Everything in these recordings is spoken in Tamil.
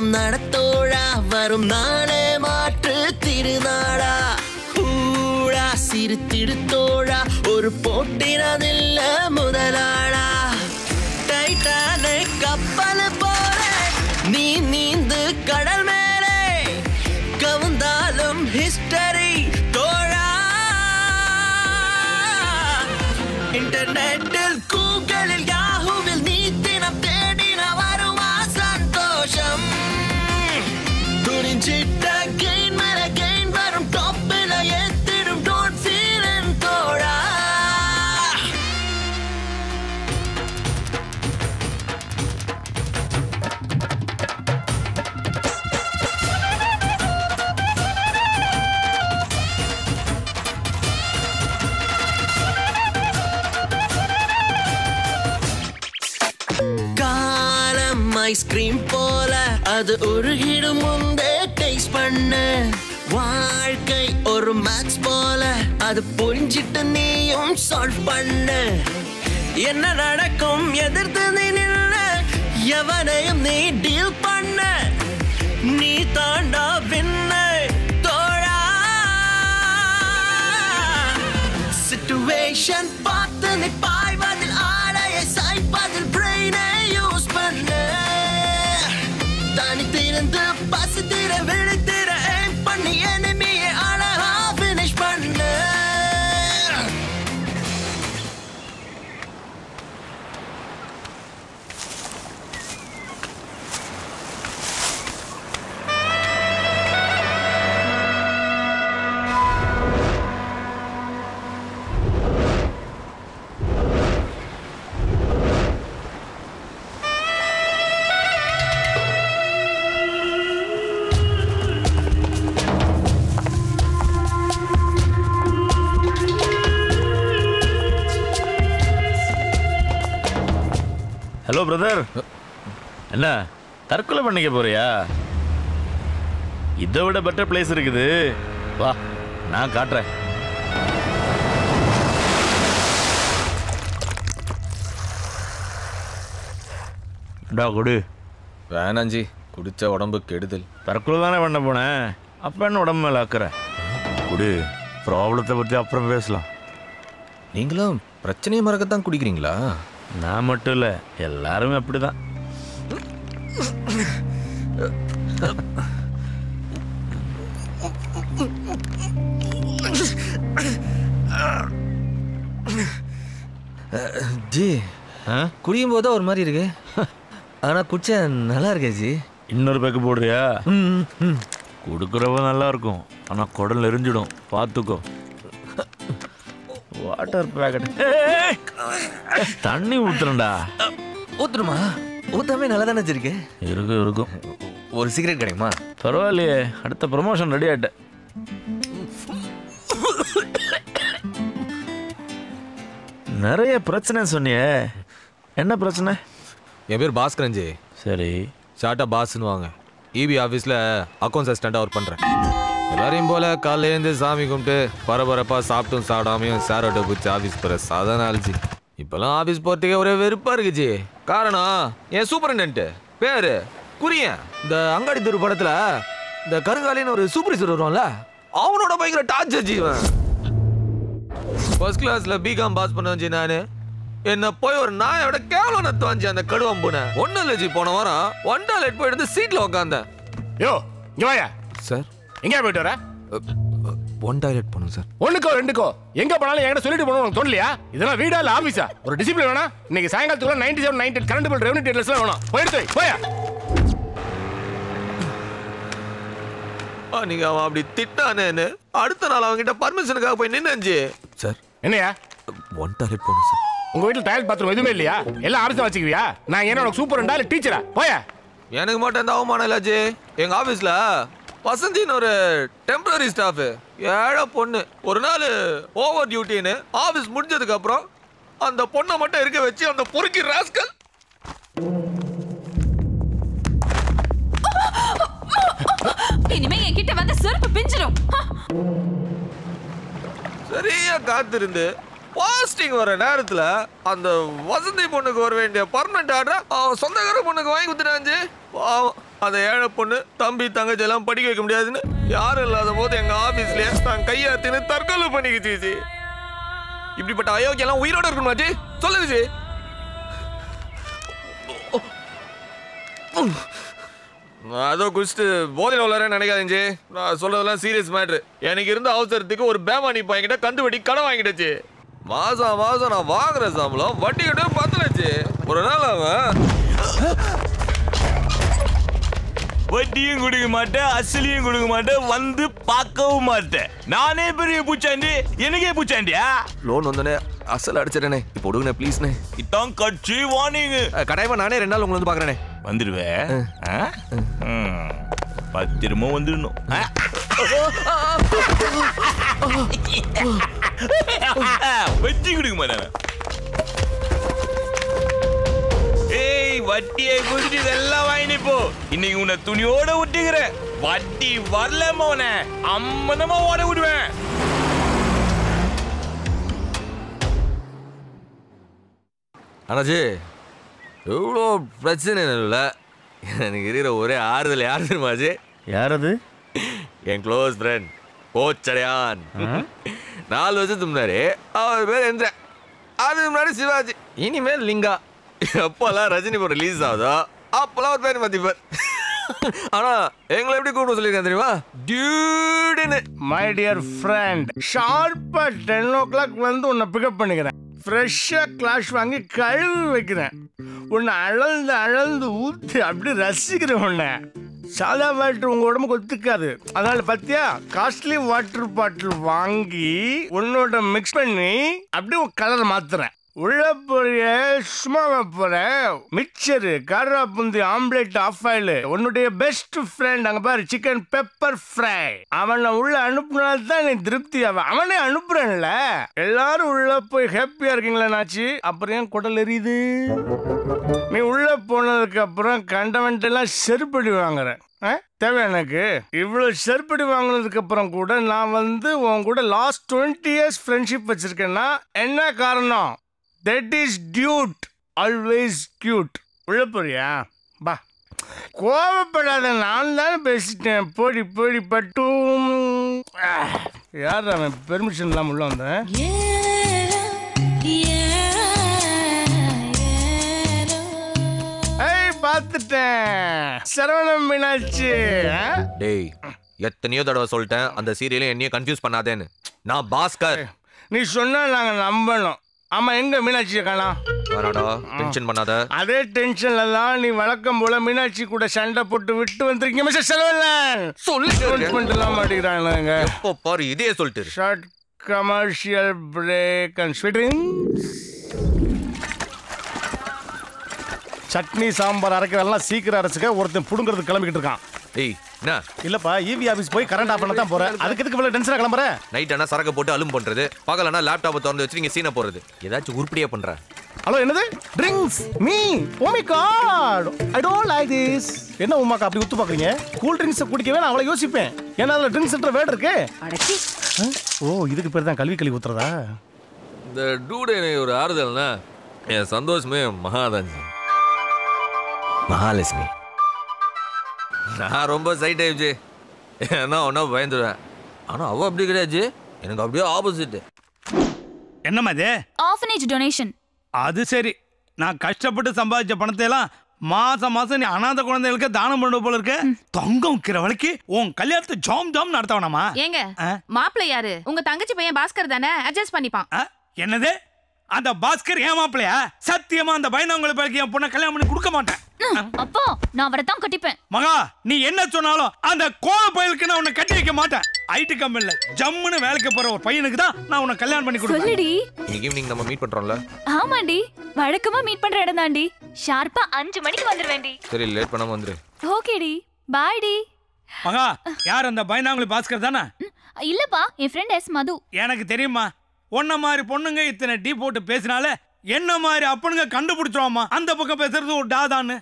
தூழா நடத்தோழா வரும் நாளே மாற்று திருநாடா பூழா சிறு திருத்தோழா ஒரு போட்டினதில்ல ஐஸ்கிரீம் போல அது உருகிடும் முந்தே டேஸ்ட் பண்ணு. வாழ்க்கை ஒரு மேக்ஸ் போல அது புரிஞ்சிட்டு நீயும் சால்வ் பண்ணு. என்ன நடக்கும் எதிர்த்து நீ நின்ன எவனையும் நீ டீல் பண்ண. நீ தாண்டா வின்ன தோழா. சிட்டுவேஷன் பார்த்து நீ ஹலோ பிரதர் என்ன தற்கொலை பண்ணிக்க போறியா? இதை விட பெட்டர் பிளேஸ் இருக்குது. வா நான் காட்டுறேன். டா குடு. வேணாஞ்சி குடிச்ச உடம்பு கெடுதல். தற்கொலை தானே பண்ண போனேன் அப்போ என்ன உடம்பு மேலே ஆக்குற? குடு ப்ராப்ளத்தை பற்றி அப்புறம் பேசலாம். நீங்களும் பிரச்சனையை மறக்கத்தான் குடிக்கிறீங்களா? நான் மட்டும் இல்லை எல்லாருமே அப்படிதான். ஜி? குடிக்கும் போது ஒரு மாதிரி இருக்கு. ஆனா குடிச்சா நல்லா இருக்கே ஜி. இன்னொரு பேக்கு போடுறியா. கொடுக்குறவ நல்லா இருக்கும் ஆனா குடல் எரிஞ்சிடும் பார்த்துக்கோ வாட்டர் பேக்கெட் தண்ணி ஊத்துறேன்டா. ஊத்துணுமா? ஊத்தாமே நல்லா தானே இருக்கு இருக்கும் இருக்கும். ஒரு சிகரெட் கிடைக்குமா? பரவாயில்லையே. அடுத்த ப்ரமோஷன் ரெடி ஆயிட்டேன். நிறைய பிரச்சனை சொன்னியே. என்ன பிரச்சனை? என் பேர் பாஸ்கரன் ஜி. சரி. ஷார்ட்டா பாஸ்னு வாங்க. இபி ஆஃபீஸில் அக்கௌண்ட்ஸ் அசிஸ்டண்ட்டாக ஒர்க் பண்ணுறேன் எல்லாரையும் போல காலையில எழுந்து சாமி கும்பிட்டு பரபரப்பாக சாப்பிட்டும் சாப்பிடாமையும் சாரோட்ட பிடிச்சி ஆஃபீஸ் போகிற சாதாரண ஆள் ஜி. இப்போல்லாம் ஆஃபீஸ் போகிறதுக்கே ஒரே வெறுப்பாக இருக்கு ஜி. காரணம் என் சூப்பரண்டன்ட்டு பேர் குரியன். இந்த அங்காடி தெரு படத்தில் இந்த கருங்காலின்னு ஒரு சூப்பர்வைசர் வருவான்ல அவனோட பயங்கர டார்ச்சர் ஜீவன் ஃபர்ஸ்ட் கிளாஸ்ல பிகாம் பாஸ் பண்ண வச்சு நானு. என்ன போய் ஒரு நாயோட கேவலம் நத்துவாஞ்சி அந்த கடுவம்புன. ஒன்னும் இல்லை ஜி போன வாரம் ஒன் டாய்லெட் போய் எடுத்து சீட்ல உட்காந்தேன் யோ இங்க வாயா. சார் எங்கேயா போயிட்டு வர? ஒன் டாய்லெட் போகணும் சார் ஒண்ணுக்கோ ரெண்டுக்கோ? எங்க போனாலும் என்கிட்ட சொல்லிட்டு போகணும் உனக்கு தோணலையா? இதெல்லாம் வீடா இல்ல ஆபீஸா ஒரு டிசிப்ளின் வேணா? இன்னைக்கு சாயங்காலத்துக்குள்ள ninety seven ninety current bill revenue details வேணும். போயிடுத்து போயா. ஆ, நீங்க அவன் அப்படி திட்டானேன்னு அடுத்த நாள் அவன்கிட்ட பர்மிஷனுக்காக போய் நின்னுச்சு சார் என்னையா? ஒன் டாய்லெட் போகணும் சார் உங்க வீட்டுல டாய்லெட் பாத்ரூம் எதுவுமே இல்லையா? எல்லாம் ஆபீஸ்ல வச்சுக்குவியா? நான் என்ன உனக்கு சூப்பர் இல்ல டீச்சரா போயா. எனக்கு மட்டும் எந்த அவமானம் இல்லை ஜி எங்க ஆஃபீஸ்ல வசந்தின்னு ஒரு டெம்பரரி ஸ்டாஃப் ஏழை பொண்ணு. ஒரு நாள் ஓவர் டியூட்டின்னு ஆஃபீஸ் முடிஞ்சதுக்கு அப்புறம் அந்த பொண்ணை மட்டும் இருக்க வச்சு அந்த பொறுக்கி ராஸ்கல் இனிமே என்கிட்ட வந்து செருப்பு பிஞ்சிரும். ஹ! சரியா காத்திருந்து பாஸ்டிங் வர நேரத்துல அந்த வசந்தி பொண்ணுக்கு வர வேண்டிய பர்மனெண்ட் ஆர்டர் அவன் சொந்தக்கார பொண்ணுக்கு வாங்கி கொடுத்துட்டாஞ்சு பாவம். அந்த ஏழை பொண்ணு தம்பி தங்கச்சி எல்லாம் படிக்க வைக்க முடியாதுன்னு யாரும் இல்லாத போது எங்க ஆபீஸ்லயே தான் கையாத்தின்னு தற்கொலை பண்ணிக்கிச்சு இப்படிப்பட்ட அயோக்கியெல்லாம் உயிரோட இருக்கணுமா ஜி சொல்லுங்க ஜி அதோ குடிச்சிட்டு போதையில் உள்ளார நினைக்காதீங்க நான் சொல்றதெல்லாம் சீரியஸ் மேட்ரு எனக்கு இருந்த அவசரத்துக்கு ஒரு பேமானி பையன்கிட்ட கந்து வட்டி கடன் வாங்கிடுச்சு. மாசம் மாசம் நான் வாங்குற சம்பளம் வட்டி கிட்ட பத்தலச்சு. ஒரு நாள் அவன் வட்டியும் கொடுக்க மாட்டேன் அசலியும் கொடுக்க மாட்டேன் வந்து பார்க்கவும் மாட்டேன். நானே பெரிய பூச்சாண்டி எனக்கே பூச்சாண்டியா? லோன் வந்தோடனே அசல் அடிச்சிடனே இப்போ விடுங்கண்ணே ப்ளீஸ்ண்ணே இதான் கட்சி வார்னிங் கட்டாயமா நானே ரெண்டு நாள் உங்களை வந்து பார்க்குறேனே. வந்துடுவேன். பத்திரமா வந்துடணும்? வட்டி கொடுக்க மாட்டேன். வட்டியை குடிச்சிட்டு இதெல்லாம் வாங்கினி போ. இன்னைக்கு உன்னை துணியோட விட்டுக்கிறேன் வட்டி வரல மோன. அம்மனமா ஓட விடுவேன். அண்ணாச்சி எவ்வளோ பிரச்சனை இல்லை. எனக்கு இருக்கிற ஒரே ஆறுதல் யார் தெரியுமாச்சு யார் அது? என் க்ளோஸ் ஃப்ரெண்ட் கோச்சடையான். நாலு வருஷத்துக்கு முன்னாடி அவர் பேர் எந்த அதுக்கு முன்னாடி சிவாஜி. இனிமேல் லிங்கா. எப்போல்லாம் ரஜினி படம் ரிலீஸ் ஆகுதோ அப்போல்லாம் ஒரு பேர் மதிப்பார். ஆனா எங்களை எப்படி கூப்பிட சொல்லியிருக்கேன் தெரியுமா? டியூடுன்னு மை டியர் ஃப்ரெண்ட் ஷார்ப்பா டென் ஓ கிளாக் வந்து உன்னை பிக்கப் பண்ணிக்கிறேன். ஃப்ரெஷ்ஷாக கிளாஷ் வாங்கி கழுவி வைக்கிறேன். உன்னை அழந்து அழந்து ஊற்றி அப்படி ரசிக்கிறேன் உன்னை. சாதா வாட்டர் உங்க உடம்புக்கு ஒத்துக்காது அதனால பத்தியா காஸ்ட்லி வாட்டர் பாட்டில் வாங்கி உன்னோட மிக்ஸ் பண்ணி அப்படியே கலர் மாத்துறேன். உள்ள போறிய சும்மா போகிறேன் மிக்சரு காரா புந்தி ஆம்லெட் ஆஃப் ஆயில் உன்னுடைய பெஸ்ட் ஃப்ரெண்ட் அங்க பாரு சிக்கன் பெப்பர் ஃப்ரை அவனை உள்ள அனுப்புனால்தான் நீ திருப்தி அவன் அவனே அனுப்புறேன்ல. எல்லாரும் உள்ள போய் ஹாப்பியா இருக்கீங்களா நாச்சி? அப்புறம் ஏன் குடல் எரியுது? நீ உள்ள போனதுக்கு அப்புறம் கண்டவன்ட்டு எல்லாம் செருப்படி வாங்குறேன். ஆ? தேவை எனக்கு. இவ்வளோ செருப்படி வாங்கினதுக்கு அப்புறம் கூட நான் வந்து உன் கூட லாஸ்ட் டுவெண்ட்டி இயர்ஸ் ஃப்ரெண்ட்ஷிப் வச்சிருக்கேன்னா என்ன காரணம்? That is dude always cute உள்ள போறியா? பா. கோவப்படாத நான் தானே பேசிட்டேன். போடி போடி பட்டும். யார் அவன் பெர்மிஷன் இல்லாமல் உள்ள வந்தேன் பார்த்துட்டேன். சரவணம் மீனாட்சி? டேய் எத்தனையோ தடவை சொல்லிட்டேன். அந்த சீரியலையும் என்னையும் கன்ஃபியூஸ் பண்ணாதேன்னு. நான் பாஸ்கர். நீ சொன்னா நாங்க நம்பணும். ஆமா எங்க மீனாட்சியை காணோம் வேணாடா டென்ஷன் பண்ணாத. அதே டென்ஷன்ல தான் நீ வழக்கம் போல மீனாட்சி கூட சண்டை போட்டு விட்டு வந்திருக்கீங்க மிஸ்டர் செல்வன் சொல்லிட்டு அனௌன்ஸ்மெண்ட் எல்லாம் மாட்டேங்கிறானுங்க எப்போ பாரு இதே சொல்லிட்டு. ஷார்ட் கமர்ஷியல் பிரேக் அண்ட் ஸ்வீட்டிங் சட்னி சாம்பார் அரைக்கிறதெல்லாம் சீக்கிரம் அரைச்சுக்க ஒருத்தன் புடுங்கிறது கிளம்பிக்கிட்டு இருக்கான். ஏய் என்ன? இல்லப்பா இவி ஆபீஸ் போய் கரண்ட் ஆஃப் பண்ண தான் போறேன். அதுக்கு எதுக்கு இவ்வளவு டென்ஷனா கிளம்புற? நைட் ஆனா சரக்கு போட்டு அலும் பண்றது. பகலனா லேப்டாப்பை திறந்து வச்சு நீங்க சீனை போறது ஏதாச்சும் உருப்படியா பண்ற. ஹலோ என்னது? Drinks me oh my god I don't like this என்ன உமாக்கா அப்படி உத்து பாக்குறீங்க? கூல் ட்ரிங்க்ஸ் குடிக்கவே நான் அவ்வளவு யோசிப்பேன். ஏன்னா அதுல ட்ரிங்க்ஸ்ன்ற வேர்டு இருக்கு? ஓ இதுக்கு பேர் தான் கல்வி கல்வி ஊத்துறதா? இந்த டூடு ஒரு ஆறுதல்னா என் சந்தோஷமே மகாதான் மகாலட்சுமி. நான் ரொம்ப சைட் ஆயிடுச்சு. ஏன்னா ஒன்றா பயந்துடுவேன் ஆனால் அவள் அப்படி கிடையாது எனக்கு அப்படியே ஆப்போசிட் என்னம்மா இது? ஆஃபனேஜ் டொனேஷன் அது சரி. நான் கஷ்டப்பட்டு சம்பாதிச்ச பணத்தை எல்லாம் மாசம் மாசம் நீ அனாதை குழந்தைகளுக்கு தானம் பண்ண போல இருக்க. தங்கம் விற்கிற வழிக்கு உன் கல்யாணத்தை ஜாம் ஜாம் நடத்தவனாமா? ஏங்க ஆ? மாப்பிள்ளை யாரு? உங்க தங்கச்சி பையன் பாஸ்கர் தானே? அட்ஜஸ்ட் பண்ணிப்பான். ஆ? என்னது? அந்த பாஸ்கர் ஏமாப்பிளையா சத்தியமா அந்த பயந்தவங்களை பிறகு என் பொண்ணை கல்யாணம் பண்ணி கொடுக்க மாட்டேன். அப்போ நான் அவரை தான் கட்டிப்பேன். மகா நீ என்ன சொன்னாலும் அந்த கோவ பயலுக்கு நான் உன்னை கட்டி வைக்க மாட்டேன். ஐடி கம்பெனில ஜம்முன்னு வேலைக்கு போற ஒரு பையனுக்கு தான் நான் உன்னை கல்யாணம் பண்ணி கொடுப்பேன். சொல்லுடி. இன்னைக்கு ஈவினிங் நம்ம மீட் பண்ணுறோம்ல ஆமாண்டி வழக்கமா மீட் பண்ற இடம் தாண்டி. ஷார்ப்பா அஞ்சு மணிக்கு வந்துருவேண்டி. சரி லேட் பண்ணாமல் வந்துரு. ஓகேடி. பாய்டி. மகா யார் அந்த பயந்தாங்குழி பாஸ்கர் தானே? இல்லப்பா என் ஃப்ரெண்ட் எஸ் மது. எனக்கு தெரியுமா உன்ன மாதிரி பொண்ணுங்க இத்தனை டீ போட்டு பேசினால என்ன மாதிரி அப்பனுங்க கண்டுபிடிச்சிருவாமா அந்த பக்கம் பேசுறது ஒரு டாதான்னு.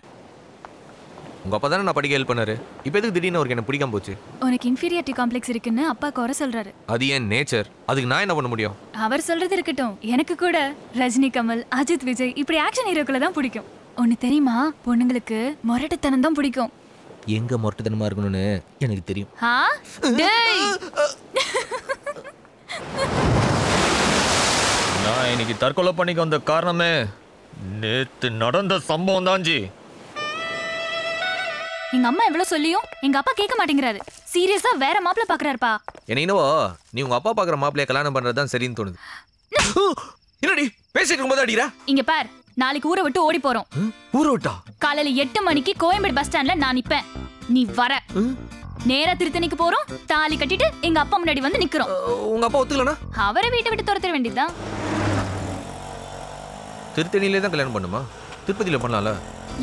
உங்கள் அப்பா தானே நான் படிக்க ஹெல்ப் பண்ணாரு? இப்போ எதுக்கு திடீர்னு அவருக்கு என்ன பிடிக்காம போச்சு? உனக்கு இன்ஃபீரியாரிட்டி காம்ப்ளெக்ஸ் இருக்குன்னு அப்பா குறை சொல்றாரு. அது ஏன் நேச்சர் அதுக்கு நான் என்ன பண்ண முடியும்? அவர் சொல்றது இருக்கட்டும். எனக்கு கூட ரஜினி கமல் அஜித் விஜய் இப்படி ஆக்ஷன் ஹீரோக்களை தான் பிடிக்கும். ஒன்னு தெரியுமா? பொண்ணுங்களுக்கு முரட்டுத்தனம் தான் பிடிக்கும். எங்க மொரட்டுத்தனமா இருக்கணும்னு எனக்கு தெரியும். ஆ? டேய்! நான் இன்னைக்கு தற்கொலை பண்ணிக்க வந்த காரணமே நேத்து நடந்த சம்பவம் தான் ஜி எங்க அம்மா எவ்வளவு சொல்லியும் எங்க அப்பா கேட்க மாட்டேங்கிறாரு. சீரியஸா வேற மாப்பிள்ள பாக்குறாருப்பா. என்ன என்னவோ நீ உங்க அப்பா பாக்குற மாப்பிளைய கல்யாணம் பண்றது தான் சரின்னு தோணுது. என்னடி பேசிட்டு இருக்கும்போது அடிக்கிறா? இங்க பார் நாளைக்கு ஊரை விட்டு ஓடி போறோம். ஊற விட்டா? காலையில எட்டு மணிக்கு கோயம்பேடு பஸ் ஸ்டாண்ட்ல நான் நிப்பேன். நீ வர. நேரா திருத்தணிக்கு போறோம் தாலி கட்டிட்டு எங்க அப்பா முன்னாடி வந்து நிக்கிறோம். உங்க அப்பா ஒத்துக்கலனா? அவரை வீட்டை விட்டு துரத்த வேண்டியதுதான் திருத்தணியிலே தான் கல்யாணம் பண்ணுமா? திருப்பதியில பண்ணலாம்ல?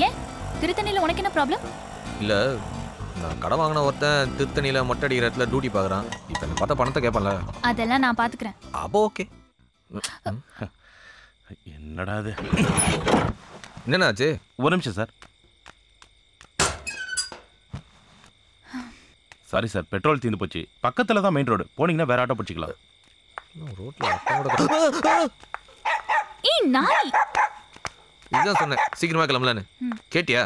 ஏன்? திருத்தணியில உனக்கு என்ன ப்ராப்ளம் இல்ல நான் கடை வாங்கின ஒருத்தன் திருத்தணியில மொட்டை அடிக்கிற இடத்துல டியூட்டி பாக்குறான் இப்ப என்ன பார்த்தா பணத்தை கேட்பான்ல. அதெல்லாம் நான் பாத்துக்கிறேன். அப்போ ஓகே என்னடா இது? என்னன்னாச்சு ஒரு நிமிஷம் சார். சாரி சார் பெட்ரோல் தீர்ந்து போச்சு. பக்கத்துல தான் மெயின் ரோடு போனீங்கன்னா வேற ஆட்டோ பிடிச்சிக்கலாம். ரோட்ல அப்பாவோட ஏய் நாய். இதுதான் சொன்னேன். சீக்கிரமா கிளம்பலான்னு. கேட்டியா?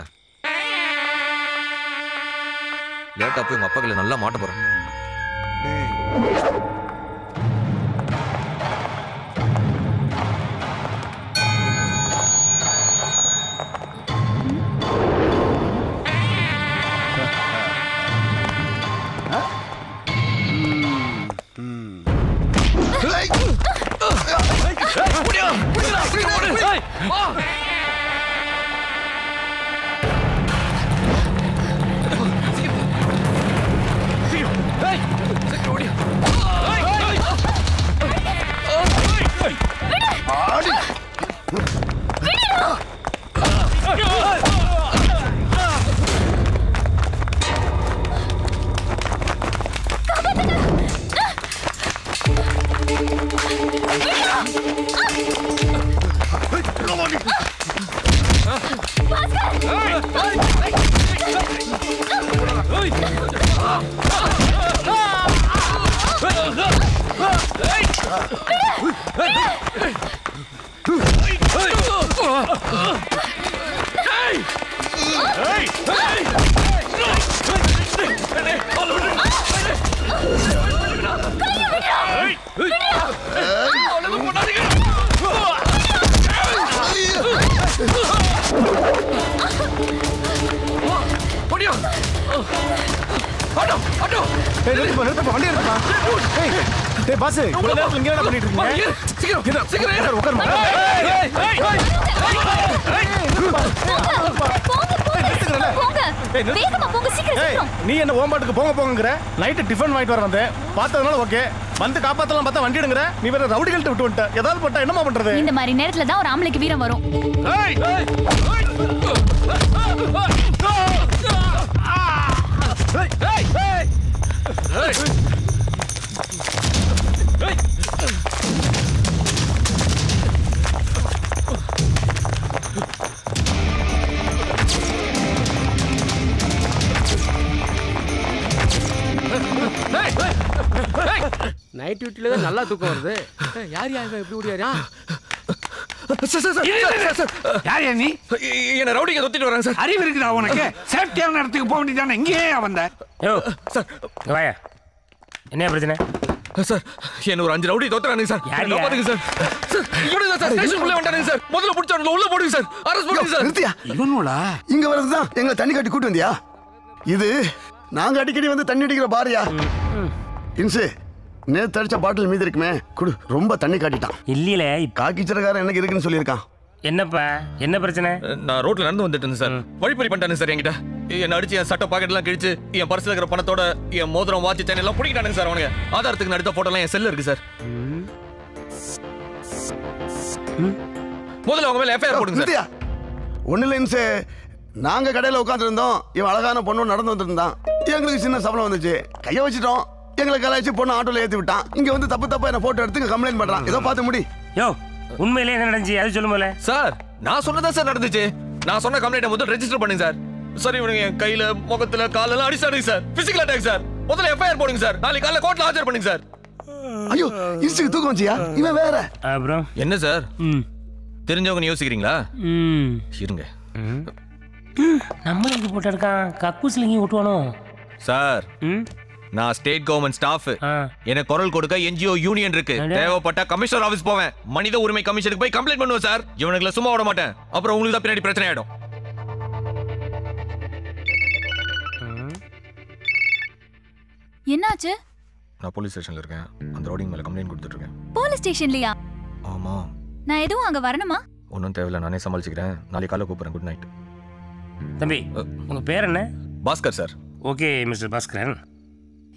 லேட்டா போய் உங்க அப்பா கையில நல்லா மாட்ட போறேன். down! Bring it up! Bring it up! Bring it up! Hey! Hey! Hey! Hey! Hey! Hey! Hey! Hey! Hey! Hey! நீ என்ன ஓம்பாட்டுக்கு போங்க போங்கங்கிற நைட்டு டிஃபன் வாங்கிட்டு வர வந்தேன் பார்த்ததுனால ஓகே வந்து காப்பாத்தலாம் பார்த்தா வண்டி எடுங்கிற நீ வேற ரவுடிகள்ட்ட விட்டு வந்துட்ட ஏதாவது போட்டா என்னமா பண்றது இந்த மாதிரி நேரத்துல தான் ஒரு ஆம்பளைக்கு வீரம் வரும் டியூட்டில தான் நல்லா தூக்கம் வருது. யார் யார் இப்படி ஓடியாரா? யார் நீ? என்ன ரவுடிங்க தொத்திட்டு வராங்க சார். அறிவு இருக்குதா உனக்கு? சேஃப்டியான இடத்துக்கு போக வேண்டியதானே இங்கேயே வந்த. வாயா. என்ன பிரச்சனை? சார் என்ன ஒரு அஞ்சு ரவுடி தோத்துறானுங்க சார். யார் என்ன காப்பாத்துங்க சார். சார் இவனுங்க சார் ஸ்டேஷன் உள்ள வந்துட்டானுங்க சார். முதல்ல பிடிச்சவனுங்க உள்ள போடுங்க சார். அரெஸ்ட் பண்ணுங்க சார். நிறுத்தியா? இவனோடா இங்க வர்றதுதான் எங்களை தண்ணி கட்டி கூட்டு வந்தியா? இது நாங்க அடிக்கடி வந்து தண்ணி அடிக்கிற பாரியா? இன்சு நேத்து அடிச்ச பாட்டில் மீதி இருக்குமே குடு ரொம்ப தண்ணி காட்டிட்டான். இல்லையில காக்கி சிறகாரன் எனக்கு இருக்குன்னு சொல்லியிருக்கான். என்னப்பா என்ன பிரச்சனை? நான் ரோட்ல நடந்து வந்துட்டு இருந்தேன் சார். வழிப்பறி பண்ணிட்டானுங்க சார் என்கிட்ட. என்ன அடிச்சு என் சட்டை பாக்கெட் எல்லாம் கிழிச்சு என் பர்ஸ்ல இருக்கிற பணத்தோட என் மோதிரம் வாட்ச் செயின் எல்லாம் பிடிக்கிட்டானுங்க சார் அவனுங்க. ஆதாரத்துக்கு நான் எடுத்த போட்டோ எல்லாம் என் செல்ல இருக்கு சார். முதல்ல அவங்க மேல எஃப்ஐஆர் போடுங்க சார். ஒண்ணு இல்லை இன்சு. நாங்க கடையில உட்காந்துருந்தோம் இவன் அழகான பொண்ணு நடந்து வந்திருந்தான். எங்களுக்கு சின்ன சபலம் வந்துச்சு. கைய வச்சிட்டோம். எங்களை கலாய்ச்சி பொண்ணு ஆட்டோல ஏத்தி விட்டான். இங்க வந்து தப்பு தப்பா என்ன போட்டோ எடுத்து கம்ப்ளைண்ட் பண்றான். ஏதோ பார்த்து முடி. யோ உண்மையிலே என்ன நடந்துச்சு? அது சொல்லும் போல. சார் நான் சொன்னதா சார் நடந்துச்சு? நான் சொன்ன கம்ப்ளைண்ட் முதல்ல ரெஜிஸ்டர் பண்ணுங்க சார். சார் இவனுங்க என் கையில முகத்துல காலெல்லாம் அடிச்சாடுங்க சார். Physical attack sir. முதல்ல எஃப்ஐஆர் போடுங்க சார். நாளைக்கு காலைல கோர்ட்ல ஆஜர் பண்ணுங்க சார். ஐயோ இன்சுக்கு தூக்கம் வச்சியா இவன் வேற. அப்புறம்? என்ன சார்? ம். தெரிஞ்சவங்க யோசிக்கிறீங்களா? ம். இருங்க. நம்மளுக்கு போட்டு இருக்கான்? கக்கூசில் இங்கே விட்டுவானோ சார். ம்? நான் ஸ்டேட் கவர்மெண்ட் ஸ்டாஃப் எனக்கு குரல் கொடுக்க என்ஜிஓ யூனியன் இருக்கு. தேவைப்பட்ட கமிஷனர் ஆபீஸ் போவேன். மனித உரிமை கமிஷனுக்கு போய் கம்ப்ளைண்ட் பண்ணுவேன் சார் இவனுங்களை சும்மா விட மாட்டேன். அப்புறம் உங்களுக்கு தான் பின்னாடி பிரச்சனை ஆயிடும். என்னாச்சு? நான் போலீஸ் ஸ்டேஷன்ல இருக்கேன். அந்த ரோடிங் மேல கம்ப்ளைண்ட் கொடுத்துட்டு இருக்கேன். போலீஸ் ஸ்டேஷன்லயா ஆமா. நான் எதுவும் அங்க வரணுமா? ஒன்றும் தேவையில்ல. நானே சமாளிச்சுக்கிறேன். நாளைக்கு காலைல கூப்பிடுறேன். குட் நைட் தம்பி உங்க பேர் என்ன? Bhaskar sir okay mister Bhaskaran.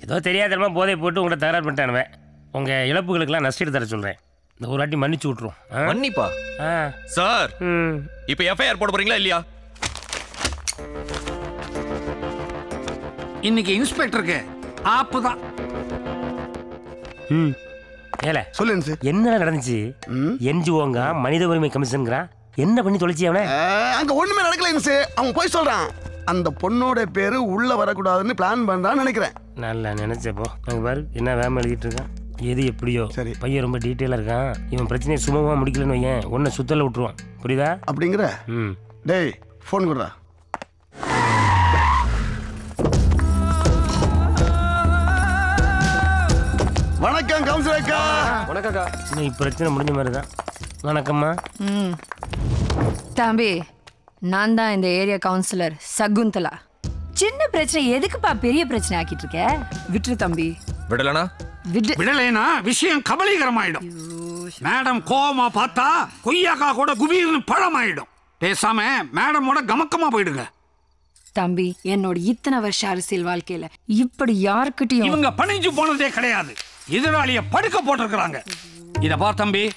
ஏதோ தெரியாதனமா போதை போட்டு உங்களை தகராறு பண்ணிட்டானுவேன் உங்கள் இழப்புகளுக்கெல்லாம் நஷ்டீடு தர சொல்கிறேன் இந்த ஒரு வாட்டி மன்னிச்சு விட்ருவோம்? மன்னிப்பா? ஆ. சார் ம். இப்போ எஃப்ஐஆர் போட போறீங்களா இல்லையா? இன்னைக்கு இன்ஸ்பெக்டருக்கு ஆப்பு தான் ம். ஏல சொல்லு இன்சு என்ன நடந்துச்சு? என்ஜிஓங்க மனித உரிமை கமிஷனுங்கிறான் என்ன பண்ணி தொலைச்சி அவனை? அங்க ஒண்ணுமே நடக்கல இன்சு அவன் போய் சொல்றான். அந்த பொண்ணோட பேரு உள்ள வரக்கூடாதுன்னு பிளான் பண்றான்னு நினைக்கிறேன். நல்லா நினைச்சப்போ. அங்கே பாரு என்ன வேமை எழுதிட்டு இருக்கான். எது எப்படியோ. சரி. பையன் ரொம்ப டீட்டெயிலாக இருக்கான். இவன் பிரச்சனையை சுமமாக முடிக்கலன்னு வையன். உன்னை சுத்தல விட்டுருவான். புரியுதா? அப்படிங்கிற? ம். டேய் ஃபோன் கொடுறா வணக்கம் கவுன்சிலர் அக்கா. வணக்கக்கா இன்னைக்கு பிரச்சனை முடிஞ்ச மாதிரி தான் வணக்கம்மா. ம். தம்பி நான் தான் இந்த ஏரியா கவுன்சிலர் சகுந்தலா. சின்ன பிரச்சனை எதுக்குப்பா பெரிய பிரச்சனை ஆக்கிட்டு இருக்க? விட்டுரு தம்பி. விடலனா? விடு. விடலைனா விஷயம் கபலீகரமாயிடும். மேடம் கோவமா பார்த்தா கொய்யாக்கா கூட குபீர்னு பழமாயிடும். பேசாம மேடமோட கமக்கமா போயிடுங்க. தம்பி என்னோட இத்தனை வருஷ அரசியல் வாழ்க்கையில இப்படி யாருக்கிட்டையும் இவங்க பணிஞ்சு போனதே கிடையாது. எதிராளிய படுக்க போட்டிருக்கிறாங்க. இத பார் தம்பி.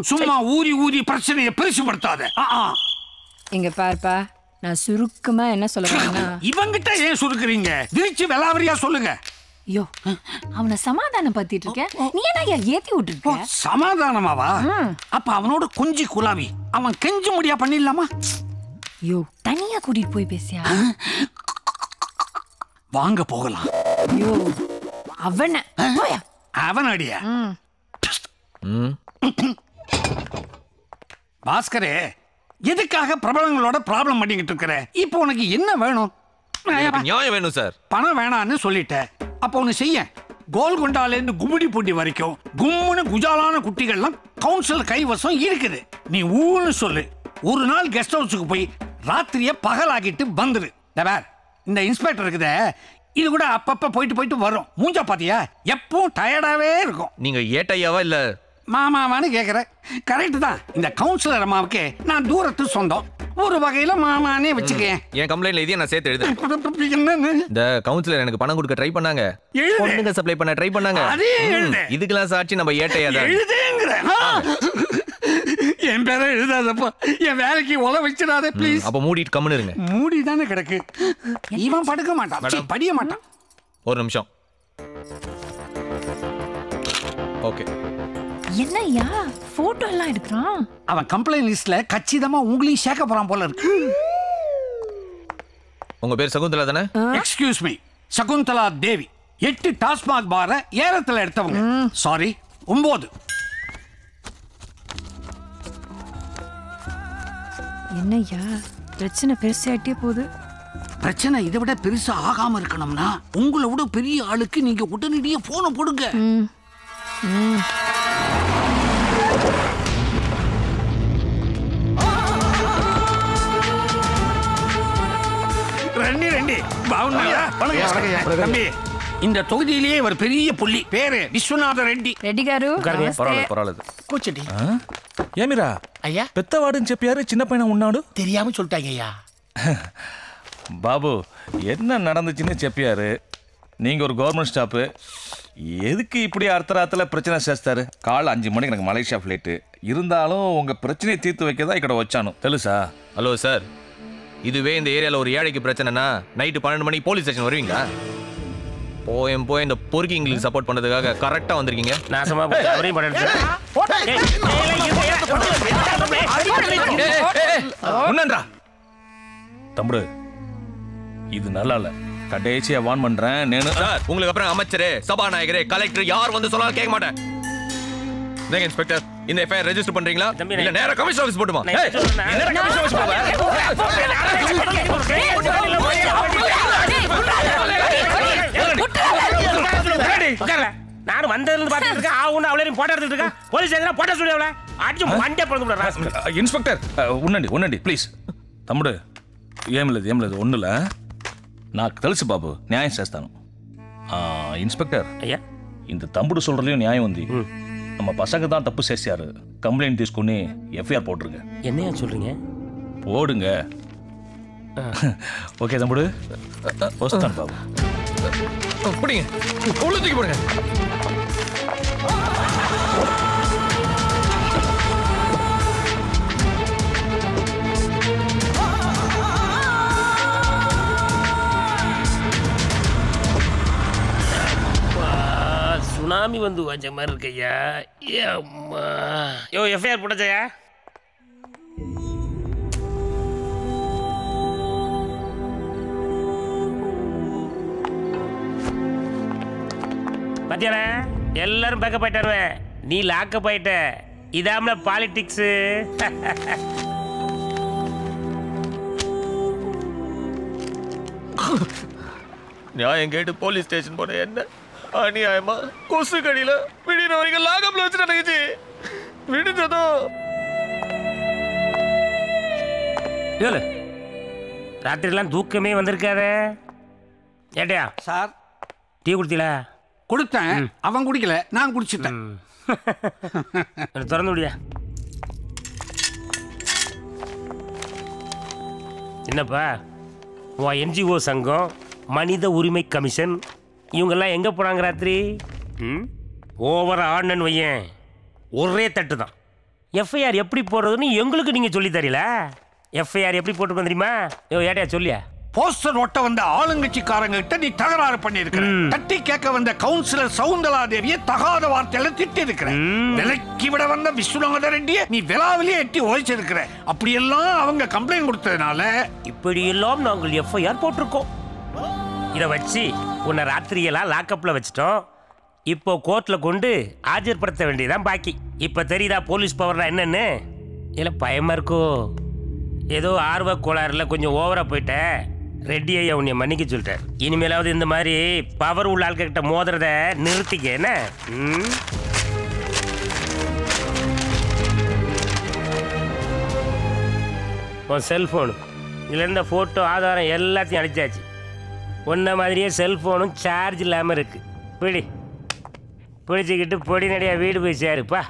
சும்மா ஊதி ஊதி பிரச்சனையை பெருசுபடுத்தாத. இங்க பாருப்பா. நான் சுருக்கமா என்ன சொல்ல வரேன்னா இவங்கிட்ட ஏன் சுருக்குறீங்க? விரிச்சு வெளாவரியா சொல்லுங்க. ஐயோ அவனை சமாதானம் பத்திட்டு இருக்க நீ என்ன ஐயா ஏத்தி விட்டுருக்க? சமாதானமாவா? அப்ப அவனோட கொஞ்சி குலாவி அவன் கெஞ்சு முடியா பண்ணிடலாமா? ஐயோ தனியா கூட்டிட்டு போய் பேசியா? வாங்க போகலாம். ஐயோ அவன. அவன் அடியா? பாஸ்கரே எதுக்காக பிரபலங்களோட ப்ராப்ளம் பண்ணிக்கிட்டு இருக்கிற? இப்போ உனக்கு என்ன வேணும்? நியாயம் வேணும் சார். பணம் வேணான்னு சொல்லிட்டேன் அப்போ ஒன்று செய்ய. கோல்கொண்டாலேருந்து கும்மிடி பூண்டி வரைக்கும் கும்முன்னு குஜாலான குட்டிகள்லாம் கவுன்சில் கைவசம் இருக்குது. நீ ஊன்னு சொல்லு. ஒரு நாள் கெஸ்ட் ஹவுஸுக்கு போய் ராத்திரியை பகலாக்கிட்டு வந்துரு. வேர் இந்த இன்ஸ்பெக்டர் இருக்குதே. இது கூட அப்பப்ப போயிட்டு போயிட்டு வரும். மூஞ்ச பாத்தியா? எப்பவும் டயர்டாவே இருக்கும். நீங்க ஏட்டையாவா இல்ல மாமாவான்னு கேக்குறேன். கரெக்ட் தான். இந்த கவுன்சிலர் அம்மாவுக்கு நான் தூரத்து சொந்தம். ஒரு வகையில மாமானே வச்சுக்கேன். என் கம்ப்ளைண்ட்ல இதையும் நான் சேர்த்து எழுது? என்னன்னு? இந்த கவுன்சிலர் எனக்கு பணம் கொடுக்க ட்ரை பண்ணாங்க. பொண்ணுங்க சப்ளை பண்ண ட்ரை பண்ணாங்க. இதுக்கெல்லாம் சாட்சி நம்ம ஏட்டையா தான் எழுதுங்கிறேன் ஆ. என் பேரை எழுதாதப்பா. என் வேலைக்கு உல வச்சிடாத ப்ளீஸ் அப்ப மூடிட்டு கம்முன்னு இருங்க மூடி தானே கிடக்கு. இவன் படுக்க மாட்டான். படிய மாட்டான். ஒரு நிமிஷம். ஓகே. என்னய்யா? போட்டோ எல்லாம் எடுக்கிறான்? அவன் கம்ப்ளைண்ட் லிஸ்ட்ல கச்சிதமா உங்களையும் சேர்க்க போறான் போல இருக்கு. உங்க பேர் சகுந்தலா தானே? Excuse me Shakuntala Devi. எட்டு டாஸ்மாக் பார ஏலத்துல எடுத்தவங்க. சாரி ஒன்பது என்னய்யா? பிரச்சனை பெருசாயிட்டே போகுது. பிரச்சனை இதை விட பெருசா ஆகாம இருக்கணும்னா உங்களை விட பெரிய ஆளுக்கு நீங்க உடனடியே போனை போடுங்க. ரெண்டி ரெண்டி బాగున్నాయా தம்பி இந்த தொகுதியிலேயே ஒரு பெரிய புள்ளி பேரு விஸ்வநாத ரெட்டி రెడ్డి గారు పర్వాలేదు పర్వాలేదు కూర్చోండి ఏమిరా అయ్యా పెద్దవాడని చెప్పారు చిన్న పైన ఉన్నాడు தெரியாம சொல்லிட்டாங்க ஐயா బాబు என்ன நடந்துச்சுன்னு చెప్పారు நீங்க ஒரு கவர்மெண்ட் ஸ்டாப்பு எதுக்கு இப்படி அர்த்தராத்தில் பிரச்சனை சேஸ்தாரு கால் அஞ்சு மணிக்கு எனக்கு மலேசியா ஃப்ளைட்டு இருந்தாலும் உங்கள் பிரச்சனையை தீர்த்து வைக்க தான் இக்கட வச்சானு. தெலுசா ஹலோ சார் இதுவே இந்த ஏரியாவில் ஒரு ஏழைக்கு பிரச்சனைனா நைட்டு பன்னெண்டு மணிக்கு போலீஸ் ஸ்டேஷன் வருவீங்களா? போயும் போய் இந்த பொறுக்கி இங்கிலீஷ் சப்போர்ட் பண்ணதுக்காக கரெக்டாக வந்திருக்கீங்க. நாசமா அவரையும் பண்ணிடுறேன் தம்பு இது நல்லா இல்லை. கடைசியா வான் பண்றேன் நேனு சார் உங்களுக்கு அப்புறம் அமைச்சரே சபாநாயகரே கலெக்டர் யார் வந்து சொன்னாலும் கேட்க மாட்டேன் தேங்க இன்ஸ்பெக்டர் இந்த எஃப்ஐஆர் ரெஜிஸ்டர் பண்றீங்களா இல்ல நேரா கமிஷன் ஆபீஸ் போட்டுமா நேரா கமிஷன் ஆபீஸ் போவா நான் வந்ததுல பாத்துட்டு இருக்கேன் ஆவுன அவளையும் போட்டோ எடுத்துட்டு இருக்கேன் போலீஸ் எல்லாம் போட்டோ சொல்லி அடிச்சு மண்டே பிறந்து விடுறா இன்ஸ்பெக்டர் உன்னடி உன்னடி ப்ளீஸ் தம்முடு ஏமில்லது ஏமில்லது ஒன்றும் இல்லை నాకు తెలుసు బాబు న్యాయం చేస్తాను ఆ, ఇన్స్పెక్టర్ అయ్యా இந்த தம்புடு சொல்றதுலயும் நியாயம் ఉంది நம்ம பசங்க தான் தப்பு చేశారు కంప్లైంట్ తీసుకుని ఎఫ్ఐఆర్ போட்டுருங்க என்னையா சொல்றீங்க போடுங்க ஓகே தம்புடு వస్తాను బాబు பிடிங்க உள்ள தூக்கி போடுங்க சுனாமி வந்து வச்ச மாதிரி இருக்கையா? ஏம்மா. யோ எஃப்ஐஆர் போட்டச்சையா பாத்தியால எல்லாரும் பேக்கப் ஆயிட்டாருவேன் நீ லாக்கப் ஆயிட்ட. இதாமல பாலிடிக்ஸ் நியாயம் கேட்டு போலீஸ் ஸ்டேஷன் போன என்ன? அநியாயமா? கொசு கடியில விடின வரைக்கும் லாகப்ல வச்சு நடக்குச்சு. விடுச்சதும் ஏழு ராத்திரிலாம் தூக்கமே வந்திருக்காதே. ஏட்டையா சார். டீ குடித்தீல கொடுத்தேன். அவன் குடிக்கல நான் குடிச்சிட்டேன். திறந்து விடியா. என்னப்பா உன் என்ஜிஓ சங்கம் மனித உரிமை கமிஷன் இவங்கெல்லாம் எங்கே போனாங்க ராத்திரி? ம்? ஓவர ஆடனு வையேன். ஒரே தட்டு தான். எஃப்ஐஆர் எப்படி போடுறதுன்னு எங்களுக்கு நீங்கள் சொல்லி தரீல? எஃப்ஐஆர் எப்படி போட்டுருக்கோம் தெரியுமா? யோ ஏட்டையா சொல்லியா? போஸ்டர் ஒட்ட வந்த ஆளுங்கட்சிக்காரங்க கிட்ட நீ தகராறு பண்ணிருக்கிற தட்டி கேட்க வந்த கவுன்சிலர் சவுந்தரா தேவியை தகாத வார்த்தையில திட்டி இருக்கிற விலக்கி விட வந்த விஸ்வநாத ரெட்டிய நீ விழாவிலே எட்டி உழைச்சிருக்கிற அப்படியெல்லாம் அவங்க கம்ப்ளைண்ட் கொடுத்ததுனால இப்படியெல்லாம் நாங்கள் எஃப்ஐஆர் போட்டிருக்கோம். இதை வச்சு உன்னை ராத்திரியெல்லாம் லாக்கப்பில் வச்சிட்டோம். இப்போ கோர்ட்டில் கொண்டு ஆஜர்படுத்த வேண்டியதான் பாக்கி. இப்போ தெரியுதா போலீஸ் பவர்னா என்னன்னு? இல்லை பயமாக இருக்கோ? ஏதோ ஆர்வ கோளாறுல கொஞ்சம் ஓவராக போயிட்டேன் ரெட்டி ஐயா உன்னை மன்னிக்க சொல்லிட்டேன். இனிமேலாவது இந்த மாதிரி பவர் உள்ள ஆட்கிட்ட மோதுறத நிறுத்திக்க என்ன? உன் செல்ஃபோனு இதுலேருந்த ஃபோட்டோ ஆதாரம் எல்லாத்தையும் அடிச்சாச்சு உன்ன மாதிரியே செல்போனும் சார்ஜ் இல்லாமல் இருக்கு. பிடி. பிடிச்சிக்கிட்டு பொடி நடையா வீடு போய் சேருப்பா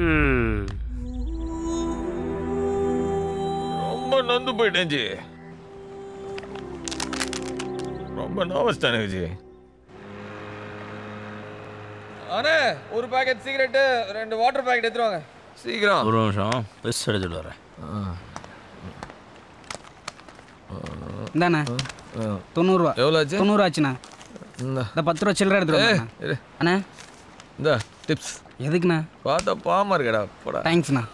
ம். ரொம்ப நொந்து போயிட்டேன் ஜி. ரொம்ப நர்வஸ் தானே ஜி. அண்ணே ஒரு பாக்கெட் சிகரெட்டு ரெண்டு வாட்டர் பாக்கெட் எடுத்துருவாங்க சீக்கிரம். ஒரு நிமிஷம் பெஸ் எடுத்துட்டு வரேன். இந்தாண்ணே. தொண்ணூறுரூவா எவ்வளோ ஆச்சு? தொண்ணூறு ஆச்சுண்ணா இந்த பத்து ரூபா சில்லறை. இரு. அண்ணே. இந்த டிப்ஸ் எதுக்குண்ணா? பார்த்தா பாமா இருக்கடா போடா. தேங்க்ஸ்ண்ணா.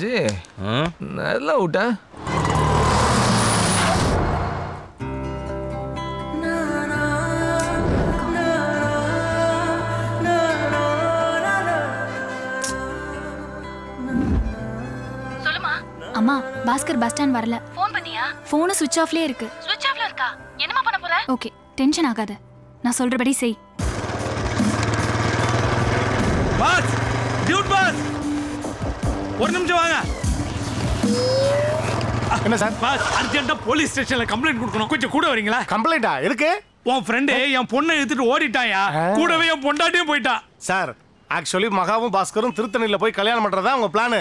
ஜி நல்லா விட்டேன்? பாஸ்கர் பஸ் ஸ்டாண்ட் வரல. ஃபோன் பண்ணியா? ஃபோனு சுவிட்ச் ஆஃப்லயே இருக்கு. ஸ்விட்ச் ஆஃப்ல இருக்கா? என்னமா பண்ண போற? ஓகே டென்ஷன் ஆகாத. நான் சொல்றபடி செய். பாஸ் டியூட் பாஸ் ஒரு நிமிஷம் வாங்க. என்ன சார்? பாஸ் அர்ஜென்ட்டா போலீஸ் ஸ்டேஷன்ல கம்ப்ளைண்ட் கொடுக்கணும். கொஞ்சம் கூட வரீங்களா? கம்ப்ளைண்டா எதுக்கு? உன் ஃப்ரெண்டு என் பொண்ணை எடுத்துட்டு ஓடிட்டாயா? கூடவே என் பொண்டாட்டியும் போயிட்டா. சார் ஆக்சுவலி மகாவும் பாஸ்கரும் திருத்தணியில போய் கல்யாணம் பண்றதா உங்க பிளானு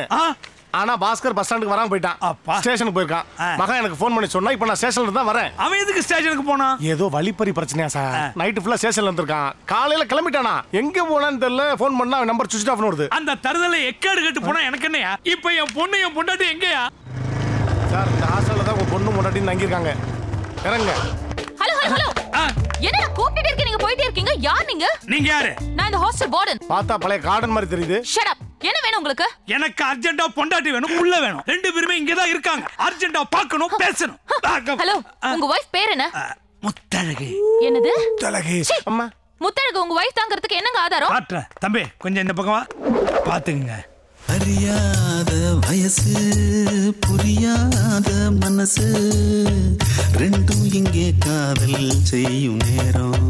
ஆனா பாஸ்கர் பஸ் ஸ்டாண்டுக்கு வராம போயிட்டான். ஸ்டேஷனுக்கு போயிருக்கான். மகா எனக்கு ஃபோன் பண்ணி சொன்னா இப்போ நான் ஸ்டேஷன்ல தான் வரேன். அவன் எதுக்கு ஸ்டேஷனுக்கு போனா ஏதோ வழிப்பறி பிரச்சனையா சார் நைட்டு ஃபுல்லா ஸ்டேஷன்ல இருந்திருக்கான் காலையில கிளம்பிட்டானா? எங்க போனான்னு தெரியல. ஃபோன் பண்ணா அவன் நம்பர் சுவிச் ஆஃப் வருது. அந்த தருதலை எக்காடு கட்டு போனா எனக்கு என்னையா? இப்போ என் பொண்ணு என் பொண்டாட்டி எங்கயா? சார் இந்த ஹாஸ்டல்ல தான் உங்க பொண்ணு முன்னாடி தங்கியிருக்காங்க இறங்க. ஹலோ ஹலோ ஹலோ என்ன கூப்பிட்டுட்டே இருக்கீங்க நீங்க போயிட்டே இருக்கீங்க? யார் நீங்க? நீங்க யாரு? நான் இந்த ஹாஸ்டல் வார்டன் பார்த்தா பழைய கார்டன் மாதிரி தெரியுது. ஷட் அப் என்ன வேணும் உங்களுக்கு? எனக்கு அர்ஜென்ட்டா பொண்டாட்டி வேணும் புள்ள வேணும். ரெண்டு பேருமே இங்க தான் இருக்காங்க அர்ஜென்ட்டா பார்க்கணும் பேசணும். ஹலோ உங்க வைஃப் பேர் என்ன? முத்தழகு. என்னது? முத்தழகு. அம்மா. முத்தழகு உங்க வைஃப் தாங்கிறதுக்கு என்னங்க ஆதாரம்? தம்பி கொஞ்சம் இந்த பக்கம் வா. பாத்துங்க அறியாத வயசு புரியாத மனசு ரெண்டும் இங்கே காதல் செய்யும் நேரம்.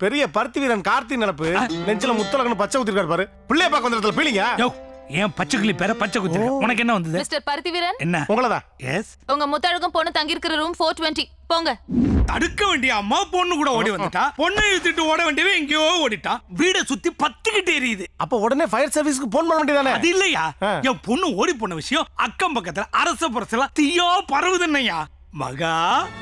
பெரிய பருத்தி வீரன் கார்த்தி நினப்பு. நெஞ்சில முத்தலகன்னு பச்சை ஊத்திருக்காரு பாரு. பிள்ளைய பார்க்க வந்த இடத்துல பீலிங்க ஏன் பச்சை கிளி பேர பச்சை குத்து உனக்கு என்ன வந்தது? மிஸ்டர் பருத்திவீரன்? என்ன? உங்களதா? எஸ் உங்க முத்தழகும் பொண்ணு தங்கி இருக்கிற ரூம் ஃபோர் டுவெண்ட்டி போங்க. தடுக்க வேண்டிய அம்மா பொண்ணு கூட ஓடி வந்துட்டா. பொண்ணை இழுத்துட்டு ஓட வேண்டியவன் எங்கேயோ ஓடிட்டா. வீட சுத்தி பத்துக்கிட்டு எரியுது. அப்ப உடனே ஃபயர் சர்வீஸ்க்கு போன் பண்ண வேண்டியதானே? அது இல்லையா? என் பொண்ணு ஓடி போன விஷயம் அக்கம் பக்கத்துல அரச புரசல தீயோ பரவுதுன்னையா மகா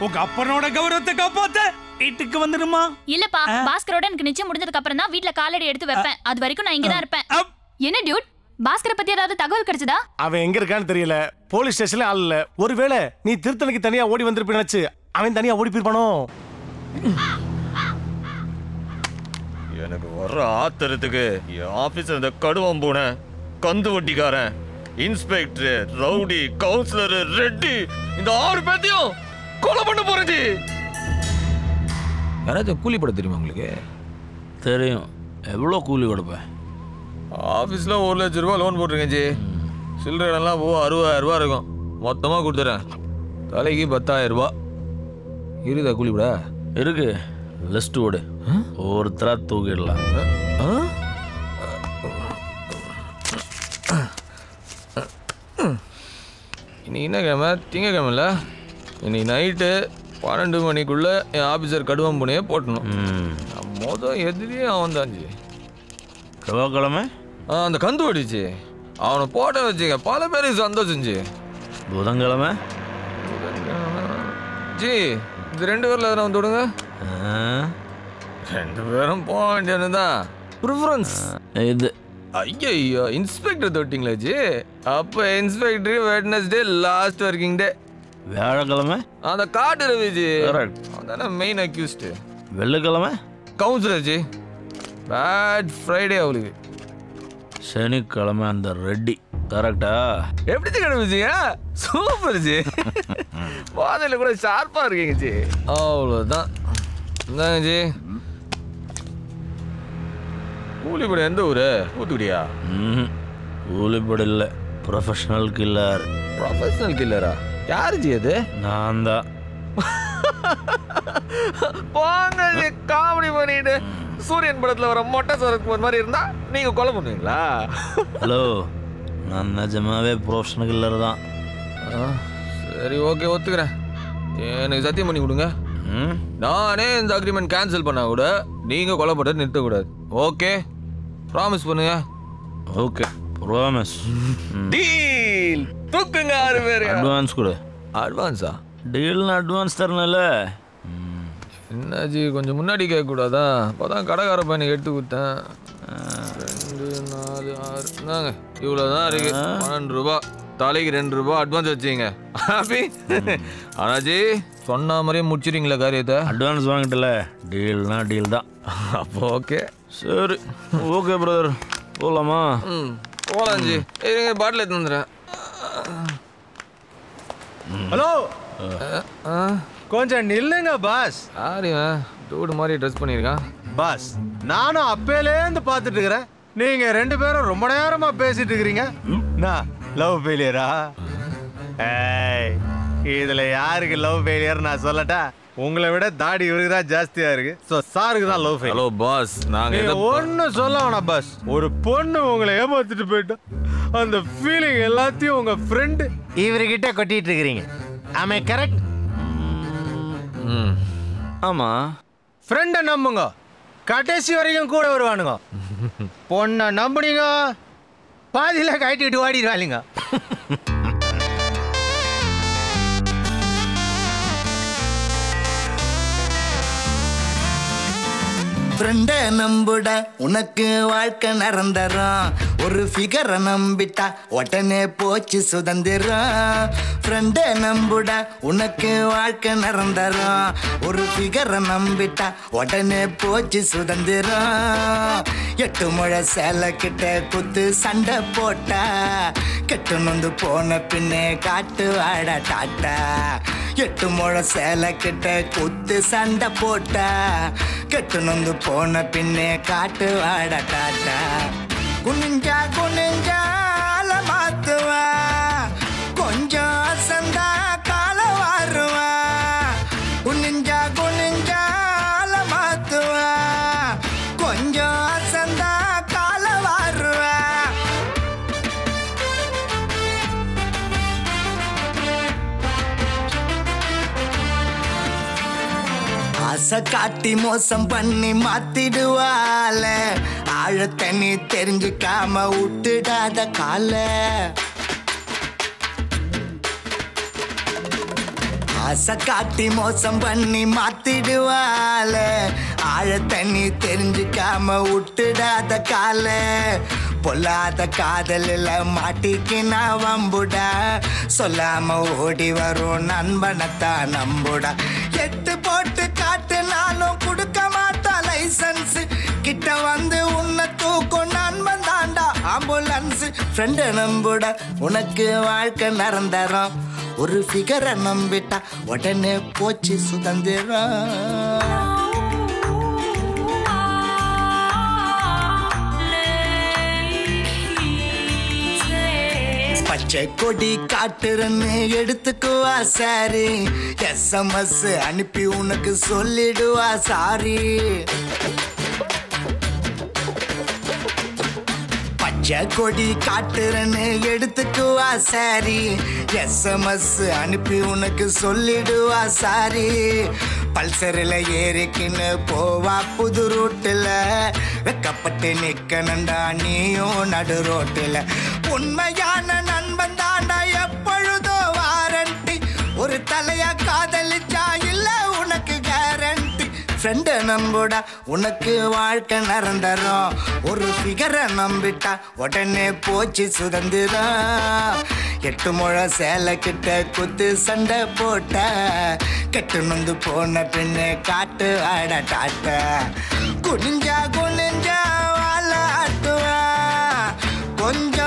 உங்க அப்பனோட கௌரவத்தை காப்பாத்த வீட்டுக்கு வந்துடுமா? இல்லப்பா பாஸ்கரோட எனக்கு நிச்சயம் முடிஞ்சதுக்கு அப்புறம் தான் வீட்ல காலடி எடுத்து வைப்பேன். அது வரைக்கும் நான் இங்க தான் இருப்பேன். என்ன டியூட் பாஸ்கரை பத்தி ஏதாவது தகவல் கிடைச்சதா? அவன் எங்க இருக்கான்னு தெரியல. போலீஸ் ஸ்டேஷன்ல ஆள் இல்ல. ஒருவேளை நீ திருத்தணிக்கு தனியா ஓடி வந்திருப்ப நினைச்சு அவன் தனியா ஓடி போயிருப்பானோ? எனக்கு வர்ற ஆத்திரத்துக்கு என் ஆபீஸ்ல இந்த கடுவம் பூனை கந்து வட்டிக்காரன் இன்ஸ்பெக்டர் ரவுடி கவுன்சிலர் ரெட்டி இந்த ஆறு பேத்தையும் கொலை பண்ண போறேன் ஜி. யாராச்சும் கூலி பட தெரியுமா உங்களுக்கு? தெரியும். எவ்வளோ கூலி கொடுப்பேன் ஆஃபீஸில் ஒரு லட்ச ரூபா லோன் போட்டிருக்கேன் ஜி. சில்லற இடம்லாம் போ அறுபதாயிரம் ரூபா இருக்கும். மொத்தமாக கொடுத்துறேன். தலைக்கு பத்தாயிரம் ரூபா. இருக்குதா கூலிப்பட இருக்கு. லிஸ்ட் விடு ஒவ்வொருத்தரா தூக்கிடலாம். இன்னைக்கு என்ன கிழமை? திங்கக்கிழமைல. இன்னைக்கு நைட்டு பன்னெண்டு மணிக்குள்ள என் ஆஃபீஸர் கடுவம் புனையே போட்டணும். மொதல் எதிரியே அவன் தான் ஜி. செவ்வாய்க்கிழமை? அந்த கந்து ஓடிச்சு அவனை போட்ட வச்சுக்க பல பேருக்கு சந்தோஷம் ஜி. புதன்கிழமை. ஜி இது ரெண்டு பேரில் எதனா வந்து விடுங்க. ரெண்டு பேரும் போக வேண்டியது தான் ப்ரிஃபரன்ஸ் இது. ஐயோ இன்ஸ்பெக்டர் தொட்டிங்களா ஜி. அப்போ inspector Wednesday last working day வியாழக்கிழமை? அந்த காட்டு ரவி ஜி. Correct. அதானே மெயின் அக்யூஸ்டு வெள்ளிக்கிழமை? கவுன்சிலர் ஜி. பேட் ஃப்ரைடே அவளுக்கு. சனிக்கிழமை அந்த ரெட்டி. கரெக்டா எப்படி ஜி கிடமிச்சிங்க சூப்பர் ஜி. வாதையில் கூட ஷார்ப்பாக இருக்கீங்க ஜி. அவ்வளோதான் இந்தாங்க ஜி. கூலிப்பட எந்த ஊரு? தூத்துக்குடியா ம் கூலிப்பட இல்லை. ப்ரொஃபஷனல் கில்லர் ப்ரொஃபஷனல் கில்லரா யாரு ஜி அது? நான் தான் போங்க காமெடி பண்ணிட்டு சூரியன் படத்துல வர மொட்டை சரத்குமார் மாதிரி இருந்தா நீங்க கொலை பண்ணுவீங்களா? ஹலோ. நான் நிஜமாவே ப்ரொஃபஷனல் கில்லர் தான். சரி ஓகே ஒத்துக்கிறேன். எனக்கு சத்தியம் பண்ணி கொடுங்க. நானே இந்த அக்ரிமெண்ட் கேன்சல் பண்ணா கூட நீங்க கொலை நிறுத்தக்கூடாது. ஓகே ப்ராமிஸ் பண்ணுங்க. ஓகே ப்ராமிஸ் டீல் தூக்குங்க ஆறு பேர். அட்வான்ஸ் கொடு. அட்வான்ஸா டீல்னு அட்வான்ஸ் தரணும்ல. என்னாச்சு? கொஞ்சம் முன்னாடி கேட்கக்கூடாதா? அப்போதான் கடைக்கார பையனுக்கு எடுத்து கொடுத்தேன் ரெண்டு நாலு ஆறு. இந்தாங்க இவ்வளோதான் இருக்கு. பன்னெண்டு ரூபா. தலைக்கு ரெண்டு ரூபா அட்வான்ஸ் வச்சுங்க ஹாப்பி அண்ணாச்சி சொன்ன மாதிரியே முடிச்சிடுங்களா காரியத்தை? அட்வான்ஸ் வாங்கிட்டல. டீல்னா டீல் தான். அப்போ ஓகே. சரி. ஓகே பிரதர் போகலாமா ம் போலாஞ்சி இருங்க பாட்டில் எடுத்து வந்துடுறேன். ஹலோ? கொஞ்சம் நில்லுங்க பாஸ் யாரு டூடு மாதிரி ட்ரெஸ் பண்ணியிருக்கான். பாஸ் நானும் அப்பேலேருந்து பார்த்துட்டு இருக்கிறேன் நீங்க ரெண்டு பேரும் ரொம்ப நேரமா பேசிட்டு இருக்கிறீங்க நான் லவ் ஃபெயிலியரா ஏய் இதுல யாருக்கு லவ் ஃபெயிலியர் நான் சொல்லட்டா? உங்களை விட தாடி இவருக்கு தான் ஜாஸ்தியா இருக்கு. ஸோ சாருக்கு தான் லவ் ஃபெயில் ஹலோ பாஸ் நாங்க நீங்க எதை- ஒன்றும் சொல்ல வேணாம் பாஸ் ஒரு பொண்ணு உங்களை ஏமாத்திட்டு போயிட்டா அந்த ஃபீலிங் எல்லாத்தையும் உங்க ஃப்ரெண்டு இவர்கிட்ட கொட்டிட்டு இருக்கிறீங்க ஆமே கரெக்ட் ஆமா. ஃப்ரெண்டை நம்புங்க. கடைசி வரைக்கும் கூட வருவானுங்க. பொண்ணை நம்புனீங்க. பாதியில் கட்டிட்டு ஓடிடுவாளுங்க. ஃப்ரெண்ட நம்புட உனக்கு வாழ்க்கை நிரந்தரம். ஒரு ஃபிகரை நம்பிட்டா உடனே போச்சு சுதந்திரம். ஃப்ரெண்ட நம்புட உனக்கு வாழ்க்கை நிரந்தரம். ஒரு ஃபிகரை நம்பிட்டா உடனே போச்சு சுதந்திரம். எட்டு முழை சேலை கிட்ட குத்து சண்டை போட்டா. கெட்டு நொந்து போன பின்னே காட்டு வாட டாட்டா எட்டு முழை சேலை கிட்ட குத்து சண்டை போட்டா. கெட்டு நொந்து போன பின்னே காட்டு வாட டாட்டா குனிஞ்சா குனிஞ்சால மாத்துவா. ஆசை காட்டி மோசம் பண்ணி மாத்திடுவால ஆழத்தை நீ தெரிஞ்சுக்காம விட்டுடாத கால. ஆசை காட்டி மோசம் பண்ணி மாத்திடுவால ஆழத்தை நீ தெரிஞ்சுக்காம விட்டுடாத கால. பொல்லாத காதலில் மாட்டிக்கினா வம்புடா. சொல்லாம ஓடி வரும் நண்பனத்தான் நம்புடா. எட்டு போட்டு கிட்ட வந்து உன்னை தூக்கும் நண்பன் தாண்டா ஆம்புலன்ஸ் ஃப்ரெண்டு நம்புடா. உனக்கு வாழ்க்கை நிரந்தரம். ஒரு ஃபிகரை நம்பிட்டா உடனே போச்சு சுதந்திரம். பச்சை கொடி காட்டுறன்னு எடுத்துக்குவா சாரி எஸ்எம்எஸ் அனுப்பி உனக்கு சொல்லிடுவா சாரி. கொடி காட்டுறன்னு எடுத்துக்குவா சாரி. எஸ்எம்எஸ் அனுப்பி உனக்கு சொல்லிடுவா சாரி. பல்சரில் ஏறிக்கின்னு போவா புது ரூட்டில் வெக்கப்பட்டு நிக்கணுண்டா நீயும் நடு ரோட்டில் உண்மையான நண்பன் தாண்டா எப்பொழுதோ வாரண்டி ஒரு தலையா காதலி ஃப்ரெண்டை நம்புடா உனக்கு வாழ்க்கை நிரந்தரம் ஒரு ஃபிகரை நம்பிட்டா உடனே போச்சு சுதந்திரம் எட்டு முழை சேலை கிட்ட குத்து சண்டை போட்ட. கெட்டு நொந்து போன பின்னே காட்டு ஆட டாட்ட. குனிஞ்சா குனிஞ்சா வாழ ஆட்டுவா கொஞ்சம்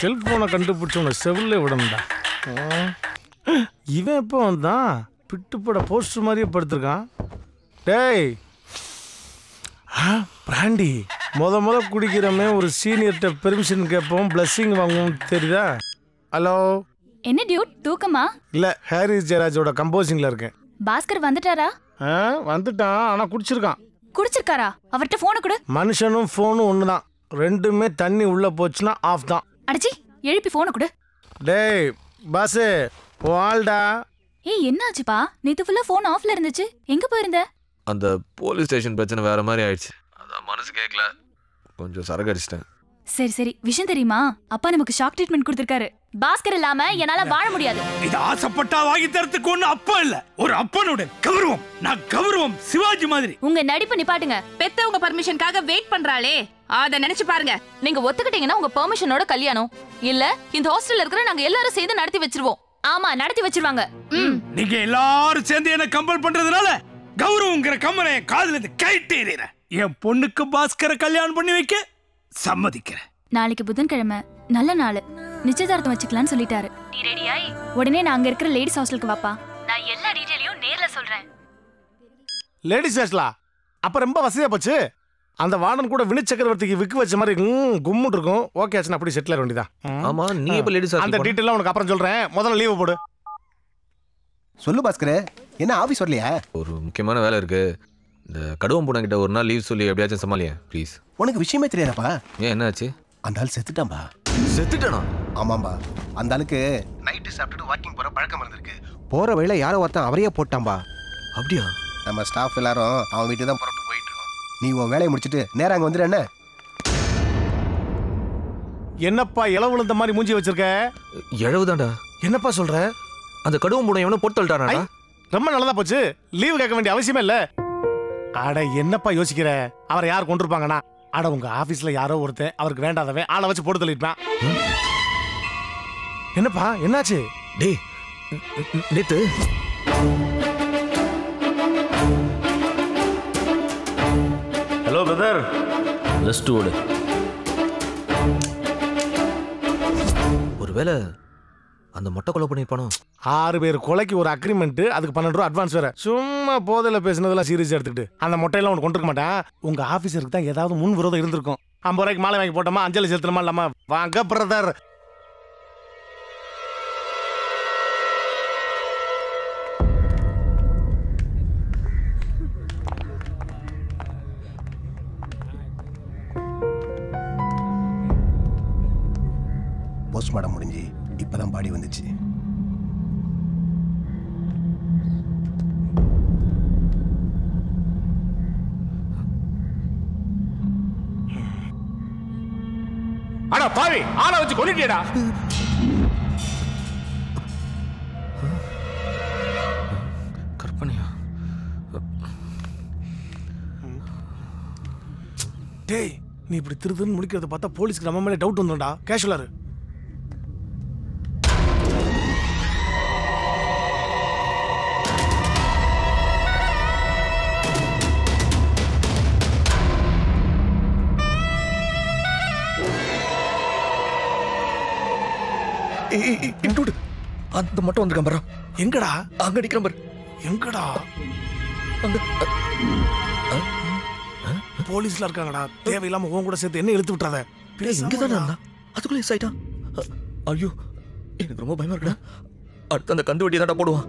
செல்போனை கண்டுபிடிச்ச உன்னை செவில்ல விடணும்டா. இவன் எப்போ வந்தான்? பிட்டுப்பட போஸ்டர் மாதிரியே படுத்திருக்கான். டேய். ஆ, பிராண்டி முத முத குடிக்கிறமே ஒரு சீனியர்கிட்ட பெர்மிஷன் கேட்போம் பிளஸ்ஸிங் வாங்குவோம் தெரியுதா? ஹலோ என்ன டியூட் தூக்கமா? இல்ல ஹாரிஸ் ஜெயராஜோட கம்போசிங்ல இருக்கேன். பாஸ்கர் வந்துட்டாரா? வந்துட்டான் ஆனா குடிச்சிருக்கான். குடிச்சிருக்காரா? அவர்கிட்ட போனை கொடு. மனுஷனும் ஃபோனும் ஒன்று தான் ரெண்டுமே தண்ணி உள்ள போச்சுன்னா ஆஃப் தான். அடிச்சி எழுப்பி போனை கொடு. டேய் பாசு வாழ்டா ஏய் என்னாச்சுப்பா? நேத்து ஃபுல்லா போன் ஆஃப்ல இருந்துச்சு. எங்க போயிருந்த? அந்த போலீஸ் ஸ்டேஷன் பிரச்சனை வேற மாதிரி ஆயிடுச்சு. அதான் மனசு கேட்கல கொஞ்சம் சரக்கு அடிச்சிட்டேன். சரி சரி. விஷயம் தெரியுமா? அப்பா நமக்கு ஷாக் ட்ரீட்மெண்ட் கொடுத்திருக்காரு. பாஸ்கர் இல்லாம என்னால வாழ முடியாது. இது ஆசைப்பட்டா வாங்கி தரத்துக்கு ஒண்ணு அப்பா இல்ல. ஒரு அப்பனோட கௌரவம். நான் கௌரவம் சிவாஜி மாதிரி. உங்க நடிப்பு நிப்பாட்டுங்க. பெத்தவங்க பர்மிஷனுக்காக வெயிட் பண்றாளே. அத நினைச்சு பாருங்க. நீங்க ஒத்துக்கிட்டீங்கன்னா உங்க பெர்மிஷனோட கல்யாணம். இல்ல இந்த ஹாஸ்டல்ல இருக்கிற நாங்க எல்லாரும் சேர்ந்து நடத்தி வச்சிருவோம். ஆமா நடத்தி வச்சிருவாங்க. ம். நீங்க எல்லாரும் சேர்ந்து என்ன கம்பல் பண்றதுனால கௌரவங்கிற கம்மனை என் காதுல இருந்து கைட்டு எறிகிறேன் என் பொண்ணுக்கு பாஸ்கரை கல்யாணம் பண்ணி வைக்க சம்மதிக்கிறேன். நாளைக்கு புதன்கிழமை நல்ல நாள். நிச்சயதார்த்தம் வச்சுக்கலாம்னு சொல்லிட்டாரு. நீ ரெடியாய். உடனே நான் அங்க இருக்கிற லேடிஸ் ஹாஸ்டலுக்கு வாப்பா. நான் எல்லா டீடைலையும் நேர்ல சொல்றேன். லேடிஸ் ஹாஸ்டலா அப்ப ரொம்ப வசதியா போச்சு? அந்த வார்டன் கூட வினு சக்கரவர்த்திக்கு விக்கு வச்ச மாதிரி ம், கும்முட்டு இருக்கும். ஓகே ஆச்சுன்னா அப்படி செட்டில் ஆக வேண்டியதா ஆமா, நீ எப்ப hostel அந்த? டீட்டெயிலாம் உனக்கு அப்புறம் சொல்றேன். முதல்ல லீவு போடு. சொல்லு பாஸ்கர் என்ன ஆபீஸ் வரலையா? ஒரு முக்கியமான வேலை இருக்கு. இந்த கடுவம் பூனை கிட்ட ஒரு நாள் லீவ் சொல்லி எப்படியாச்சும் சமாளியேன் ப்ளீஸ் உனக்கு விஷயமே தெரியாதப்பா. ஏன் என்னாச்சு? அந்த ஆள் செத்துட்டான்பா செத்துட்டானா? ஆமாம்பா. அந்த ஆளுக்கு நைட்டு சாப்பிட்டுட்டு வாக்கிங் போற பழக்கம் இருந்திருக்கு. போற வழியில யாரோ ஒருத்தன் அவரையே போட்டான்பா. அப்படியா? நம்ம ஸ்டாஃப் எல்லாரும் அவன் வீட்டுக்கு தான் புறப்பட்டு போயிட்டு இருக்கோம். நீ உன் வேலையை முடிச்சிட்டு நேரா அங்க வந்துடு என்ன? என்னப்பா இளவு விழுந்த மாதிரி மூஞ்சி வச்சிருக்க? எழவுதான்டா என்னப்பா சொல்ற? அந்த கடுவம் பூனை எவனோ போட்டு தள்ளிட்டானா ரொம்ப நல்லதா போச்சு. லீவு கேட்க வேண்டிய அவசியமே இல்ல. அட என்னப்பா யோசிக்கிற? அவரை யார் கொண்டிருப்பாங்கண்ணா அட உங்க ஆபீஸ்ல யாரோ ஒருத்தன் அவருக்கு வேண்டாதவன் ஆளை வச்சு போட்டு தள்ளிட்டான். என்னப்பா என்னாச்சு? டேய் நேத்து ஹலோ பிரதர் ஓடு. ஒருவேளை அந்த மொட்டை கொலை பண்ணிருப்பானோ? ஆறு பேர் கொலைக்கு ஒரு அக்ரிமெண்ட் அதுக்கு பன்னெண்டு ரூபா அட்வான்ஸ் வேற. சும்மா போதையில பேசுனதெல்லாம் சீரியஸ் எடுத்துக்கிட்டு. அந்த மொட்டையெல்லாம் உனக்கு கொண்டு மாட்டான். உங்க ஆபீசருக்கு தான் ஏதாவது முன் விரோதம் இருந்திருக்கும். ஐம்பது ரூபாய்க்கு மாலை வாங்கி போட்டோமா? அஞ்சலி செலுத்தணுமா? இல்லாமா வாங்க பிரதர் போஸ்ட்மார்ட்டம் முடிஞ்சு. இப்பதான் பாடி வந்துச்சு. அடா பாவி ஆளை வச்சு கொண்டுட்டியடா கற்பனையா? டேய் நீ இப்படி திரு திருன்னு முடிக்கிறத பார்த்தா போலீஸ்க்கு நம்ம மேலே டவுட் வந்துடா கேஷுவலாரு இன்டூடு அந்த மட்டும் வந்திருக்கான் பாரு. எங்கடா? அங்க அடிக்கிற பாரு. எங்கடா? போலீஸ்ல இருக்காங்கடா. தேவையில்லாம உன் கூட சேர்த்து என்ன இழுத்து விட்டுறாத. இங்க தானே அதுக்குள்ள அ- ஐயோ எனக்கு ரொம்ப பயமா இருக்குடா. அடுத்து அந்த கந்து வட்டி தான்டா போடுவான்.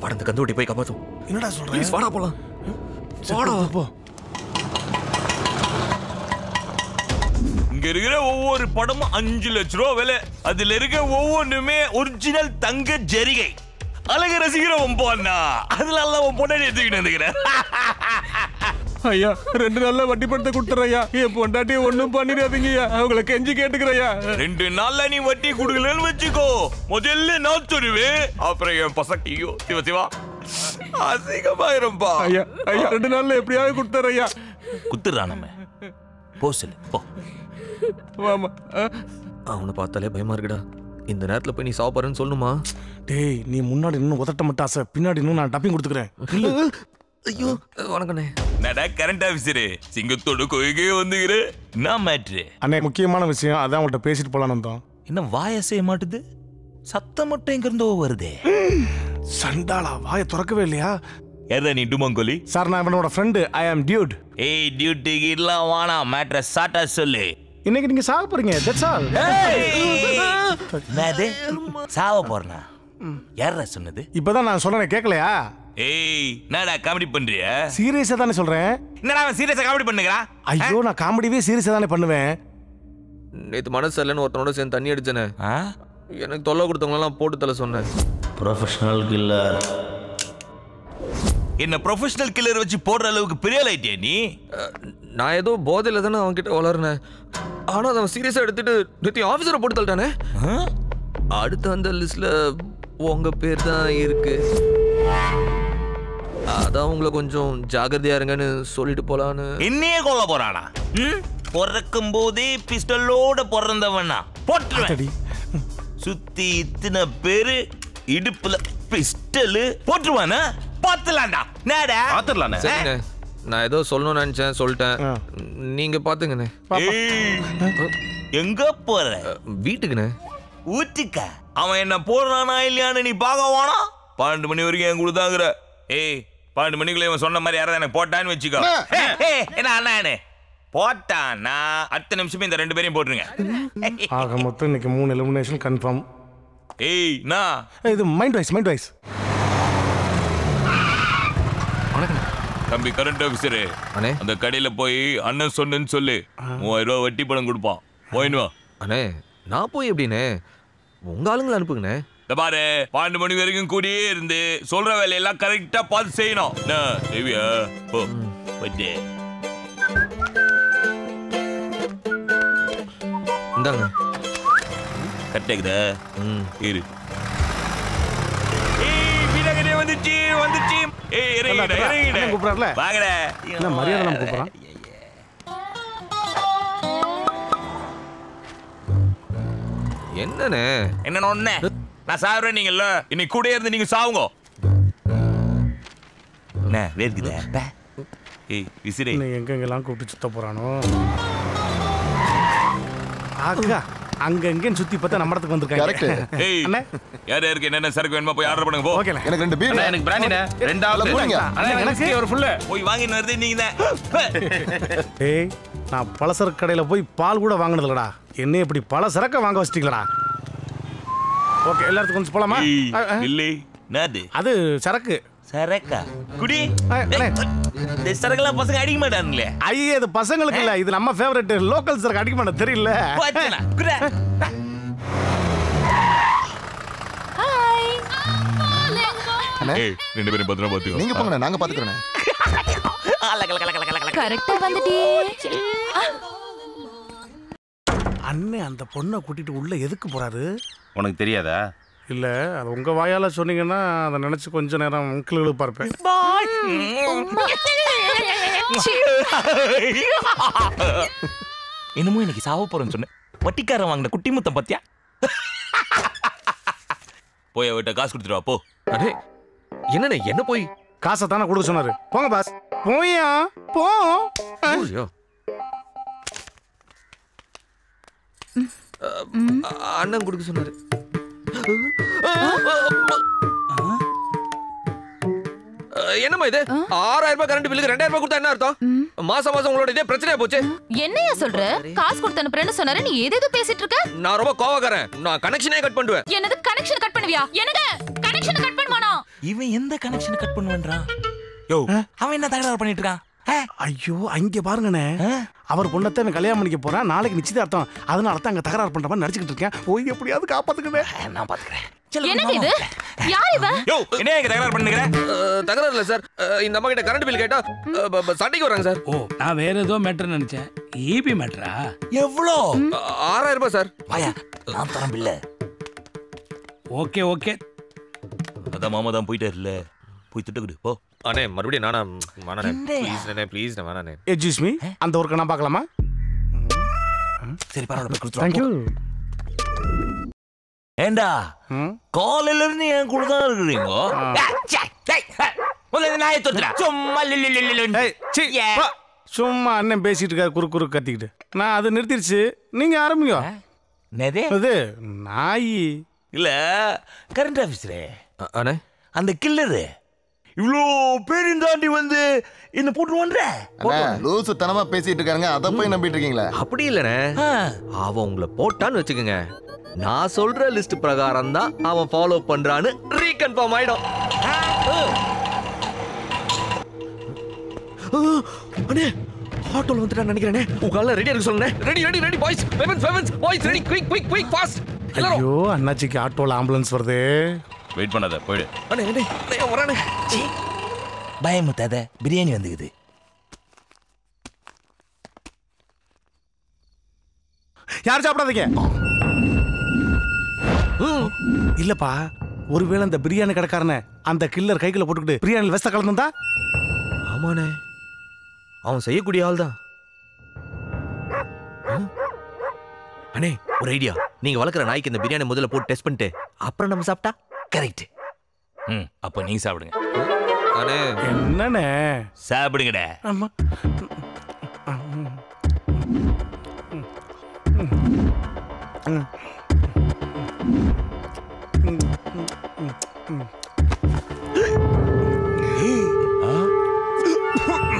வாட அந்த கந்து வட்டி போய் காப்பாத்தும் என்னடா சொல்ற? ப்ளீஸ் வாடா போலாம். வாடா போ. இங்க இருக்கிற ஒவ்வொரு படமும் அஞ்சு லட்ச ரூபா விலை. அதுல இருக்க ஒவ்வொன்றுமே ஒரிஜினல் தங்க ஜரிகை. அழகு ரசிக்கிறவன் போனா அதனால உன் பொண்டாடி எடுத்துக்கிட்டு வந்துக்கிறேன் ஐயா ரெண்டு நாள்ல வட்டி பணத்தை கொடுத்துறையா என் பொண்டாட்டி ஒண்ணும் பண்ணிடாதீங்கய்யா அவங்கள கெஞ்சி கேட்டுக்கிறையா ரெண்டு நாள்ல நீ வட்டி கொடுக்கலன்னு வச்சுக்கோ. முதல்ல நான் தருவேன். அப்புறம் என் பசங்க ஐயோ சிவா சிவா. அசிங்கமாயிரும்பா. ஐயா ஐயா ரெண்டு நாள்ல எப்படியாவது கொடுத்துறையா குத்துறான் நம்ம. போ சொல்லு போ. அவனை பார்த்தாலே பயமா இருக்குடா. இந்த நேரத்துல போய் நீ சாப்பாருன்னு சொல்லணுமா? டேய் நீ முன்னாடி இன்னும் உதட்ட மட்டும் ஆசை. பின்னாடி இன்னும் நான் டப்பிங் கொடுத்துக்கிறேன். ஐயோ வணக்கண்ணே. நடா கரண்ட் ஆபீசரு சிங்கத்தோட கொய்கே வந்துக்கிறேன் என்ன மேட்ரு. அண்ணே முக்கியமான விஷயம் அதான் உங்கள்கிட்ட பேசிட்டு போலான்னு வந்தோம். என்ன வாய செய்ய மாட்டுது? சத்தம் மட்டும் எங்க இருந்தோ வருதே. சண்டாளா வாயை திறக்கவே இல்லையா? யாரா நீ டுமங்கோலி? சார் நான் இவனோட ஃப்ரெண்டு ஐ ஆம் டியூட் ஏய் டியூட்டிக்கு எல்லாம் வானா மேட்ர சாட்டா சொல்லு. இன்னைக்கு நீங்க சாக போறீங்க. தட்ஸ் ஆல் என்னது சாவ போறனா? யாரா சொன்னது? இப்பதான் நான் சொல்றேன் கேட்கலையா ஏய் என்னடா காமெடி பண்றிய? சீரியஸா தானே சொல்றேன். என்னடா அவன் சீரியஸா காமெடி பண்ணுகிறான்? ஐயோ நான் காமெடியே சீரியஸா தானே பண்ணுவேன். நேத்து மனசு இல்லைன்னு ஒருத்தனோட சேர்ந்து தண்ணி அடிச்சேனே. எனக்கு தொல்லை கொடுத்தவங்களெல்லாம் போட்டு தலை சொன்னேன். ப்ரொஃபஷனல் கில்லர் என்ன ப்ரொஃபஷனல் கில்லர் வச்சு போடுற அளவுக்கு பெரிய லைட்டியா நீ? நான் ஏதோ போதையில தானே அவன் கிட்ட வளர்னேன். ஆனா அதை அவன் சீரியஸா எடுத்துட்டு நேத்தி ஆபீசரை போட்டு தள்ளிட்டானே. அடுத்த அந்த லிஸ்ட்ல உங்க பேர் தான் இருக்கு. அதான் உங்களை கொஞ்சம் ஜாகிரதையா இருங்கன்னு சொல்லிட்டு போலான்னு. என்னையே கொல்ல போறானா? பிறக்கும் போதே பிஸ்டலோட பிறந்தவனா? போட்டுருவேன். சுத்தி இத்தனை பேரு இடுப்புல பிஸ்டலு போட்டுருவானா? பாத்துலாம்டா நேடா. சரிண்ணே நான் ஏதோ சொல்லணும்னு நினைச்சேன் சொல்லிட்டேன். நீங்க பாத்துங்கண்ணே. ஏய், எங்க போற? வீட்டுக்குண்ணே. ஊட்டிக்க. அவன் என்ன போடுறானா இல்லையான்னு நீ பார்க்க வானா? பன்னெண்டு மணி வரைக்கும் என் கொடுத்தாங்கிற ஏய் பன்னெண்டு மணிக்குள்ள இவன் சொன்ன மாதிரி யாராவது எனக்கு போட்டான்னு வச்சுக்கோ. என்ன அண்ணானே போட்டான்னா அடுத்த நிமிஷமே இந்த ரெண்டு பேரையும் போட்டுருங்க. ஆக மொத்தம் இன்னைக்கு மூணு எலிமினேஷன் கன்ஃபார்ம் ஏய் நான் இது மைண்ட் வைஸ் மைண்ட் வைஸ் தம்பி கரண்ட் ஆஃபீஸரு அந்த கடையில போய் அண்ணன் சொன்னேன்னு சொல்லு. மூவாயிரம் ரூபாய் வட்டி பணம் கொடுப்பான். போயின்னு வா. அண்ணே நான் போய் எப்படிண்ணே? உங்க ஆளுங்களை அனுப்புங்கண்ணே. இந்த பாரு பன்னெண்டு மணி வரைக்கும் கூடியே இருந்து சொல்ற வேலையெல்லாம் கரெக்டா பார்த்து செய்யணும். தேவியா? போ வட்டி இந்தாங்க கரெக்டாக்குதா இரு ஏய் வீரகனே வந்துச்சு வந்துச்சு. ஏய் இறங்கிட இறங்கிட. அண்ணன் கூப்பிடுறாருல? வாங்கடா. என்ன மரியாதை நம்ம கூப்பிடுறான். என்னண்ணே? என்ன ஒண்ணே? நான் சாவுறேன் நீங்கல்ல இன்னைக்கு கூட இருந்து நீங்க சாவுங்க. என்ன வேர்க்குதா. பே. ஏய் விசிறே. எங்கெங்கெல்லாம் கூப்பிட்டு சுத்த போறானோ? ஆக்கா அங்க எங்கன்னு சுத்தி பார்த்தா நம்ம இடத்துக்கு வந்திருக்காங்க. ஏய் அண்ணே. யார் யாருக்கு என்னென்ன சரக்கு வேணுமா போய் ஆர்டர் பண்ணுங்க போ. ஓகேண்ணே. எனக்கு ரெண்டு பீர் எனக்கு. ரெண்டு ஆளு. அண்ணா, எனக்கு ஒரு ஃபுல்லு போய் வாங்கின்னு வருது நீங்க தான் ஏய் நான் பலசரக்கு கடையில் போய் பால் கூட வாங்கினது இல்லடா என்ன இப்படி பல சரக்கை வாங்க வச்சிட்டீங்களடா. ஓகே எல்லாத்துக்கும் கொஞ்சம் போலாமா. இல்லை நாது அது சரக்கு. சரக்கா? குடி. அண்ணே. இந்த சரக்கெல்லாம் பசங்க அடிக்க மாட்டானுங்களே. ஐயே இது பசங்களுக்கு இல்ல. இது நம்ம ஃபேவரட் லோக்கல் சரக்கு அடிக்க மாட்டேன். தெரியல. ரெண்டு பேரும் பத்திரமா பாத்துக்கோ. நீங்க போங்கண்ணே. நாங்க பாத்துக்கிறோண்ணே. கரெக்டா வந்துட்டியே அண்ணன் அந்த பொண்ணை கூட்டிட்டு உள்ள எதுக்கு போறாரு? உனக்கு தெரியாதா? இல்ல அது உங்க வாயால சொன்னீங்கன்னா அதை நினைச்சு கொஞ்ச நேரம் கிளுகிழு பார்ப்பேன் என்னமோ இன்னைக்கு சாவ போறேன்னு சொன்னேன். வட்டிக்காரன் வாங்கின குட்டி முத்தம் பத்தியா? போய் அவட்ட காசு கொடுத்துட்டு வா போ. அடே என்னண்ணே என்ன போய்? காசை தானே கொடுக்க சொன்னாரு. போங்க பாஸ் போயா? போ. அண்ணன் கொடுக்க சொன்னாரு. என்னம்மா இது? ஆறாயிரம் ரூபாய் கரண்ட் பில்லுக்கு ரெண்டாயிரம் ரூபாய் கொடுத்தா என்ன அர்த்தம்? மாசம் மாசம் உங்களோட இதே பிரச்சனையா போச்சு. என்னையா சொல்ற? காசு கொடுத்து அனுப்புறேன்னு சொன்னாரு. நீ ஏதேதோ பேசிட்டு இருக்க? நான் ரொம்ப கோவக்காரன். நான் கனெக்ஷனே கட் பண்ணுவேன். என்னது கனெக்ஷன் கட் பண்ணுவியா? என்னங்க கனெக்ஷன் கட் பண்ணுவானா? இவன் எந்த கனெக்ஷன் கட் பண்ணுவான்றான் யோ அவன் என்ன தகராறு பண்ணிட்டு இருக்கான்? ஐயோ அங்க பாருங்கண்ணே. அவர் பொண்ணத்தை அவன் கல்யாணம் பண்ணிக்க போறான் நாளைக்கு நிச்சயதார்த்தம். அதனால தான் அங்க தகராறு பண்ற மாதிரி நடிச்சுக்கிட்டு இருக்கேன். போய் எப்படியாவது காப்பாத்துக்கண்ணே நான் பாத்துக்கிறேன். என்னங்க இது? யார் இவன் யோ என்ன இங்க தகராறு பண்ணுகிற தகராறு இல்ல சார். இந்த அம்மா கிட்ட கரண்ட் பில் கேட்டா சண்டைக்கு வராங்க சார். ஓ நான் வேற ஏதோ மேட்டர் நினைச்சேன். ஈபி மேட்டரா எவ்வளோ ஆறாயிரம் ரூபாய் சார். வாயா நான் தரம் பில்ல ஓகே ஓகே. அதான் மாமா தான் போயிட்டாருல்ல. போய் திட்டுக்குடு போ. அண்ணே மறுபடியும் நானா வேணாண்ணே? ப்ளீஸ் அண்ணே ப்ளீஸ் வேணாண்ணே எஜிஸ் மீ அந்த ஒர்க்கை நான் பார்க்கலாமா? சரி பரவாயில்ல போய் கொடுத்துரு தேங்க்யூ ஏண்டா காலையில இருந்து என் கூட தான் இருக்கிறீங்க சும்மா லில்லி லில்லி லில்லி. சீ, பா. சும்மா அண்ணன் பேசிட்டு இருக்காரு குறு குறு கத்திக்கிட்டு. நான் அதை நிறுத்திடுச்சு நீங்க ஆரம்பிங்க. அது நாய். இல்ல கரண்ட் ஆபீஸ்ல அண்ணே. அந்த கில்லரு இவ்வளோ பேரையும் தாண்டி வந்து என்ன போட்டுருவான்ற? லூசு தனமா பேசிட்டு இருக்காங்க அதை போய் நம்பிட்டு இருக்கீங்களா அப்படி இல்லைண்ணே. அவன் உங்களை போட்டான்னு வச்சுக்கோங்க. நான் சொல்ற லிஸ்ட் பிரகாரம் தான் அவன் ஃபாலோ பண்றான்னு ரீகன்ஃபார்ம் ஆயிடும். அண்ணே ஆட்டோல வந்துட்டான்னு நினைக்கிறேனே. உங்க ரெடியா இருக்க சொல்லுங்க ரெடி ரெடி ரெடி பாய்ஸ் வெவன்ஸ் வெவன்ஸ் boys ready quick quick quick fast ஐயோ அண்ணாச்சிக்கு ஆட்டோல ஆம்புலன்ஸ் வருது. வெயிட் பண்ணாத போயிடு. அண்ணே அண்ணே வரானே. பயமுத்தாத பிரியாணி வந்துக்குது. யார் சாப்பிடாதீங்க? இல்லப்பா ஒருவேளை அந்த பிரியாணி கடைக்காரனை அந்த கில்லர் கைக்குள்ள போட்டுக்கிட்டு பிரியாணி வெஸ்த கலந்துந்தா ஆமாண்ணே. அவன் செய்யக்கூடிய ஆள் தான் அண்ணே ஒரு ஐடியா நீங்க வளர்க்குற நாய்க்கு இந்த பிரியாணி முதல்ல போட்டு டெஸ்ட் பண்ணிட்டு அப்புறம் நம்ம சாப்பிட்டா? கரெக்ட் ம் அப்போ நீங்க சாப்பிடுங்க. அண்ணே என்னண்ணே? சாப்பிடுங்கடா. ஆமா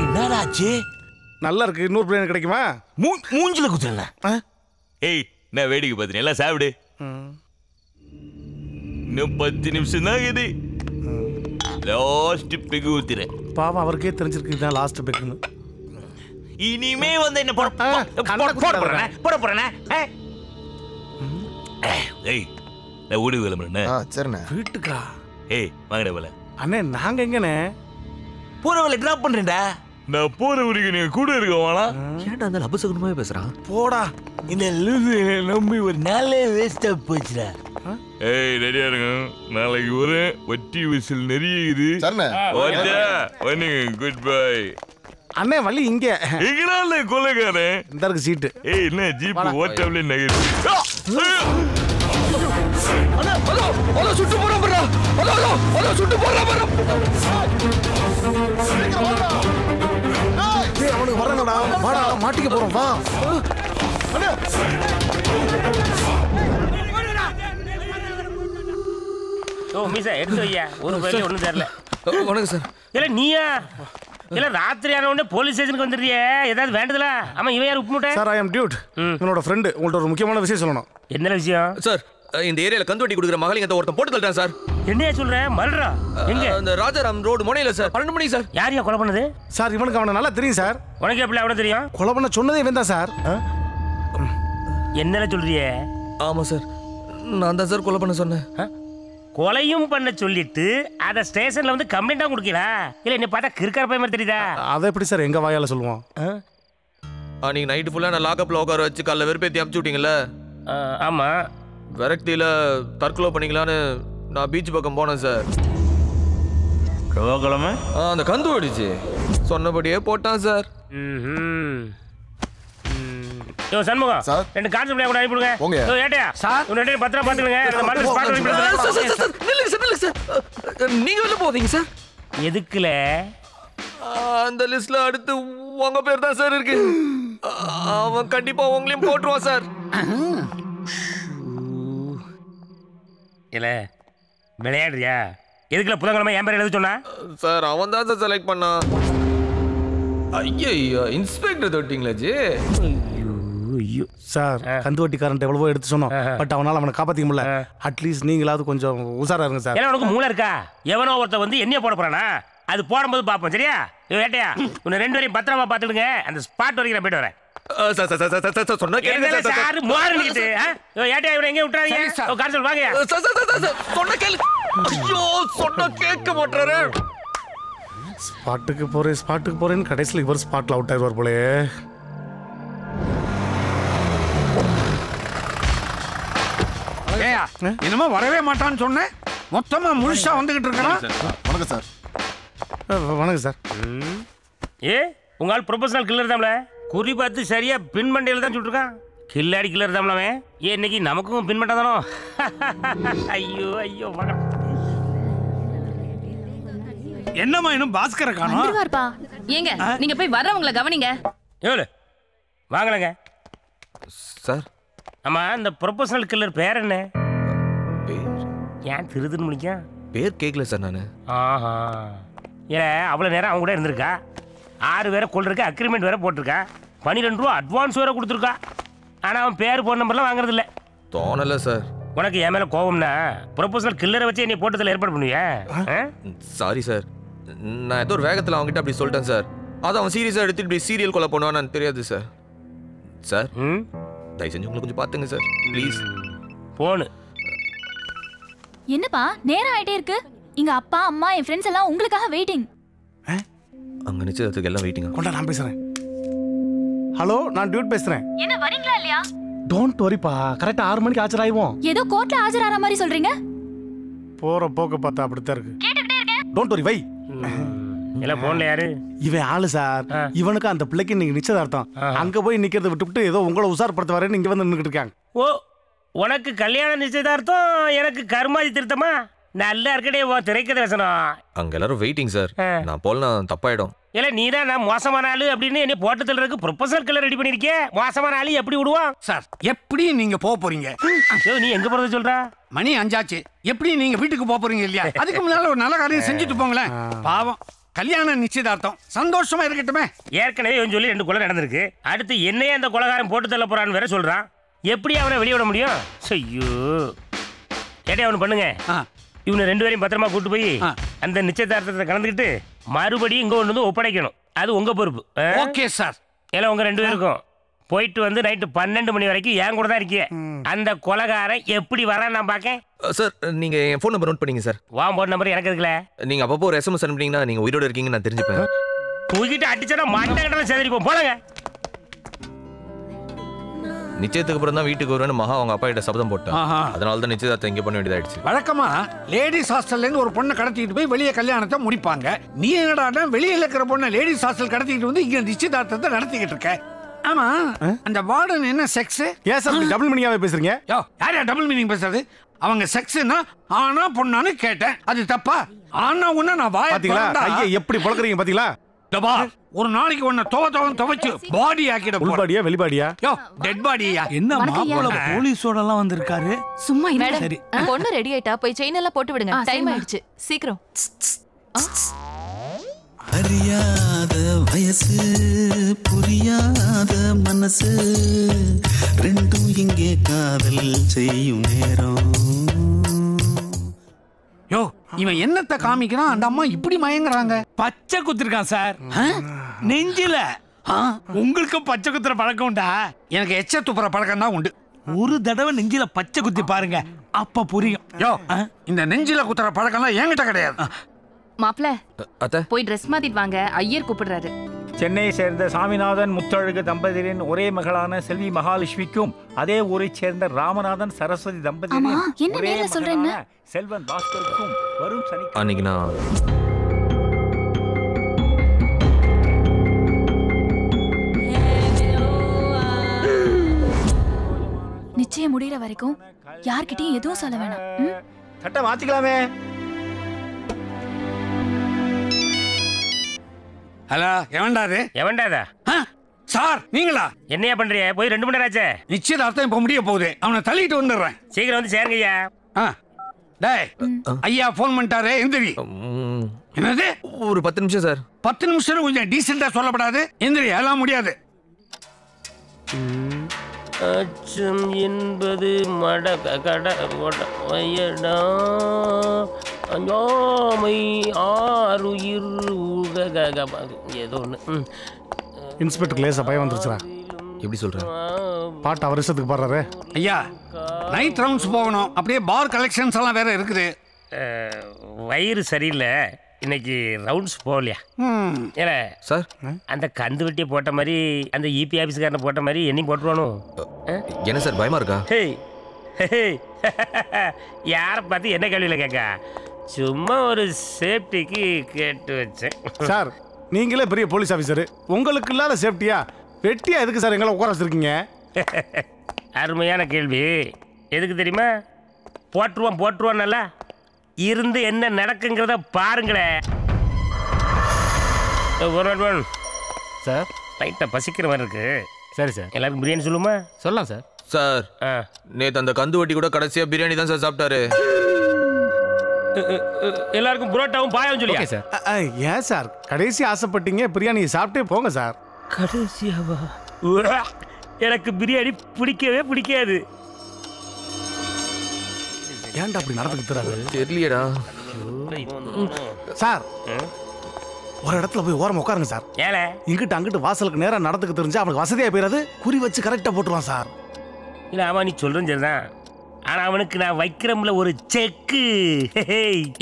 என்னடாச்சு? நல்லா இருக்கு. இன்னொரு பிரியாணி கிடைக்குமா? மூஞ்சில குத்துறேன் ஏய் நான் வேடிக்கை பார்த்துனேன் எல்லாம் சாப்பிடு. இன்னும் பத்து நிமிஷம் தான் இது லாஸ்ட் பெகு ஊத்துறேன் பாவம் அவருக்கே தெரிஞ்சிருக்கு இதுதான் லாஸ்ட் பெக்குன்னு இனிமே வந்து என்ன போட போட போட போறேன் போட போறேன் ஏய் நான் ஊடு கிளம்புறேன். சரிண்ணே. வீட்டுக்கா? ஏய் வாங்கடா போல. அண்ணே நாங்க எங்கண்ணே? போறவளை டிராப் பண்றேன்டா. நான் போற ஊருக்கு நீங்க கூட இருக்க வேணா ஏன்டா அந்த அபசகுணமாவே பேசுறான் போடா இந்த லூசு நம்பி ஒரு நாளே வேஸ்டா போச்சுடா. ஏய் ரெடியா இருங்க. நாளைக்கு ஒரு வட்டி விசில் நிறைய இது குட் பை அண்ணே வள்ளி இங்க. எங்கனால கொலைக்காரன் இந்த இருக்கு சீட்டு ஏய் என்ன ஜீப் ஓட்டம்ல நகரு சுட்டு போறான் பாரா சுட்டு பாரா வரங்கடா வாடா மாட்டிக்க போறோம் வா. ஓ மீசா எடுத்து வையா. ஒரு பையில ஒன்றும் தெரியல வணக்கம் சார். இல்ல நீயா? இல்ல ராத்திரி ஆன உடனே போலீஸ் ஸ்டேஷனுக்கு வந்துடுறியே. ஏதாவது வேண்டதுல? ஆமா இவன் யார் உப்பு மூட்டை சார் ஐ அம் டியூட் என்னோட ஃப்ரெண்டு உங்கள்ட்ட ஒரு முக்கியமான விஷயம் சொல்லணும். என்ன விஷயம்? சார் இந்த ஏரியால கந்து வட்டி கொடுக்குற மகளிங்க ஒருத்தன் போட்டு தள்ளிட்டான் சார். என்னையா சொல்ற? மல்றா? எங்க? அந்த ராஜாராம் ரோடு முனையில சார். பன்னெண்டு மணி சார். யாரையா கொலை பண்ணது? சார் இவனுக்கு அவனை நல்லா தெரியும் சார். உனக்கு எப்படி அவனை தெரியும்? கொலை பண்ண சொன்னதே இவன் தான் சார். என்னல சொல்றியே? ஆமா சார். நான் தான் சார் கொலை பண்ண சொன்னேன். கொலையும் பண்ண சொல்லிட்டு அத ஸ்டேஷன்ல வந்து கம்ப்ளைண்டா கொடுக்கலா? இல்ல என்ன பார்த்தா கிறுக்கார பையன் மாதிரி தெரியுதா? அதை எப்படி சார் எங்க வாயால சொல்லுவோம் அன்னைக்கு நைட்டு ஃபுல்லா நான் லாக்கப்ல உட்கார வச்சு காலைல வெறுப்பேத்தி அமுச்சு விட்டீங்கல்ல? ஆமா. விரக்தியில தற்கொலை பண்ணிக்கலான்னு நான் பீச் பக்கம் போனேன் சார் செவ்வாய்க்கிழமை? ஆ, அந்த கந்து அடிச்சு சொன்னபடியே போட்டான் சார் யோ சண்முகம். சார். ரெண்டு கான்ஸ்டபிள் கூட அனுப்பிடுங்க போங்க. யோ ஏட்டையா? சார் இவன் ரெண்டு பத்திரம் பாத்துக்கங்க அந்த ஸ்பாட் சார், நில்லுங்க சார், நில்லுங்க சார். நீங்க சார் எதுக்குல? அந்த லிஸ்ட்ல அடுத்து உங்க பேர் தான் சார் இருக்கு. அவன் கண்டிப்பா உங்களையும் போட்டுருவான் சார் இல்ல விளையாடுறியா? எதுக்குல புதன்கிழமை என் பேர் எழுத சொன்னா? சார் அவன் தான் சார் செலக்ட் பண்ணான் ஐயோ இன்ஸ்பெக்டர் தொட்டிங்களா ஜி. ஐயோ சார் கந்து வட்டிக்காரன் எவ்வளவோ எடுத்து சொன்னோம். பட் அவனால அவனை காப்பாத்திக்க முடியல. அட்லீஸ்ட் நீங்களாவது கொஞ்சம் உஷாரா இருங்க சார். உனக்கு மூளை இருக்கா? எவனோ ஒருத்தன் வந்து என்னைய போட போறானா? அது போடும்போது பார்ப்போம் சரியா? யோ ஏட்டையா உன்னை ரெண்டு பேரையும் பத்திரமா பார்த்துடுங்க. அந்த ஸ்பாட் வரைக்கும் நான் போயிட்டு வரேன். ஸ்பாட்டுக்கு போறேன் ஸ்பாட்டுக்கு போறேன்னு கடைசியில் இவர் ஸ்பாட்ல அவுட் ஆயிடுவார் போலே ஏயா இனிமே வரவே மாட்டான்னு சொன்னேன் மொத்தமா முழுசா வந்துகிட்டு இருக்கான் வணக்கம் சார் வணக்கம் சார் ஏ உங்க ஆள் ப்ரொஃபஷனல் கில்லர் தான்ல குறி பார்த்து சரியா பின் மண்டையில தான் சுட்டுருக்கான். கில்லாடி கில்லர் ஏ இன்னைக்கு நமக்கும் பின் மண்டை தானோ? ஐயோ ஐயோ வணக்கம். என்னம்மா இன்னும் பாஸ்கரை காணோம்? வந்துருவார்ப்பா. ஏங்க நீங்க போய் வர்றவங்கள கவனிங்க. எவ்வளோ வாங்கலங்க. சார். ஆமா இந்த ப்ரொபோஷனல் கில்லர் பேர் என்ன? ஏன் திருதுன்னு முடிக்கும் பேர் கேட்கல சார் நான். ஆஹா. ஏன் அவ்வளோ நேரம் அவங்க கூட இருந்திருக்கா? ஆறு பேரை கொள்றதுக்கு அக்ரிமெண்ட் வேற போட்டிருக்கா? பன்னிரெண்டு ரூபா அட்வான்ஸ் வேற கொடுத்துருக்கா. ஆனால் அவன் பேர் ஃபோன் நம்பர்லாம் வாங்குறது இல்ல தோணல சார் உனக்கு என் மேலே கோவம்னா ப்ரொபோசல் கில்லரை வச்சு நீ போட்டதில் ஏற்பாடு பண்ணுவியா? ஆ? சாரி சார் நான் ஏதோ ஒரு வேகத்தில் அவங்ககிட்ட அப்படி சொல்லிட்டேன் சார் அது அவன் சீரியஸாக எடுத்து இப்படி சீரியல் கொலை பண்ணுவான்னு தெரியாது சார் சார் தயவு செஞ்சு உங்களை கொஞ்சம் பார்த்துங்க சார் ப்ளீஸ் போனு. என்னப்பா நேரம் ஆயிட்டே இருக்கு. இங்க அப்பா அம்மா என் ஃப்ரெண்ட்ஸ் எல்லாம் உங்களுக்காக வெயிட்டிங் அங்கே நிச்சயத்துக்கு எல்லாம் வெயிட்டிங்க கொண்டா நான் பேசுறேன். ஹலோ நான் டியூட் பேசுறேன். என்ன வரீங்களா இல்லையா? டோன்ட் வரிப்பா கரெக்டா ஆறு மணிக்கு ஆஜராயிவோம் ஏதோ கோர்ட்ல ஆஜராற மாதிரி சொல்றீங்க? போற போக்க பார்த்தா அப்படித்தான் இருக்கு. டோன்ட் வரி வை. இல்லை போன்ல யாரு? இவன் ஆளு சார். இவனுக்கு அந்த பிள்ளைக்கு நீங்க நிச்சயதார்த்தம். அங்க போய் நிக்கிறத விட்டுவிட்டு ஏதோ உங்களை உசார்படுத்த வரேன்னு இங்க வந்து நின்னுட்டு இருக்காங்க. ஓ உனக்கு கல்யாண நிச்சயதார்த்தம் எனக்கு கருமாதி திருத்தமா? நல்லா இருக்கடே ஓ திரைக்கதை வசனம் அங்கே எல்லாரும் வெயிட்டிங் சார் நான் போலனா தப்பாயிடும். இல்ல நீ தான் நான் மோசமான ஆளு அப்படின்னு என்ன போட்டு தள்ளுறதுக்கு ப்ரொபோசல் கலர் ரெடி பண்ணிருக்கே மோசமான ஆளு எப்படி விடுவான்? சார். எப்படி நீங்க போக போறீங்க? ஐயோ, நீ எங்க போறது சொல்ற? மணி அஞ்சாச்சு. எப்படி நீங்க வீட்டுக்கு போக போறீங்க இல்லையா? அதுக்கு முன்னால ஒரு நல்ல காரியம் செஞ்சுட்டு போங்களேன். பாவம். கல்யாண நிச்சயதார்த்தம். சந்தோஷமா இருக்கட்டுமே. ஏற்கனவே இவன் சொல்லி ரெண்டு கொலை நடந்திருக்கு. அடுத்து என்னையே அந்த கொலகாரன் போட்டு தள்ள போறான்னு வேற சொல்றான். எப்படி அவனை வெளியே விட முடியும்? ஐயோ கேட்டே அவனு பண்ணுங்க. இவனை ரெண்டு பேரையும் பத்திரமா கூட்டு போய் அந்த நிச்சயதார்த்தத்தை கலந்துக்கிட்டு மறுபடியும் இங்க கொண்டு வந்து ஒப்படைக்கணும். அது உங்க பொறுப்பு. Okay sir. எல்லாம் உங்க ரெண்டு பேருக்கும். போயிட்டு வந்து நைட்டு பன்னெண்டு மணி வரைக்கும் என் கூட தான் இருக்கீங்க அந்த கொலகாரன் எப்படி வரான் நான் பார்க்க சார் நீங்கள் என் ஃபோன் நம்பர் நோட் பண்ணீங்க சார். வா போன் நம்பர் எனக்கு இருக்குல்ல. நீங்கள் அப்பப்போ ஒரு எஸ்எம்எஸ் அனுப்புனீங்கன்னா நீங்கள் உயிரோட இருக்கீங்கன்னு நான் தெரிஞ்சுப்பேன். தூக்கிட்டு அடிச்சா மண்டை கடல செதறிப்போம். போலங்க. நிச்சயத்துக்கு அப்புறம் தான் வீட்டுக்கு வருவேன்னு மகா அவங்க அப்பா கிட்ட சபதம் போட்டான். ஆஹா. அதனால தான் நிச்சயதார்த்தம் இங்கே பண்ண வேண்டியதாயிடுச்சு. வழக்கமா லேடிஸ் ஹாஸ்டல்ல இருந்து ஒரு பொண்ணை கடத்திட்டு போய் வெளியே கல்யாணத்தை முடிப்பாங்க. நீ என்னடா வெளியில இருக்கிற பொண்ணை லேடிஸ் ஹாஸ்டல் கடத்திட்டு வந்து இங்க நிச்சயதார்த்தத்தை நடத்திக்கிட்டு இருக்க. ஆமா. அந்த வார்டன் என்ன செக்ஸ் ஏன் சார் டபுள் மீனிங்காவே பேசுறீங்க? யோ யார் டபுள் மீனிங் பேசுறது? அவங்க செக்ஸ்னா ஆனா பொண்ணான்னு கேட்டேன். அது தப்பா? ஆனா உன்ன நான் வாய பாத்தீங்களா? ஐயா எப்படி பொழக்குறீங்க பாத்தீங்களா? டபா ஒரு நாளைக்கு உன்னை துவ துவம் துவைச்சு பாடி ஆக்கிட. உள்பாடியா வெளிப்பாடியா? யோ டெட் பாடியா என்ன. மாப்பிள்ள போலீஸோட எல்லாம் வந்திருக்காரு? சும்மா மேடம், சரி பொண்ணு ரெடி ஆயிட்டா போய் செயின் எல்லாம் போட்டு விடுங்க. டைம் ஆயிடுச்சு. சீக்கிரம். அறியாத வயசு புரியாத மனசு ரெண்டும் இங்கே காதல் செய்யும் நேரம். யோ இவன் என்னத்தை காமிக்கிறான்? அந்த அம்மா இப்படி மயங்குறாங்க. பச்சை குத்திருக்கான் சார். நெஞ்சில. உங்களுக்கு பச்சை குத்துற பழக்கம் உண்டா? எனக்கு எச்ச துப்புற பழக்கம் தான் உண்டு. ஒரு தடவை நெஞ்சில பச்சை குத்தி பாருங்க அப்ப புரியும். யோ இந்த நெஞ்சில குத்துற பழக்கம்லாம் என்கிட்ட கிடையாது. மாப்ள அத்தை? போய் ட்ரெஸ் மாத்திட்டு வாங்க. ஐயர் கூப்பிடுறாரு. சென்னையை சேர்ந்த சாமிநாதன் முத்தழகு தம்பதியரின் ஒரே மகளான செல்வி மகாலட்சுமிக்கும் அதே ஊரைச் சேர்ந்த ராமநாதன் சரஸ்வதி தம்பதியரின் ஒரே? மகனான செல்வன் பாஸ்கருக்கும் வரும் சனி அன்னைக்கு நான் நிச்சயம் முடியற வரைக்கும் யார்கிட்டயும் எதுவும் சொல்ல வேணாம் ம்? சட்டை மாத்திக்கலாமே ஹலோ எவன்டாது எவன்டாதா சார் நீங்களா? என்னையா பண்றிய போய் ரெண்டு மணி நேரம் ஆச்சே. நிச்சயதார்த்தம் இப்ப முடிய போகுது. அவனை தள்ளிட்டு வந்துடுறேன். சீக்கிரம் வந்து சேருங்க ஐயா ஆ. டேய் ஐயா ஃபோன் பண்ணிட்டாரு எந்திரி. என்னது? ஒரு பத்து நிமிஷம் சார். பத்து நிமிஷம் கொஞ்சம் டீசெண்டா சொல்லப்படாது. எந்திரி அதெல்லாம் முடியாது. அச்சம் என்பது மட கட வயடா அஞ்சாமை ஆறுயிர் ஏதோ ஒன்று இன்ஸ்பெக்டர் லேசா பயம் வந்துருச்சுடா. எப்படி சொல்றேன் பாட்டு அவர் இஷ்டத்துக்கு பாடுறாரு. ஐயா நைட் ரவுண்ட்ஸ் போகணும். அப்படியே பார் கலெக்ஷன்ஸ் எல்லாம் வேற இருக்குது. வயிறு சரியில்லை. இன்னைக்கு ரவுண்ட்ஸ் போகலையா? ம். ஏல சார். அந்த கந்து வெட்டியை போட்ட மாதிரி அந்த இபி ஆஃபீஸ்காரனை போட்ட மாதிரி என்னையும் போட்டுருவானோ? என்ன சார் பயமா இருக்கா? ஹேய். யாரை பார்த்து என்ன கேள்வியில் கேட்க? சும்மா ஒரு சேஃப்டிக்கு கேட்டு வச்சேன். சார் நீங்களே பெரிய போலீஸ் ஆஃபீஸர் உங்களுக்கு இல்லாத சேஃப்டியா? வெட்டியா எதுக்கு சார் எங்களை உட்கார வச்சிருக்கீங்க? அருமையான கேள்வி. எதுக்கு தெரியுமா? போட்டுருவான் போட்டுருவான் நல்லா இருந்து என்ன நடக்குங்கிறத பாருங்களேன் சார். லைட்டாக பசிக்கிற மாதிரி இருக்கு. சரி சார். எல்லாருக்கும் பிரியாணி சொல்லுமா? சொல்லலாம் சார். சார் நேத்து அந்த கந்து வட்டி கூட கடைசியா பிரியாணி தான் சார் சாப்பிட்டாரு. எல்லாருக்கும் புரோட்டாவும் பாயாவும் சொல்லியா? Okay sir. ஏன் சார்? கடைசி ஆசைப்பட்டீங்க பிரியாணி சாப்பிட்டே போங்க சார். கடைசியாவா? எனக்கு பிரியாணி பிடிக்கவே பிடிக்காது. ஏன்டா அப்படி நடந்துக்கிறாரு தெரியலடா சார் ஒரு இடத்துல போய் ஓரமா உட்காருங்க சார். ஏல? இங்கிட்டு அங்கிட்டு வாசலுக்கு நேரா நடந்துக்க தெரிஞ்சா அவனுக்கு வசதியா போயிடாது குறி வச்சு கரெக்டா போட்டுருவான் சார். இல்ல ஆமா நீ சொல்றேன் சரிதான். ஆனா அவனுக்கு நான் வைக்கிறோம்ல ஒரு செக்கு.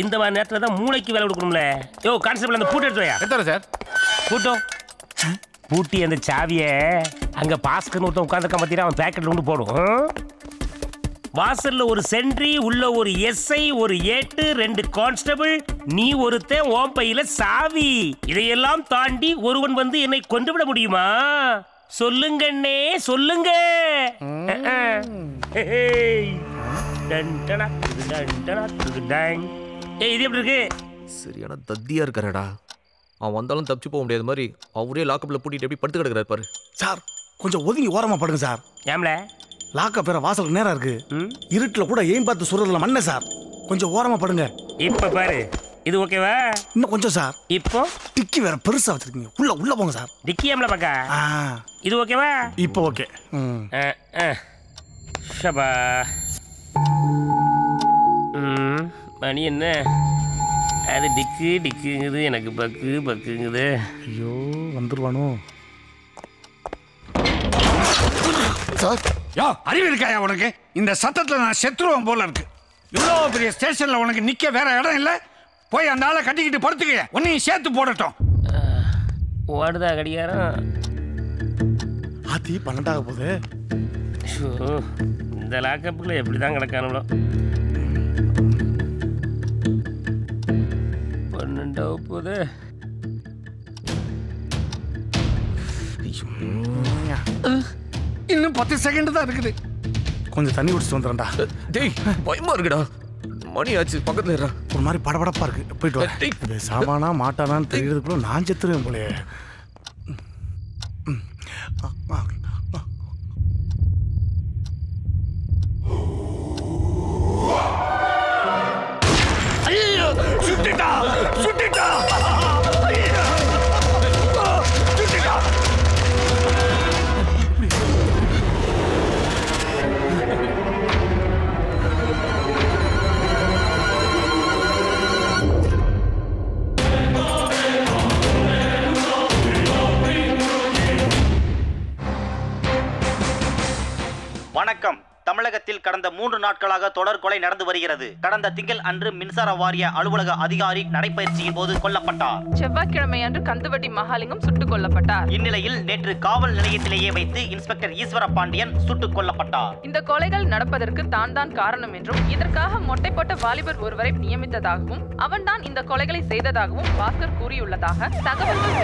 இந்த மாதிரி நேரத்துல தான் மூளைக்கு வேலை கொடுக்கணும்ல. யோ கான்ஸ்டபிள் அந்த பூட்டு எடுத்து வையா. எத்தனை சார். பூட்டும் பூட்டி அந்த சாவிய அங்க பாஸ்கர்னு ஒருத்தன் உட்காந்துருக்கான் பார்த்தீங்கன்னா அவன் பேக்கெட்ல கொண்டு போடும்? வாசல்ல ஒரு சென்ட்ரி உள்ள ஒரு எஸ்ஐ ஒரு ஏட்டு ரெண்டு கான்ஸ்டபிள் நீ ஒருத்தன் ஓம் பையில சாவி. இதையெல்லாம் தாண்டி ஒருவன் வந்து என்னை கொண்டு விட முடியுமா? சொல்லுங்கண்ணே சொல்லுங்க. ஏய் இது எப்படி இருக்கு? சரியான தத்தியா இருக்காரடா அவன் வந்தாலும் தப்பிச்சு போக முடியாத மாதிரி அவரே லாக்கப்ல பூட்டிட்டு எப்படி படுத்து கிடக்குறாரு பாரு. சார் கொஞ்சம் ஒதுங்கி ஓரமா படுங்க சார். ஏம்ல? லாக்க பேர வாசலுக்கு நேரா இருக்கு. இருட்டுல கூட ஏன் பார்த்து சுடுறதுல மண்ண சார்? கொஞ்சம் ஓரமா படுங்க. இப்ப பாரு. இது ஓகேவா? இன்னும் கொஞ்சம் சார். இப்போ? டிக்கி வேற பெருசா வச்சிருக்கீங்க. உள்ள உள்ள போங்க சார். டிக்கியாம்ல பக்கா? இது ஓகேவா? இப்போ ஓகே. ஷபா. ம், மணி என்ன? அது டிக்கு டிக்குங்குது எனக்கு பக்கு பக்குங்குது. ஐயோ வந்துருவானோ? சார். யோ அறிவு இருக்காயா உனக்கு? இந்த சத்தத்துல நான் செத்துருவேன் போல இருக்கு. இவ்வளோ பெரிய ஸ்டேஷன்ல உனக்கு நிக்க வேற இடம் இல்ல? போய் அந்த ஆளை கட்டிக்கிட்டு படுத்துக்க உன்னையும் சேர்த்து போடட்டும். ஓடுதா கடிகாரம்? ஆத்தி பன்னெண்டாக போகுது. ஷோ, இந்த லாக்கப்புக்குள்ள எப்படி தான் கிடக்கானுங்களோ. பன்னெண்டாவ போகுது. இன்னும் பத்து செகண்ட் தான் இருக்குது. கொஞ்சம் தண்ணி குடிச்சிட்டு வந்துடுறேன்டா. டேய் பயமா இருக்குடா. மணி ஆச்சு பக்கத்துல இருடா ஒரு மாதிரி படபடப்பா இருக்கு. போயிட்டு வரேன் இது சாமானா மாட்டானான்னு தெரியறதுக்குள்ள நான் செத்துருவேன் போலயே. ஐயோ சுட்டுட்டா சுட்டுட்டா. தமிழகத்தில் கடந்த மூன்று நாட்களாக தொடர் கொலை நடந்து வருகிறது கடந்த திங்கள் அன்று மின்சார வாரிய அலுவலக அதிகாரி நடைபயிற்சியின் போது கொல்லப்பட்டார் செவ்வாய்க்கிழமை அன்று கந்துவட்டி மகாலிங்கம் சுட்டுக் கொல்லப்பட்டார் இந்நிலையில் நேற்று காவல் நிலையத்திலேயே வைத்து இன்ஸ்பெக்டர் ஈஸ்வர பாண்டியன் சுட்டுக் கொல்லப்பட்டார் இந்த கொலைகள் நடப்பதற்கு தான் தான் காரணம் என்றும் இதற்காக மொட்டை போட்ட வாலிபர் ஒருவரை நியமித்ததாகவும் அவன்தான் இந்த கொலைகளை செய்ததாகவும் பாஸ்கர் கூறியுள்ளதாக தகவல்கள்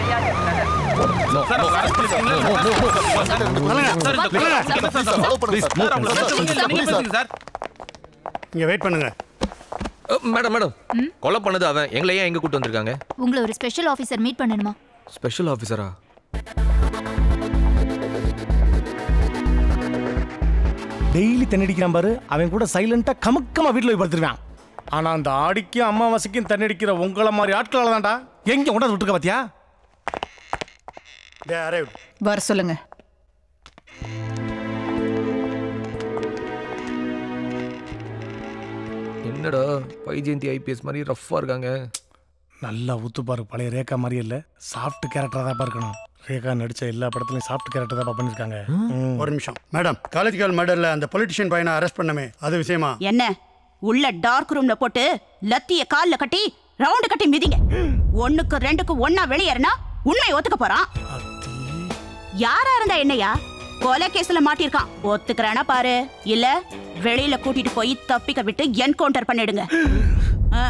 வெளியாகியுள்ளன இங்க வெயிட் பண்ணுங்க. Madam madam. கொலை பண்ணது அவன். எங்களை ஏன் எங்க கூட்டு வந்திருக்காங்க? உங்களை ஒரு ஸ்பெஷல் ஆஃபீஸர் மீட் பண்ணணுமா? ஸ்பெஷல் ஆஃபீஸரா டெய்லி தண்ணடிக்கிறான் பாரு. அவன் கூட சைலண்டா கமக்கமா வீட்டுல போய் படுத்துருவான் ஆனா அந்த ஆடிக்கும் அம்மாவாசைக்கும் தண்ணடிக்கிற உங்களை மாதிரி ஆட்களால தான்டா. எங்க கொண்டாந்து விட்டுருக்க பாத்தியா. வர சொல்லுங்க. என்னடா பைஜெயந்தி ஐபிஎஸ் மாதிரி ரஃப்பா இருக்காங்க. நல்லா ஊத்து பாரு பழைய ரேகா மாதிரி இல்ல. சாஃப்ட் கேரக்டரா தான் இருக்கணும் ரேகா நடிச்ச எல்லா படத்துலயும் சாஃப்ட் கேரக்டர் தான் பண்ணிருக்காங்க ஒரு நிமிஷம். மேடம் காலேஜ் கேர்ள் மர்டர்ல அந்த பொலிட்டிஷியன் பையனை அரெஸ்ட் பண்ணமே அது விஷயமா? என்ன? உள்ள டார்க் ரூம்ல போட்டு லத்திய கால்ல கட்டி ரவுண்டு கட்டி மிதிங்க. ஒண்ணுக்கு ரெண்டுக்கு ஒண்ணா வெளியேறினா உண்மை ஒத்துக்க போறான். யாரா இருந்தா என்னையா? கொலை கேஸ்ல மாட்டிருக்கான் ஒத்துக்கிறானா பாரு. இல்ல வெளியில கூட்டிட்டு போய் தப்பிக்க விட்டு என்கவுண்டர் பண்ணிடுங்க. ஆ.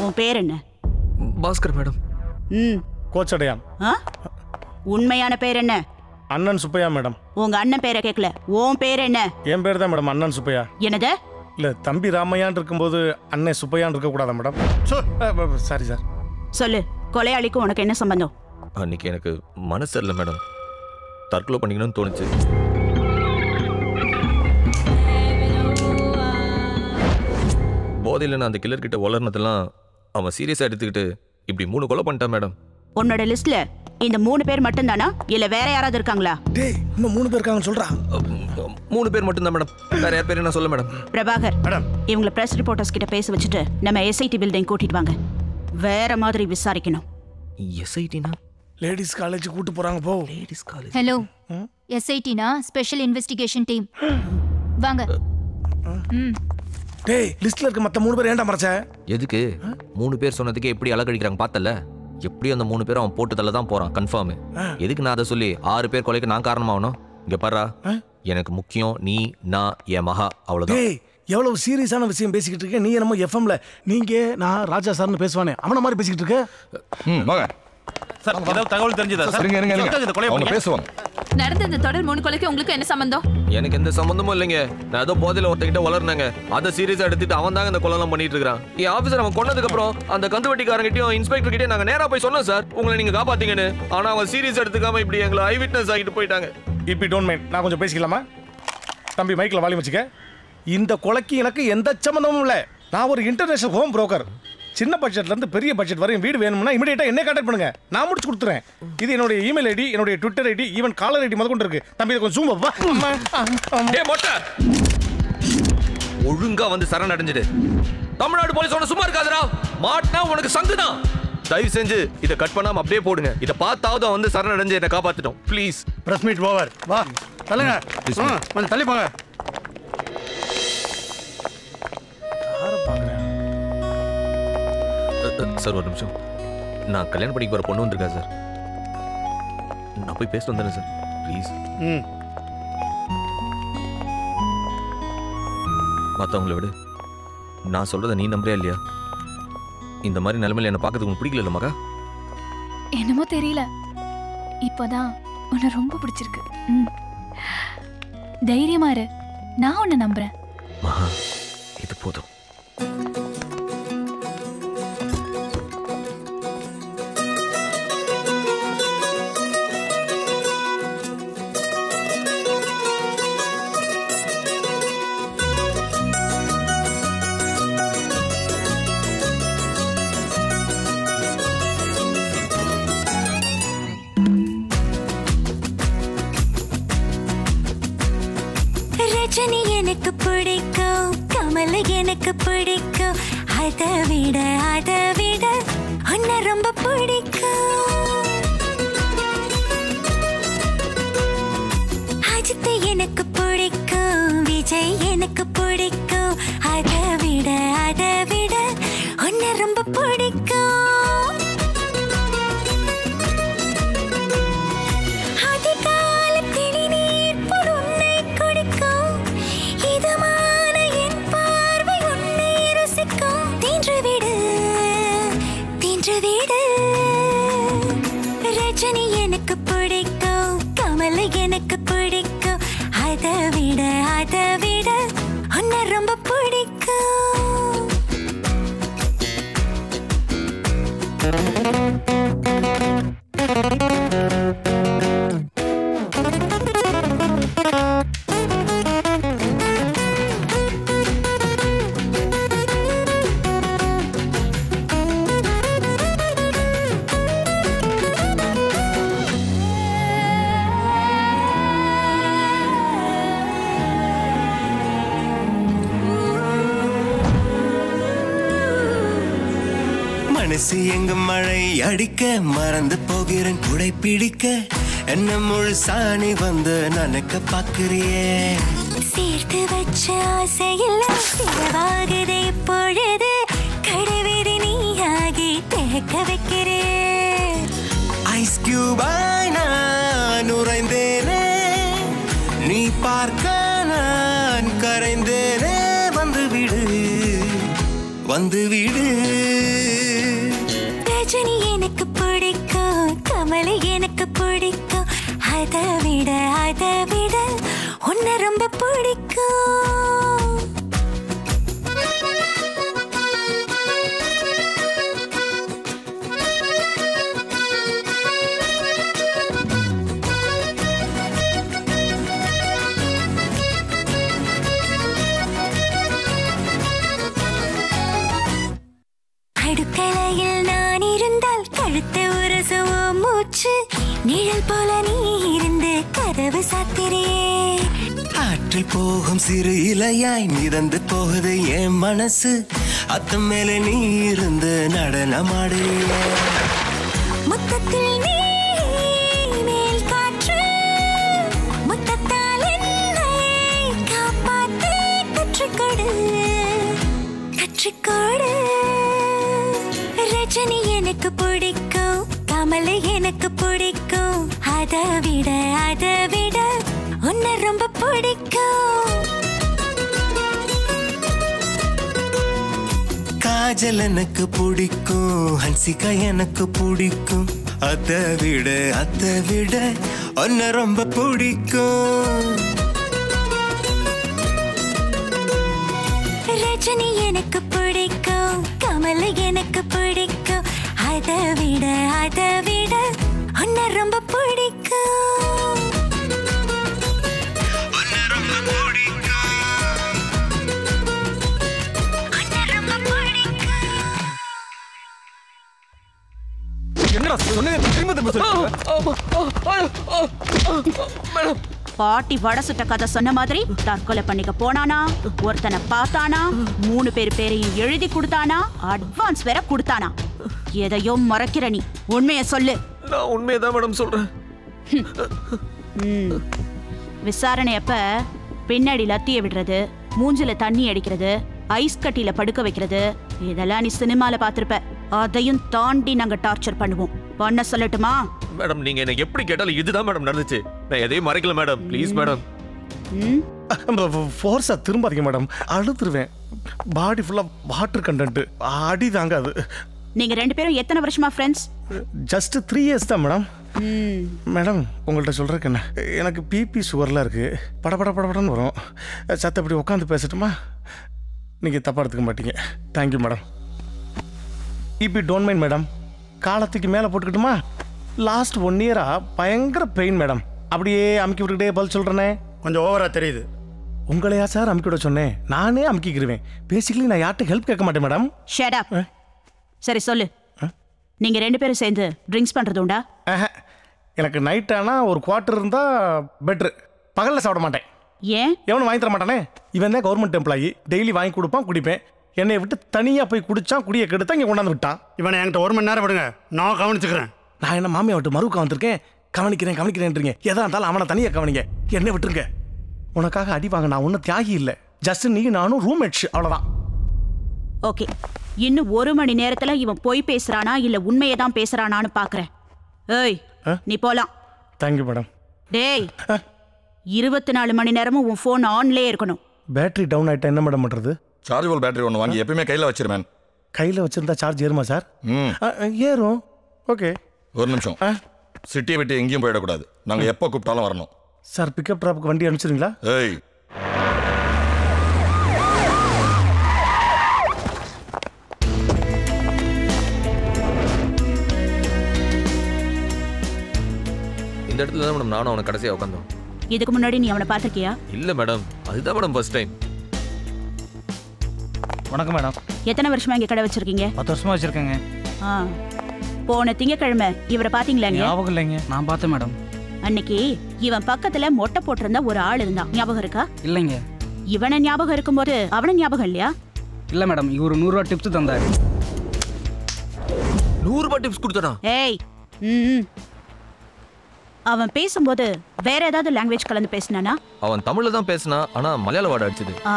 உன் பேர் என்ன? பாஸ்கர் மேடம். ம். கோச்சடையான். ஆ? உண்மையான பேர் என்ன? அண்ணன் சுப்பையா மேடம். உங்க அண்ணன் பேரை கேட்கல உன் பேர் என்ன? என் பேர் தான் மேடம் அண்ணன் சுப்பையா. என்னது? இல்ல தம்பி ராமையான் இருக்கும்போது அண்ணன் சுப்பையான் இருக்க கூடாதா மேடம் சாரி சார். சொல்லு கொலையாளிக்கும் உனக்கு என்ன சம்பந்தம்? அன்னைக்கு எனக்கு மனசு சரியில்லை மேடம். தற்கொலை பண்ணிக்கணும்னு தோணுச்சு. போதையில் நான் அந்த கில்லர் கிட்ட வளர்னதெல்லாம் அவன் சீரியஸாக எடுத்துக்கிட்டு இப்படி மூணு கொலை பண்ணிட்டான் மேடம். உன்னோட லிஸ்ட்ல இந்த மூணு பேர் மட்டும்தானா? இல்ல வேற யாராவது இருக்காங்களா? டேய் இன்னும் மூணு பேர் இருக்காங்கன்னு சொல்றா. மூணு பேர் மட்டும்தான் மேடம். வேற யார் பேர் நான் சொல்ல மேடம். பிரபாகர் இவங்கள பிரஸ் ரிப்போர்ட்டர்ஸ் கிட்ட பேச வச்சுட்டு நம்ம எஸ்ஐடி பில்டிங் கூட்டிட்டு வாங்க. வேற மாதிரி விசாரிக்கணும். எஸ்ஐடினா லேடிஸ் காலேஜ் கூட்டு போறாங்க போ. லேடிஸ் காலேஜ் ஹலோ எஸ்ஐடினா ஸ்பெஷல் இன்வெஸ்டிகேஷன் டீம் வாங்க. ம். டேய் லிஸ்ட்ல இருக்க மத்த மூணு பேர் ஏன்டா மறைச்ச? எதுக்கு? மூணு பேர் சொன்னதுக்கே எப்படி அலக்கடிக்கிறாங்க பார்த்தல? எப்படியும் அந்த மூணு பேரும் அவன் போட்டதில் தான் போறான் கன்ஃபார்ம் எதுக்கு நான் அதை சொல்லி ஆறு பேர் கொலைக்கு நான் காரணமாகணும்? இங்க பாரா எனக்கு முக்கியம் நீ நான் என் மகா அவ்வளவுதான். டேய் எவ்வளவு சீரியஸான விஷயம் பேசிக்கிட்டு இருக்க? நீ என்னமோ எஃப்எம்ல நீங்க நான் ராஜா சார்னு பேசுவானே அவன மாதிரி பேசிக்கிட்டு இருக்க? சார் ஏதாவது தகவல் தெரிஞ்சதா சார் இருங்க, இருங்க, இருங்க. இந்த கொலை அவங்க பண்ணீங்க? பேசுவாங்க. நடந்த இந்த தொடர் மூணு கொலைக்கு உங்களுக்கு என்ன சம்பந்தம்? எனக்கு எந்த சம்பந்தமும் இல்லைங்க. நான் ஏதோ போதையில ஒருத்தங்கிட்ட வளர்னாங்க. அதை சீரியஸா எடுத்துட்டு அவன் தாங்க இந்த கொலைலாம் பண்ணிட்டு இருக்கான் என் ஆபீசர் அவன் கொன்னதுக்கு அப்புறம் அந்த கந்து வெட்டிக்காரங்கிட்டயும் இன்ஸ்பெக்டர் கிட்டயும் நாங்க நேரா போய் சொன்னோம் சார். உங்களை நீங்க காப்பாத்தீங்கன்னு. ஆனா அவன் சீரியஸ் எடுத்துக்காம இப்படி எங்களை ஐ விட்னஸ் ஆகிட்டு போயிட்டாங்க இப்படி டோன்ட் மைண்ட் நான் கொஞ்சம் பேசிக்கலாமா? தம்பி மைக்கில் வாலி வச்சுக்க. இந்த கொலைக்கு எனக்கு எந்த சம்மந்தமும் இல்லை. நான் ஒரு இன்டர்நேஷனல் ஹோம் புரோக்கர் சின்ன பட்ஜெட்ல இருந்து பெரிய பட்ஜெட் வரையும் வீடு வேணும்னா இமீடியட்டா என்ன கான்டாக்ட் பண்ணுங்க. நான் முடிச்சு கொடுத்துறேன். இது என்னுடைய இமெயில் ஐடி என்னுடைய Twitter ID even caller ID முதற்கொண்டு இருக்கு. தம்பி இதை கொஞ்சம் ஜூம் வா. டேய் மொட்டை. ஒழுங்கா வந்து சரண் அடைஞ்சிடு. தமிழ்நாடு போலீஸ் உன சும்மா இருக்காதுடா. மாட்டினா உனக்கு சங்குதான். தயவு செஞ்சு இதை கட் பண்ணாம அப்படியே போடுங்க. இதை பார்த்தாவது வந்து சரண் அடைஞ்சு என்னை காப்பாத்திட்டோம் ப்ளீஸ் பிரஸ் மீட் ஓவர் வா தள்ளுங்க. தள்ளி போங்க. சார் ஒரு நிமிஷம். நான் கல்யாணம் பண்ணிக்க போற பொண்ணு வந்திருக்கா சார். நான் போய் பேசிட்டு வந்தேன் சார். ப்ளீஸ் ம். மற்றவங்கள விடு. நான் சொல்றத நீ நம்புறியா இல்லையா? இந்த மாதிரி நிலைமையில என்ன பார்க்கறதுக்கு உனக்கு பிடிக்கல மகா? என்னமோ தெரியல. இப்போதான் உன்னை ரொம்ப பிடிச்சிருக்கு. ம். தைரியமா இரு. நான் உன்னை நம்புறேன். மகா இது போதும். ரஜினி எனக்கு பிடிக்கும் கமல் எனக்கு பிடிக்கும். அதை விட அதை விட உன்னை ரொம்ப பிடிக்கும். அஜித் எனக்கு பிடிக்கும் விஜய் எனக்கு பிடிக்கும். சாணி வந்து நனக்க பாக்குறியே. சேர்த்து வச்ச ஆசையெல்லாம் சிறவாகுதே இப்பொழுது. கடைவீதி நீயாகி தேக்க வைக்கிறேன் ஐஸ் கியூபாய் நான் உறைந்தேனே. நீ பார்க்க நான் கரைந்தேனே. வந்து விடு வந்து விடு. நடனமாடுறிய முத்தத்தில் நீ மேல் காற்று. முத்தத்தால் என்னை காப்பாத்து கற்றுக்கொடு கற்றுக்கொடு. ரஜினி எனக்கு பிடிக்கும் கமல் எனக்கு பிடிக்கும். அதை விட அதை விட உன்னை ரொம்ப பிடிக்கும். காஜல் எனக்கு பிடிக்கும். ஹன்சிகா எனக்கு பிடிக்கும். அதை விட அதை விட உன்னை ரொம்ப பிடிக்கும். மேடம் பாட்டி வடை சுட்ட கதை சொன்ன மாதிரி தற்கொலை பண்ணிக்க போனானா? ஒருத்தனை பார்த்தானா? மூணு பேர் பேரையும் எழுதி கொடுத்தானா? அட்வான்ஸ் வேற கொடுத்தானா? எதையோ மறைக்கிற நீ. உண்மையை சொல்லு. நான் உண்மையை தான் மேடம் சொல்றேன். விசாரணை அப்ப பின்னாடி லத்திய விடுறது மூஞ்சில தண்ணி அடிக்கிறது ஐஸ் கட்டியில படுக்க வைக்கிறது இதெல்லாம் நீ சினிமால பார்த்திருப்ப. அதையும் தாண்டி நாங்க டார்ச்சர் பண்ணுவோம். பண்ண சொல்லட்டுமா? மேடம் நீங்க என்ன எப்படி கேட்டாலும் இதுதான் மேடம் நடந்துச்சு. நான் எதையும் மறைக்கல மேடம். Please madam. ஃபோர்ஸா திரும்பாதீங்க மேடம். அழுத்துருவேன் பாடி ஃபுல்லா வாட்டர் கண்டென்ட் அடி தாங்காது நீங்க ரெண்டு பேரும் எத்தனை வருஷமா ஃப்ரெண்ட்ஸ் ஜஸ்ட் த்ரீ இயர்ஸ் தான் மேடம். மேடம் உங்கள்கிட்ட சொல்றதுக்கு என்ன? எனக்கு பிபி சுகர்லாம் இருக்கு. பட பட படபடன்னு வரும். சத்த இப்படி உட்காந்து பேசட்டுமா? நீங்கள் தப்பாக எடுத்துக்க மாட்டீங்க. Thank you madam. BP don't mind madam. காலத்துக்கு மேலே போட்டுக்கிட்டுமா? லாஸ்ட் ஒன் இயராக பயங்கர பெயின் மேடம் அப்படியே அமுக்கி விட்டுக்கிட்டே பதில் சொல்கிறேனே கொஞ்சம் ஓவரா தெரியுது. உங்களையா சார் அமுக்கி விட சொன்னேன். நானே அமுக்கிக்கிருவேன் பேசிக்கலி நான் யார்கிட்ட ஹெல்ப் கேட்க மாட்டேன் மேடம் ஷட் சரி சொல்லு. நீங்க ரெண்டு பேரும் சேர்ந்து ட்ரிங்க்ஸ் பண்றது உண்டா? எனக்கு நைட் ஆனால் ஒரு குவார்ட்டர் இருந்தால் பெட்ரு பகலில் சாப்பிட மாட்டேன். ஏன்? எவனும் வாங்கி தர மாட்டானே? இவன் தான் கவர்மெண்ட் எம்ப்ளாயி டெய்லி வாங்கி கொடுப்பான் குடிப்பேன். என்னை விட்டு தனியாக போய் குடிச்சான் குடியை கெடுத்தா இங்கே கொண்டாந்து விட்டான். இவனை என்கிட்ட ஒரு மணி நேரம் விடுங்க. நான் கவனிச்சுக்கிறேன். நான் என்ன மாமியை விட்டு மறுக்க வந்திருக்கேன்? கவனிக்கிறேன் கவனிக்கிறேன்றீங்க. எதா இருந்தாலும் அவனை தனியாக கவனிங்க. என்னை விட்டுருங்க. உனக்காக அடி வாங்க நான் ஒன்றும் தியாகி இல்லை. ஜஸ்ட் நீ நானும் ரூம்மேட்ஸ் அவ்வளோதான் ஓகே இன்னும் ஒரு மணி நேரத்துல இவன் பொய் பேசுறானா இல்ல உண்மையை தான் பேசுறானான்னு பாக்குறேன். ஏய் நீ போலாம். தேங்க்யூ மேடம் டேய் இருபத்தி நாலு மணி நேரமும் உன் ஃபோன் ஆன்லயே இருக்கணும். பேட்டரி டவுன் ஆகிட்டா என்ன மேடம் பண்ணுறது சார்ஜபிள் பேட்டரி ஒன்று வாங்கி எப்பயுமே கையில் வச்சிருமேன் கையில் வச்சிருந்தா சார்ஜ் ஏறுமா சார் ம். ஏறும். ஓகே ஒரு நிமிஷம். சிட்டியை விட்டு எங்கேயும் போயிடக்கூடாது. நாங்கள் எப்போ கூப்பிட்டாலும் வரணும். சார் பிக்கப் ட்ராப்புக்கு வண்டி அனுப்பிச்சிடுங்களா ஏய். இந்த இடத்துல தான் மேடம் நானும் அவனை கடைசியாக உட்காந்தோம். இதுக்கு முன்னாடி நீ அவனை பார்த்திருக்கியா? இல்லை மேடம் அதுதான் மேடம் ஃபர்ஸ்ட் டைம் வணக்கம் மேடம். எத்தனை வருஷமா இங்க கடை வச்சிருக்கீங்க? பத்து வருஷமா வச்சிருக்கேங்க. ஆ. போன திங்கக்கிழமை இவரை பாத்தீங்களாங்க ஞாபகம் இல்லைங்க. நான் பார்த்தேன் மேடம். அன்னைக்கு இவன் பக்கத்துல மொட்டை போட்டிருந்த ஒரு ஆள் இருந்தான். ஞாபகம் இருக்கா? இல்லைங்க. இவனை ஞாபகம் இருக்கும்போது அவன ஞாபகம் இல்லையா? இல்ல மேடம் இவர் நூறுரூவா டிப்ஸ் தந்தாரு. நூறுரூபா டிப்ஸ் கொடுத்தனா? ஏய் ம் அவன் பேசும்போது வேற ஏதாவது லாங்குவேஜ் கலந்து பேசினானா? அவன் தமிழ்ல தான் பேசினா ஆனா மலையாள வாட அடிச்சது. ஆ.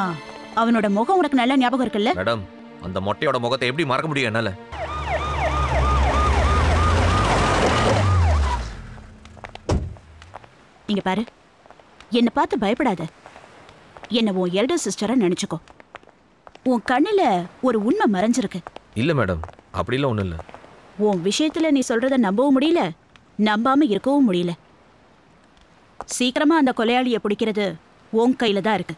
அவனோட முகம் உனக்கு நல்ல ஞாபகம் இருக்குல்ல? மேடம் அந்த மொட்டையோட முகத்தை எப்படி மறக்க முடியும் என்னால? இங்க பாரு. என்னை பார்த்து பயப்படாத. என்ன உன் எல்டர் சிஸ்டரா நினைச்சுக்கோ. உன் கண்ணுல ஒரு உண்மை மறைஞ்சிருக்கு. இல்ல மேடம் அப்படிலாம் ஒண்ணும் இல்ல. உன் விஷயத்துல நீ சொல்றத நம்பவும் முடியல நம்பாம இருக்கவும் முடியல. சீக்கிரமா அந்த கொலையாளிய பிடிக்கிறது உன் கையில தான் இருக்கு.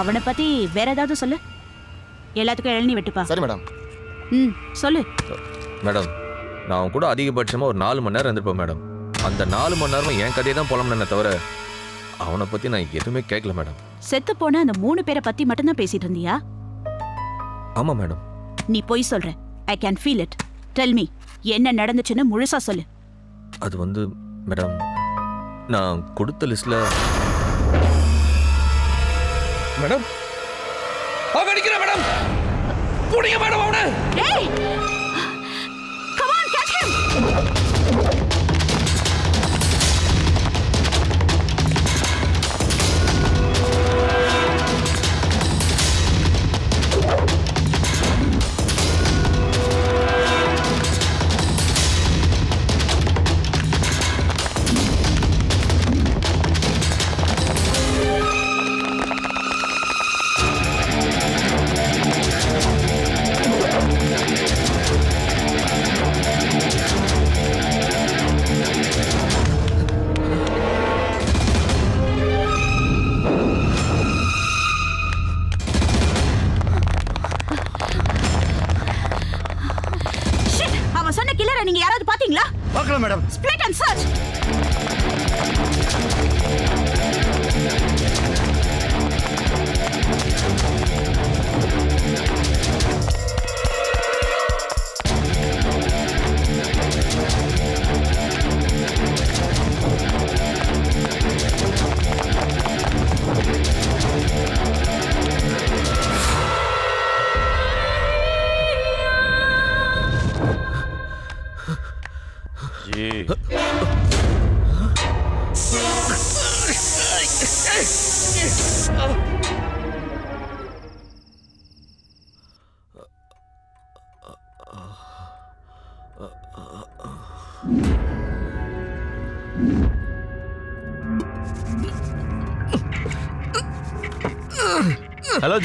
அவனை பத்தி வேற ஏதாவது சொல்லு. எல்லாத்துக்கும் இளநீ வெட்டுப்பா. சரி மேடம். ம் சொல்லு. மேடம் நான் அவன் கூட அதிகபட்சமா ஒரு நாலு மணி நேரம் இருந்திருப்பேன் மேடம். அந்த நாலு மணி நேரமும் என் கதையை தான் புலம்புனே தவிர அவனை பத்தி நான் எதுவுமே கேட்கல மேடம். செத்து போன அந்த மூணு பேரை பத்தி மட்டும்தான் பேசிட்டு இருந்தியா? ஆமா மேடம். நீ பொய் சொல்ற. I can feel it tell me என்ன நடந்துச்சுன்னு முழுசா சொல்லு. அது வந்து மேடம் நான் கொடுத்த லிஸ்ட்ல மேடம். அவன் அடிக்கிறான் மேடம். புடிங்க மேடம் அவனை.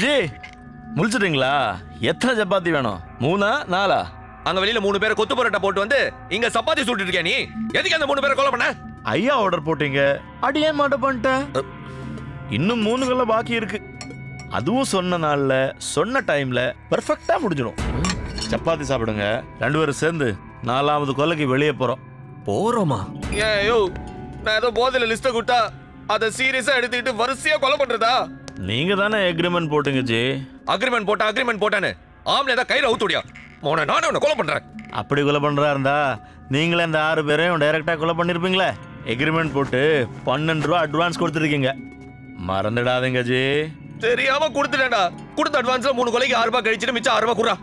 ஹலோ ஜி முடிச்சிட்டீங்களா எத்தனை சப்பாத்தி வேணும்? மூணா நாலா? அங்க வெளியில மூணு பேரை கொத்து பரோட்டா போட்டு வந்து இங்க சப்பாத்தி சுட்டு இருக்கியா நீ. எதுக்கு அந்த மூணு பேரை கொலை பண்ண? ஐயா ஆர்டர் போட்டீங்க. அடி ஏன் மாட்ட பண்ணிட்டேன் இன்னும் மூணு கல்ல பாக்கி இருக்கு. அதுவும் சொன்ன நாள்ல சொன்ன டைம்ல பெர்ஃபெக்ட்டா முடிஞ்சிடும். சப்பாத்தி சாப்பிடுங்க. ரெண்டு பேரும் சேர்ந்து நாலாவது கொல்லைக்கு வெளியே போறோம். போறோமா? ஏன் யோ நான் ஏதோ போதையில லிஸ்ட கொடுத்தா அதை சீரியஸா எடுத்துக்கிட்டு வரிசையா கொலை பண்றதா? நீங்க தானே எக்ரிமெண்ட் போட்டீங்க ஜி? அக்ரிமெண்ட் போட்டா அக்ரிமெண்ட் போட்டானு ஆம்ல ஏதாவது கையில அவுத்துடியா மோன நானே உன்னை கொலை பண்றேன். அப்படி கொலை பண்றா இருந்தா நீங்களே இந்த ஆறு பேரையும் டைரக்டா கொலை பண்ணிருப்பீங்களே. எக்ரிமெண்ட் போட்டு பன்னெண்டு ரூபா அட்வான்ஸ் கொடுத்துருக்கீங்க. மறந்துடாதீங்க ஜி. தெரியாம கொடுத்துட்டேன்டா. கொடுத்த அட்வான்ஸ்ல மூணு கொலைக்கு ஆறு ரூபாய் கழிச்சிட்டு மிச்சம் ஆறு ரூபாய் குறா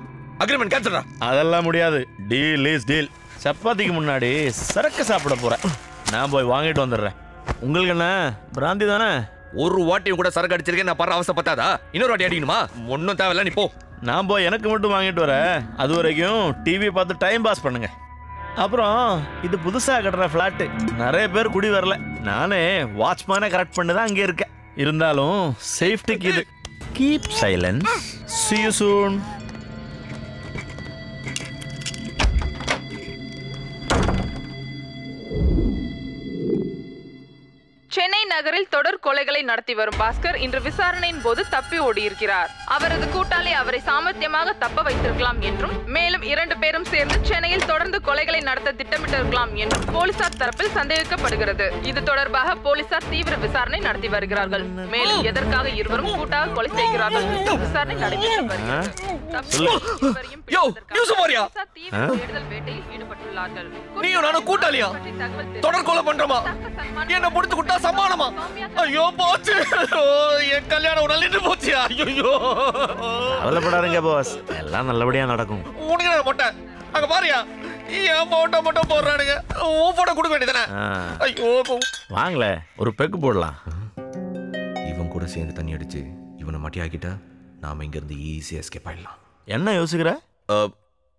அக்ரிமெண்ட் கேன்சல்டா அதெல்லாம் முடியாது. டீல் இஸ் டீல் சப்பாத்திக்கு முன்னாடி சரக்கு சாப்பிட போறேன். நான் போய் வாங்கிட்டு வந்துடுறேன். உங்களுக்கு என்ன? பிராந்தி தானே? ஒரு வாட்டியும் கூட சரக்கு அடிச்சிருக்கேன் நான் படுற அவசர பத்தாதா? இன்னொரு வாட்டி அடிக்கணுமா? ஒன்றும் தேவையில்ல நீ போ. நான் போய் எனக்கு மட்டும் வாங்கிட்டு வரேன் அது வரைக்கும் டிவி பார்த்து டைம் பாஸ் பண்ணுங்க. அப்புறம் இது புதுசாக கட்டுற ஃப்ளாட்டு நிறைய பேர் குடி வரல. நானே வாட்ச்மேனை கரெக்ட் பண்ணி தான் அங்கே இருக்கேன். இருந்தாலும் சேஃப்டிக்கு இது. Keep silence see you Chennai நகரில் தொடர் கொலைகளை நடத்தி வரும் பாஸ்கர் இன்று விசாரணையின் போது தப்பி ஓடியிருக்கிறார். அவரது கூட்டாளி அவரை சாமர்த்தியமாக தப்ப வைத்திருக்கலாம் என்றும் மேலும் இரண்டு பேரும் சேர்ந்து சென்னையில் தொடர்ந்து கொலைகளை நடத்த திட்டமிட்டிருக்கலாம் என்றும் போலீசார் தரப்பில் சந்தேகிக்கப்படுகிறது. இது தொடர்பாக போலீசார் தீவிர விசாரணை நடத்தி வருகிறார்கள். மேலும் எதற்காக இருவரும் கூட்டாக கொலை செய்கிறார்கள் என்று விசாரணை நடைபெற்று வருகிறது. கூட்டாளியா? தொடர் கொலை பண்றோமா? என்ன புடிச்சு சமாளமா ஐயோ போச்சு. என் கல்யாணம் நின்று போச்சு. ஐயோ கவலைப்படாதீங்க பாஸ் எல்லாம் நல்லபடியா நடக்கும். உனக்கு நான் மொட்டை? அங்க பாரியா. என் போட்டோ மட்டும் போடுறானுங்க. உன் போட்டோ கொடுக்க வேண்டியதானே ஐயோ வாங்களே ஒரு பெக்கு போடலாம். இவன் கூட சேர்ந்து தண்ணி அடிச்சு இவனை மட்டி ஆக்கிட்டா நாம இங்க இருந்து ஈஸியா எஸ்கேப் ஆயிடலாம். என்ன யோசிக்கிற?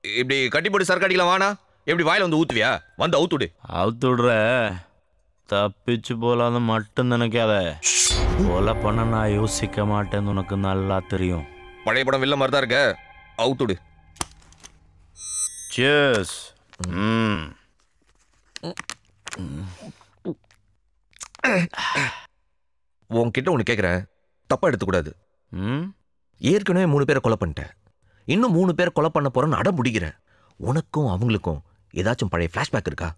இப்படி கட்டி போட்டு சரக்கு அடிக்கலாம் வானா எப்படி வாயில வந்து ஊத்துவியா? வந்து அவுத்துடு அவுத்து விடுற தப்பிச்சு போலான்னு மட்டும் நினைக்காத. கொலை பண்ண நான் யோசிக்க மாட்டேன்னு உனக்கு நல்லா தெரியும். பழைய படம் வில்ல மாதிரி தான் இருக்க அவுத்துடு சியர்ஸ் ம். உன்கிட்ட ஒன்று கேட்குறேன் தப்பா எடுத்துக்கூடாது. ம். ஏற்கனவே மூணு பேரை கொலை பண்ணிட்டேன். இன்னும் மூணு பேரை கொலை பண்ண போறேன்னு அடம் பிடிக்கிறேன். உனக்கும் அவங்களுக்கும் ஏதாச்சும் பழைய ஃப்ளாஷ்பேக் இருக்கா?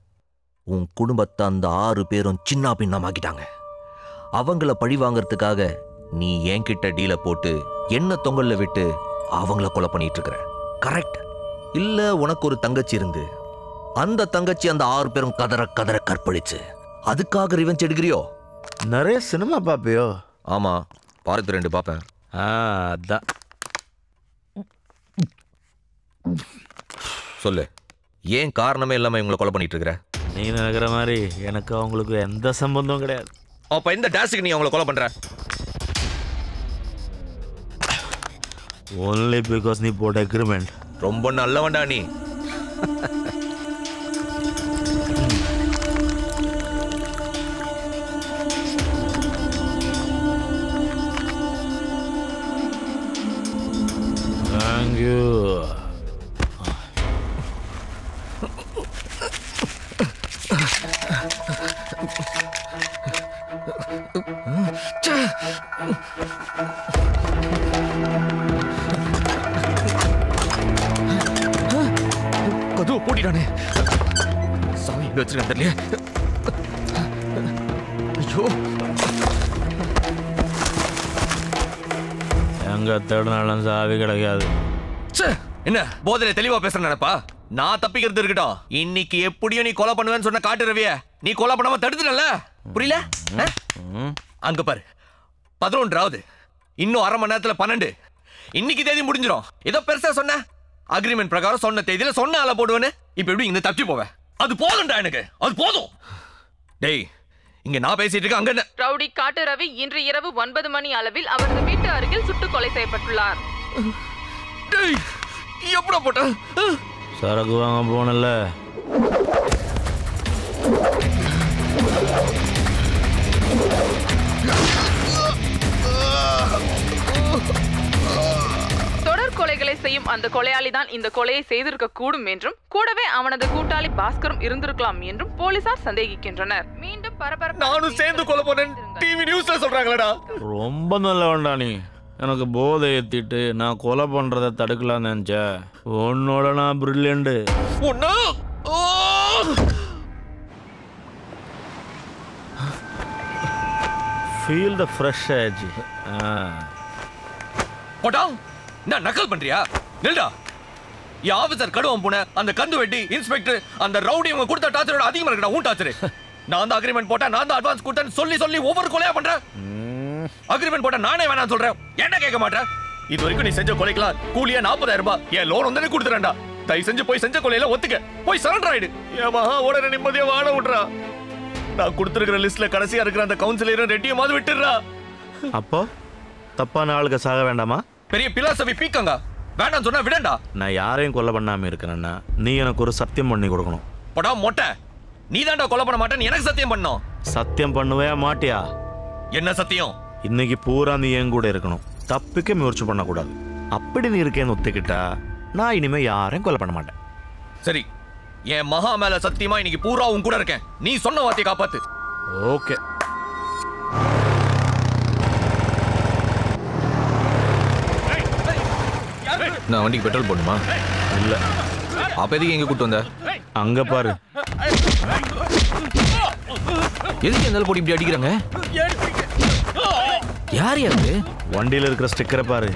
உன் குடும்பத்தை அந்த ஆறு பேரும் சின்ன பின்னமாக்கிட்டாங்க. அவங்கள பழி வாங்கறதுக்காக நீ என்கிட்ட டீலை போட்டு என்ன தொங்கல்ல விட்டு அவங்கள கொலை பண்ணிட்டு இருக்கிற கரெக்ட் இல்ல உனக்கு ஒரு தங்கச்சி இருந்து. அந்த தங்கச்சி அந்த ஆறு பேரும் கதற கதற கற்பழிச்சு. அதுக்காக ரிவெஞ்ச் எடுக்கிறியோ? நிறைய சினிமா பாப்பியோ. ஆமா பாரத் ரெண்டு பாப்பேன். அதான் சொல்லு ஏன் காரணமே இல்லாம இவங்களை கொலை பண்ணிட்டு இருக்கிற நீ நினைக்கிற மாதிரி எனக்கு அவங்களுக்கு எந்த சம்பந்தம் கிடையாது. அப்ப இந்த டேஸுக்கு நீ அவங்களை கொலை பண்ற? ஒன்லி பிகாஸ் நீ போட்ட அக்ரிமெண்ட் ரொம்ப நல்லவன்டா நீ. தேங்க்யூ எங்க வச்சிருக்கேன் தெரியல ஐயோ. எங்க தேடினாலும் சாவி கிடைக்காது. என்ன? போதையில தெளிவா பேசுற நினைப்பா? நான் தப்பிக்கிறது இருக்கட்டும். இன்னைக்கு எப்படியும் நீ கொலை பண்ணுவேன்னு சொன்ன காட்டு ரவிய நீ கொலை பண்ணாம தடுத்துடல புரியல? அங்க பாரு. பதினொன்றாவது. இன்னும் அரை மணி நேரத்துல பன்னெண்டு. இன்னைக்கு தேதி முடிஞ்சிடும் ஏதோ பெருசா சொன்ன? அக்ரிமெண்ட் பிரகாரம் சொன்ன தேதியில சொன்ன ஆள போடுவேன்னு. இப்ப எப்படி இங்க தப்பி போவேன்? அது போதும்டா எனக்கு. அது போதும். டேய் இங்க நான் பேசிட்டு இருக்கேன் அங்க என்ன? ரவுடி காட்டு ரவி இன்று இரவு ஒன்பது மணி அளவில் அவரது வீட்டு அருகில் சுட்டுக் கொலை செய்யப்பட்டுள்ளார். டேய் எப்படா போட்ட? சரக்கு வாங்க போனல. கொலைகளை செய்யும் அந்த கொலையாளி தான் இந்த கொலையை செய்திருக்க கூடும் என்றும் கூடவே அவனது கூட்டாளி பாஸ்கரும் இருந்திருக்கலாம் என்றும் போலீசார் சந்தேகிக்கின்றனர். மீண்டும் பரபரப்பு நானும் சேர்ந்து கொலை பண்ணேன் டிவி நியூஸ்ல சொல்றாங்களடா. ரொம்ப நல்லவன்டா நீ. எனக்கு போதை ஏத்திட்டு நான் கொலை பண்றத தடுக்கலாம்னு நினைச்சேன் உன்னோட நான் பிரில்லியண்டு ஒண்ணு ஃபீல் த ஃப்ரெஷ் ஏஜ் போட்டா என்ன நக்கல் பண்றியா? நில்டா. என் ஆபீசர் கடுவம் போன அந்த கந்து வெட்டி இன்ஸ்பெக்டர் அந்த ரவுடி இவங்க கொடுத்த டார்ச்சரோட அதிகமா இருக்குடா உன் டார்ச்சர் நான் தான் அக்ரிமெண்ட் போட்டேன் நான் தான் அட்வான்ஸ் கொடுத்தேன்னு சொல்லி சொல்லி ஒவ்வொரு கொலையா பண்றேன் அக்ரிமெண்ட் போட்டா நானே வேணாம் சொல்றேன். என்ன கேட்க மாட்டேன் இது வரைக்கும் நீ செஞ்ச கொலைக்கலாம் கூலியா நாற்பதாயிரம் ரூபாய் என் லோன் வந்து கொடுத்துறேன்டா. தயவு செஞ்சு போய் செஞ்ச கொலையில ஒத்துக்க. போய் சரண்டர் ஆயிடு. என் மகா உடனே நிம்மதியா வாழ விட்றா. நான் கொடுத்துருக்கிற லிஸ்ட்ல கடைசியா இருக்கிற அந்த கவுன்சிலரும் ரெட்டியமாவது விட்டுடுறா. அப்போ தப்பான ஆளுக்கு சாக வேண்டாமா? பெரிய பிலாசபி பீக்கங்க. வேண்டாம் சொன்னா விடண்டா. நான் யாரையும் கொலை பண்ணாம இருக்கிறேன்னா நீ எனக்கு ஒரு சத்தியம் பண்ணி கொடுக்கணும். போடா மொட்டை. நீ தாண்டா கொலை பண்ண மாட்டேன்னு எனக்கு சத்தியம் பண்ணோம் சத்தியம் பண்ணுவே மாட்டியா? என்ன சத்தியம்? இன்னைக்கு பூரா நீ என் கூட இருக்கணும். தப்பிக்க முயற்சி பண்ணக்கூடாது. அப்படி நீ இருக்கேன்னு ஒத்துக்கிட்டா நான் இனிமே யாரையும் கொலை பண்ண மாட்டேன். சரி என் மகா மேல சத்தியமா இன்னைக்கு பூரா உன் கூட இருக்கேன். நீ சொன்ன வார்த்தையை காப்பாத்து. ஓகே. நான் வண்டிக்கு பெட்ரோல் போடணுமா? இல்ல. அப்ப எதுக்கு எங்க கூட்டு வந்த? அங்க பாரு. எதுக்கு எந்தாலும் போட்டு இப்படி அடிக்கிறாங்க? யார் யாரு வண்டியில இருக்கிற ஸ்டிக்கரை பாரு.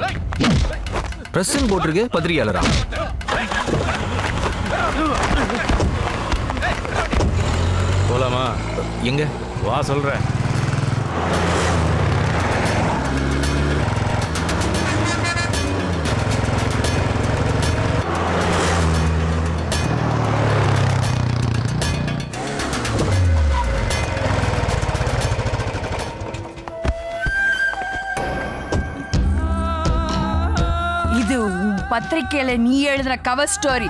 பிரசன் போட்டிருக்கு பத்திரிகையாளரா? போலாமா? எங்க? வா சொல்றேன். பத்திரிக்கையில நீ எழுதுற கவர் ஸ்டோரி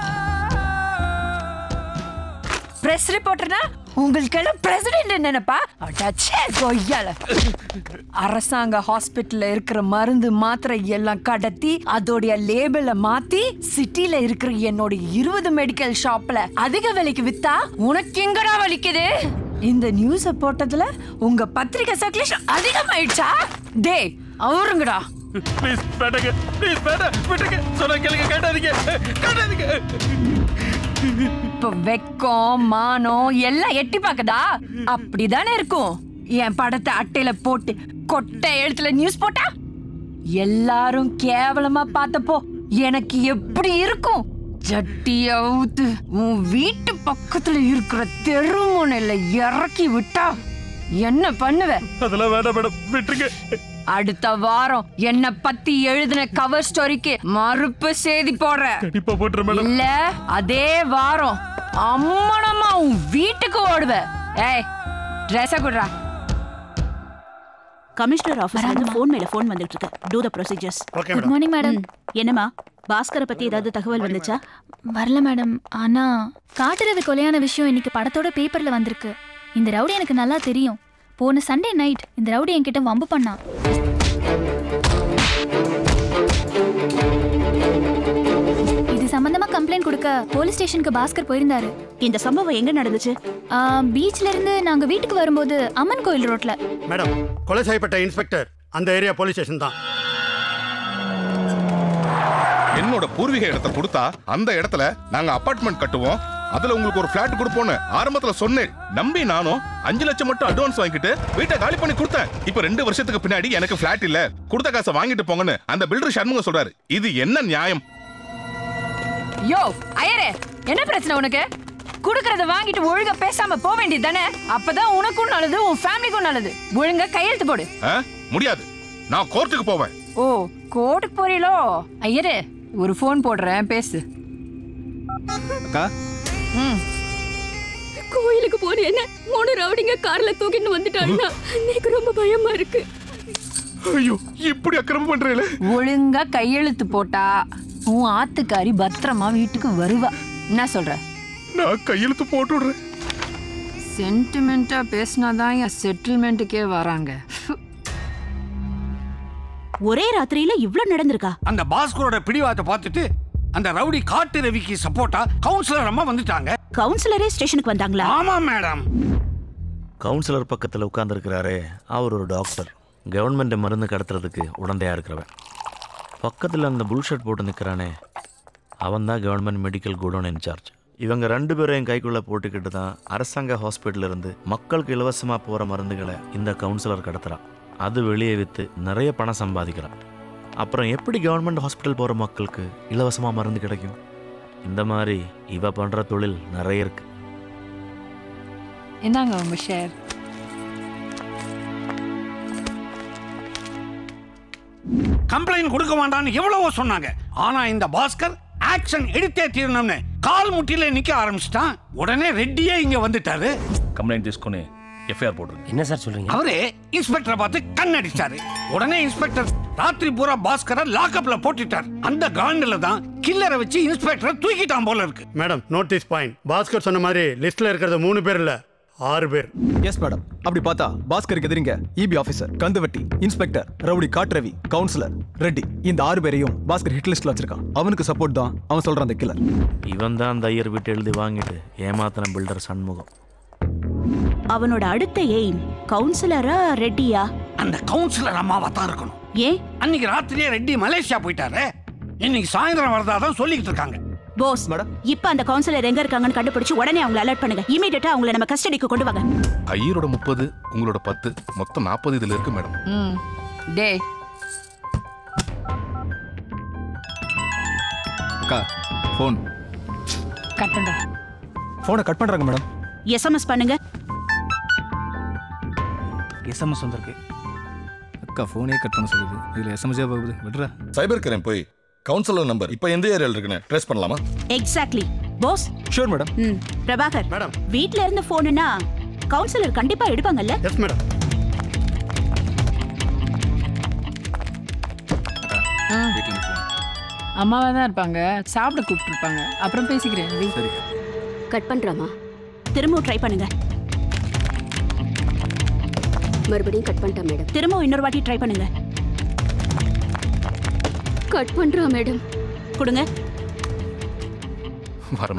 பிரஸ் ரிப்போர்ட்டர்னா உங்களுக்கு எல்லாம் பிரசிடென்ட் நினைப்பா? அடாச்சே கொய்யால. அரசாங்க ஹாஸ்பிட்டல்ல இருக்கிற மருந்து மாத்திரை எல்லாம் கடத்தி அதோடைய லேபிள மாத்தி சிட்டில இருக்கிற என்னோட இருபது மெடிக்கல் ஷாப்ல அதிக விலைக்கு வித்தா உனக்கு எங்கடா வலிக்குது? இந்த நியூஸ போட்டதுல உங்க பத்திரிக்கை சர்க்குலேஷன் அதிகமாயிடுச்சா? டே அவருங்கடா. ப்ளீஸ் பேட்டங்க ப்ளீஸ் பேட்ட விட்டுங்க சொன்ன கேளுங்க கேட்டாதீங்க. கேட்டாதீங்க. இப்ப வெக்கம் மானம் எல்லாம் எட்டி பாக்குதா அப்படிதானே இருக்கும். என் படத்தை அட்டையில போட்டு கொட்டை எழுத்துல நியூஸ் போட்டா? எல்லாரும் கேவலமா பார்த்தப்போ எனக்கு எப்படி இருக்கும்? ஜட்டிய அவுத்து உன் வீட்டு பக்கத்துல இருக்கிற தெருமுனையில இறக்கி விட்டா என்ன பண்ணுவ? அதெல்லாம் வேண்டாம் மேடம். விட்டுருங்க. அடுத்த வாரம் என்ன பத்தி எழுதின கவர் ஸ்டோரிக்கு மறுப்பு செய்தி போடுற கண்டிப்பா மேடம். இல்ல அதே வாரம் அம்மனமா உன் வீட்டுக்கு ஓடுவ ஏய் ட்ரெஸ்ஸ குடுறா. கமிஷனர் ஆபீஸ்ல இருந்து ஃபோன் மேல ஃபோன் வந்துட்டு இருக்கு. Do the procedures madam. morning, madam. என்னம்மா? பாஸ்கரை பத்தி ஏதாவது தகவல் வந்துச்சா? வரல மேடம் ஆனா காட்டுறது கொலையான விஷயம் இன்னைக்கு படத்தோட பேப்பர்ல வந்திருக்கு. இந்த ரவுடி எனக்கு நல்லா தெரியும். போன சண்டே நைட் இந்த ரவுடி என்கிட்ட வம்பு பண்ணான் இது சம்பந்தமா கம்ப்ளைண்ட் கொடுக்க போலீஸ் ஸ்டேஷனுக்கு பாஸ்கர் போயிருந்தாரு. இந்த சம்பவம் எங்க நடந்துச்சு? பீச்ல இருந்து நாங்க வீட்டுக்கு வரும்போது அம்மன் கோயில் ரோட்ல. மேடம் கொலை செய்யப்பட்ட இன்ஸ்பெக்டர் அந்த ஏரியா போலீஸ் ஸ்டேஷன் தான். என்னோட பூர்வீக இடத்தை கொடுத்தா அந்த இடத்துல நாங்க அபார்ட்மெண்ட் கட்டுவோம் அதுல உங்களுக்கு ஒரு பிளாட் கொடுப்போம்னு ஆரம்பத்துல சொன்னேன். நம்பி நானும் அஞ்சு லட்சம் மட்டும் அட்வான்ஸ் வாங்கிட்டு வீட்டை காலி பண்ணி கொடுத்தேன். இப்ப ரெண்டு வருஷத்துக்கு பின்னாடி எனக்கு பிளாட் இல்ல. கொடுத்த காசை வாங்கிட்டு போங்கன்னு அந்த பில்டர் சண்முகம் சொல்றாரு. இது என்ன நியாயம்? யோ ஐயரே என்ன பிரச்சனை உனக்கு? குடுக்கறத வாங்கிட்டு ஒழுங்கா பேசாம போக வேண்டியது தானே? அப்பதான் உனக்கும் நல்லது உன் ஃபேமிலிக்கும் நல்லது. ஒழுங்கா கையெழுத்து போடு? முடியாது. நான் கோர்ட்டுக்கு போவேன். ஓ கோர்ட்டுக்கு போறீங்களோ ஐயரே ஒரு ஃபோன் போடுறேன் பேசு. அக்கா கோயிலுக்கு போன என்ன மூணு ரவுடிங்க கார்ல தூக்கிட்டு வந்துட்டாங்கன்னா எனக்கு ரொம்ப பயமா இருக்கு. ஐயோ இப்படி அக்கிரமம் பண்றீல ஒழுங்கா கையெழுத்து போட்டா உன் ஆத்துக்காரி பத்திரமா வீட்டுக்கு வருவா. என்ன சொல்ற? நான் கையெழுத்து போட்டு விடுறேன் சென்டிமெண்டா பேசினாதான் என் செட்டில்மெண்ட்டுக்கே வராங்க. ஒரே ராத்திரியில இவ்ளோ நடந்திருக்கா? அந்த பாஸ்கரோட பிடிவாத்தை பார்த்துட்டு அந்த ரவுடி காட்டு ரவிக்கு சப்போர்ட்டா கவுன்சிலர் அம்மா வந்துட்டாங்க. கவுன்சிலரே ஸ்டேஷனுக்கு வந்தாங்களா? ஆமா மேடம் கவுன்சிலர் பக்கத்தில் உட்காந்துருக்கிறாரே அவர் ஒரு டாக்டர் கவர்மெண்ட் மருந்து கடத்துறதுக்கு உடந்தையா இருக்கிறவன். பக்கத்தில் அந்த புல்ஷர்ட் போட்டு நிற்கிறானே அவன் தான் கவர்மெண்ட் மெடிக்கல் குடோன் இன்சார்ஜ் இவங்க ரெண்டு பேரையும் கைக்குள்ளே போட்டுக்கிட்டு தான் அரசாங்க ஹாஸ்பிட்டல்ல இருந்து மக்களுக்கு இலவசமாக போகிற மருந்துகளை இந்த கவுன்சிலர் கடத்துறான். அது வெளியே விற்று நிறைய பணம் சம்பாதிக்கிறான். அப்புறம் எப்படி கவர்மெண்ட் ஹாஸ்பிட்டல் போகிற மக்களுக்கு இலவசமாக மருந்து கிடைக்கும் இந்த மாதிரி இவ பண்ணுற தொழில் நிறைய இருக்கு என்னங்க உங்க ஷேர் கம்ப்ளைண்ட் கொடுக்க வேண்டாம்னு எவ்வளவோ சொன்னாங்க ஆனா இந்த பாஸ்கர் ஆக்ஷன் எடுத்தே தீரணும்னு கால் முட்டில நிக்க ஆரம்பிச்சிட்டான் உடனே ரெட்டியே இங்க வந்துட்டாரு కంప్లైంట్ తీసుకొని எஃப்ஐஆர் போடுறேன் என்ன சார் சொல்றீங்க? அவரே இன்ஸ்பெக்டரை பார்த்து கண் உடனே இன்ஸ்பெக்டர் ராத்திரி பூரா பாஸ்கர லாக்அப்ல போட்டுட்டார். அந்த காண்டில தான் கில்லரை வச்சு இன்ஸ்பெக்டர் தூக்கிட்டான் போல இருக்கு. மேடம் நோட்டீஸ் பாயிண்ட் பாஸ்கர் சொன்ன மாதிரி லிஸ்ட்ல இருக்கிறது மூணு பேர் இல்ல ஆறு பேர். எஸ் மேடம் அப்படி பார்த்தா பாஸ்கருக்கு எதிரிங்க இபி ஆபீசர் கந்துவட்டி இன்ஸ்பெக்டர் ரவுடி காட்ரவி கவுன்சிலர் ரெட்டி. இந்த ஆறு பேரையும் பாஸ்கர் ஹிட் லிஸ்ட்ல வச்சிருக்கான். அவனுக்கு சப்போர்ட் தான் அவன் சொல்றான் அந்த கில்லர் இவன் தான் அந்த ஐயர் வீட்டு எழுதி வாங்கிட்டு ஏமாத்தன பில்டர் சண்முகம். அவனோட அடுத்த எய்ம் கவுன்சிலரா ரெட்டியா? அந்த கவுன்சிலர் அம்மாவா தான் இருக்கணும். ஏன் அன்னைக்கு ராத்திரியே ரெட்டி மலேசியா போயிட்டாரு. இன்னைக்கு சாயந்தரம் வரதாதான் சொல்லிக்கிட்டு இருக்காங்க. போஸ் இப்ப அந்த கவுன்சிலர் எங்க இருக்காங்கன்னு கண்டுபிடிச்சு உடனே அவங்களை அலர்ட் பண்ணுங்க. இமீடியட்டா அவங்கள நம்ம கஸ்டடிக்கு கொண்டு வாங்க. ஐயரோட முப்பது உங்களோட பத்து மொத்தம் நாற்பது இதுல இருக்கு மேடம். ம். டேய் அக்கா ஃபோன். கட் பண்ற. ஃபோனை கட் பண்றாங்க மேடம். எஸ்எம்எஸ் பண்ணுங்க. எஸ்எம்எஸ் வந்திருக்கு. அக்கா ஃபோனே கட் பண்ண சொல்லுது. இதுல எஸ்எம்எஸ்ஸே போகுது. விடுறா. சைபர் கிரைம் போய் கவுன்சிலர் நம்பர் இப்போ எந்த ஏரியாவில் இருக்குன்னு ட்ரேஸ் பண்ணலாமா? எக்ஸாக்ட்லி போஸ் ஷூர் மேடம் ம் பிரபாகர். மேடம் வீட்ல இருந்து போனுனா கவுன்சிலர் கண்டிப்பா எடுப்பாங்கல்ல? எஸ் மேடம் அம்மாவா தான் இருப்பாங்க. சாப்பிட கூப்பிட்டுருப்பாங்க. அப்புறம் பேசிக்கிறேன் சரி கட் பண்றாமா திரும்பவும் ட்ரை பண்ணுங்க. மறுபடியும் கட் பண்ணிட்டேன் மேடம் திரும்பவும் இன்னொரு வாட்டி ட்ரை பண்ணுங்க. கட் பண்றா மேடம் கொடுங்க.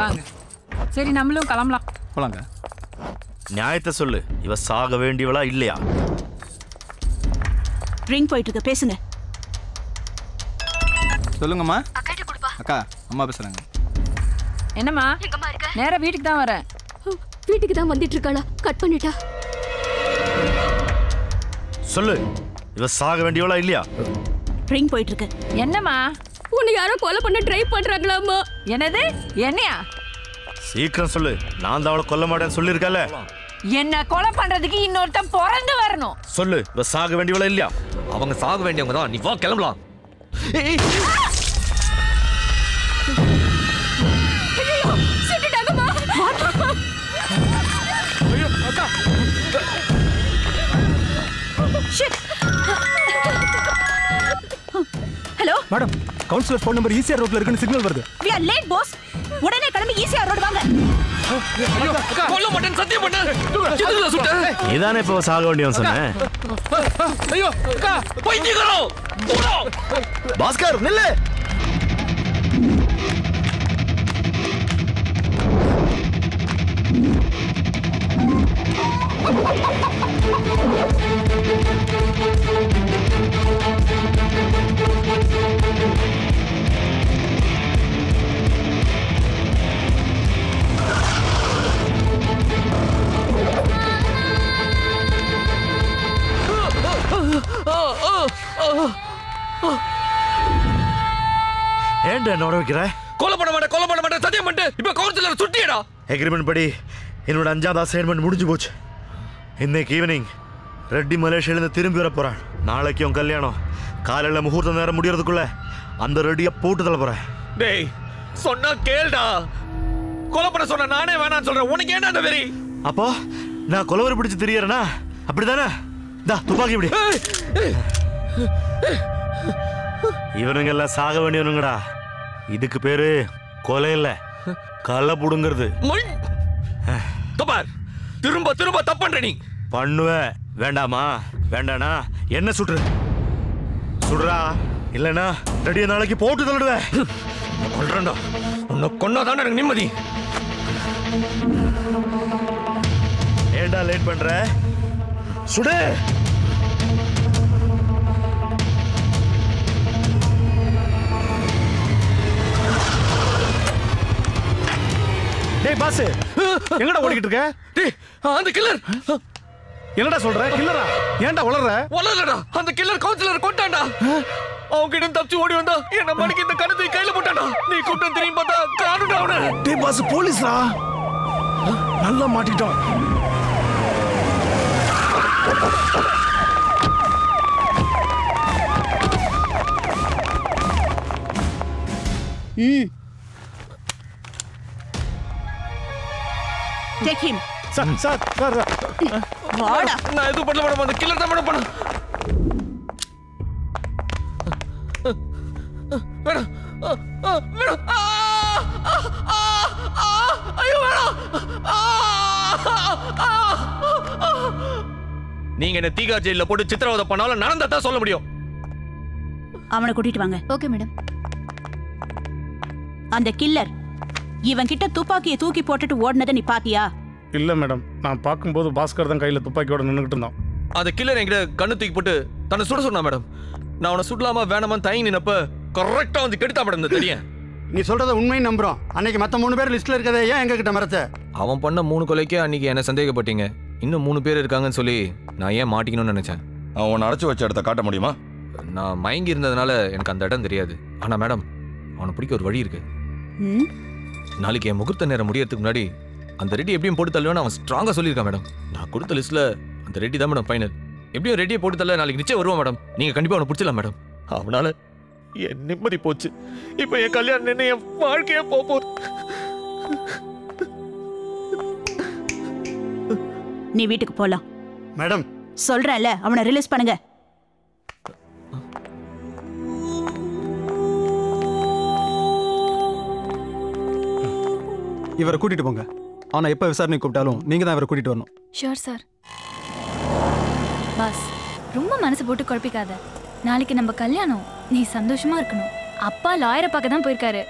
வாங்க. சரி நம்மளும் கிளம்பலாம். போலாங்க. நியாயத்தை சொல்லு. இவ சாக வேண்டியவளா இல்லையா? ரிங் போயிட்டு இருக்கு. பேசுங்க. சொல்லுங்கம்மா. அக்கா அம்மா பேசுறாங்க. என்னம்மா? நேரா வீட்டுக்கு தான் வரேன். வீட்டுக்கு தான் வந்துட்டு இருக்காளா? கட் பண்ணிட்டா? சொல்லு. இவ சாக வேண்டியவளா இல்லையா? ரிங் போயிட்டு இருக்கு என்னம்மா? உன்னை யாரோ கொலை பண்ண ட்ரை பண்றாங்களாமா என்னது? என்னையா? சீக்கிரம் சொல்லு. நான் தான் அவளை கொல்ல மாட்டேன்னு சொல்லியிருக்கல என்ன கொலை பண்றதுக்கு இன்னொருத்தன் பிறந்து வரணும். சொல்லு. இவ சாக வேண்டியவள இல்லையா? அவங்க சாக வேண்டியவங்க தான். நீ வா கிளம்பலாம். மேடம் கவுன்சிலர் ஃபோன் நம்பர் ஈஸியா ரோட்ல இருக்குன்னு சிக்னல் வருது. வி ஆர் லேட் பாஸ் உடனே கிளம்பி ஈஸியா ரோடு வாங்க. கொல்ல மாட்டேன் சத்தியம் பண்ணு. சிதுல சுட்ட. இதானே இப்போ சாக வேண்டியவன் சொன்னேன். ஐயோ அக்கா. பைத்தியக்காரோ போடா பாஸ்கர் நில்லு. ஏன்டா என்ன வைக்கிற? கொலை பண்ண மாட்டேன் கொலை பண்ண மாட்டேன் சத்தியம் பண்ணிட்டு இப்ப கவுன்சிலர் சுட்டியடா. எக்ரிமெண்ட் படி என்னோட அஞ்சாவது அசைன்மெண்ட் முடிஞ்சு போச்சு. இன்னைக்கு ஈவினிங் ரெட்டி மலேசியாலேருந்து திரும்பி வர நாளைக்கு உன் கல்யாணம். காலையில் முகூர்த்த நேரம் முடியறதுக்குள்ள அந்த ரெடியை போட்டு தள்ள டேய் சொன்னா கேளுடா. கொலை பண்ண சொன்ன நானே வேணாம்னு சொல்றேன். உனக்கு என்ன அந்த வெறி? அப்போ நான் கொலவரி பிடிச்சு தெரியறேனா? அப்படிதானே? தா துப்பாக்கி இப்படி இவனுங்க எல்லாம் சாக வேண்டியவனுங்கடா. இதுக்கு பேரு கொலை இல்ல. கள்ள புடுங்கிறது. திரும்ப திரும்ப தப்பன்ற நீ. பண்ணுவ. வேண்டாமா? வேண்டானா? என்ன சுடுற சுடுறா? இல்லனா ரெடிய நாளைக்கு போட்டு தள்ளிடுவேன் கொல்றேன்டா. உன்னை கொன்னாதான் எனக்கு நிம்மதி. ஏன்டா லேட் பண்ற? சுடு. டேய் பாஸ் எங்கடா ஓடிக்கிட்டு இருக்க? டேய் அந்த கில்லர் என்னடா சொல்ற? கில்லரா ஏன்டா உளற வளரலடா அந்த கில்லர் கவுன்சிலர் கொண்டாண்டா அவங்க கிட்ட தப்பிச்சு ஓடி வந்தா என்ன மணிக்கு இந்த கணத்தை கையில போட்டாடா நீ கூட்டம் திரும்பி பார்த்தா காணுடா அவன. டேய் பாஸ் போலீஸ்ரா? நல்லா மாட்டிட்டோம் ம் take him sir sir sir வாடா. நான் எதுவும் பண்ணல மேடம் அந்த கில்லர் தான் மேடம் பண்ண. மேடம் மேடம் ஐயோ மேடம். நீங்க என்ன தீகார் ஜெயில போட்டு சித்திரவதை பண்ணாலும் நடந்தா தான் சொல்ல முடியும். அவனை கூட்டிட்டு வாங்க. Okay madam. அந்த கில்லர் இவன் கிட்ட துப்பாக்கியை தூக்கி போட்டுட்டு ஓடுனதை நீ பாத்தியா? இல்ல மேடம். நான் பார்க்கும்போது பாஸ்கர் தான் கையில துப்பாக்கியோட நின்னுகிட்டு இருந்தான். அந்த கில்லர் என்கிட்ட கண்ணு தூக்கி போட்டு தன்னை சுட சொன்னா மேடம். நான் அவனை சுடலாமா வேணாமா தயங்கி நின்னப்ப கரெக்டா வந்து கெடுத்தா மேடம் இந்த தெரியும் நீ சொல்றத உண்மை நம்புறோம். அன்னைக்கு மத்த மூணு பேர் லிஸ்ட்ல இருக்கதே ஏன் எங்க கிட்ட மறைச்ச? அவன் பண்ண மூணு கொலைக்கே அன்னைக்கு என்ன சந்தேகப்பட்டீங்க. இன்னும் மூணு பேர் இருக்காங்கன்னு சொல்லி நான் ஏன் மாட்டிக்கணும்னு நினைச்சேன்? அவன் உன்னை அடைச்சு வச்ச இடத்த காட்ட முடியுமா? நான் மயங்கி இருந்ததுனால எனக்கு அந்த இடம் தெரியாது. ஆனா மேடம் அவனை பிடிக்க ஒரு வழி இருக்கு. ம்? நாளைக்கு என் முகூர்த்த நேரம் முடியறதுக்கு முன்னாடி அந்த ரெட்டி எப்படியும் போட்டு தள்ளுவேன்னு அவன் ஸ்ட்ராங்கா சொல்லியிருக்கான் மேடம். நான் கொடுத்த லிஸ்ட்ல அந்த ரெட்டி தான் மேடம் ஃபைனல் எப்படியும் ரெட்டியை போட்டு தள்ள நாளைக்கு நிச்சயம் வருவான் மேடம். நீங்க கண்டிப்பா அவனை பிடிச்சலாம் மேடம். அவனால என் நிம்மதி போச்சு. இப்போ என் கல்யாணம் நின்று என் வாழ்க்கையே போகுது. நீ வீட்டுக்கு போலாம். மேடம். சொல்றேன்ல அவனை ரிலீஸ் பண்ணுங்க. இவரை கூட்டிட்டு போங்க. ஆனா எப்ப விசாரணை கூப்பிட்டாலும் நீங்க தான் இவரை கூட்டிட்டு வரணும். ஷோர் சார் பாஸ் ரொம்ப மனசு போட்டு குழப்பிக்காத. நாளைக்கு நம்ம கல்யாணம். நீ சந்தோஷமா இருக்கணும். அப்பா லாயரை பார்க்க தான் போயிருக்காரு.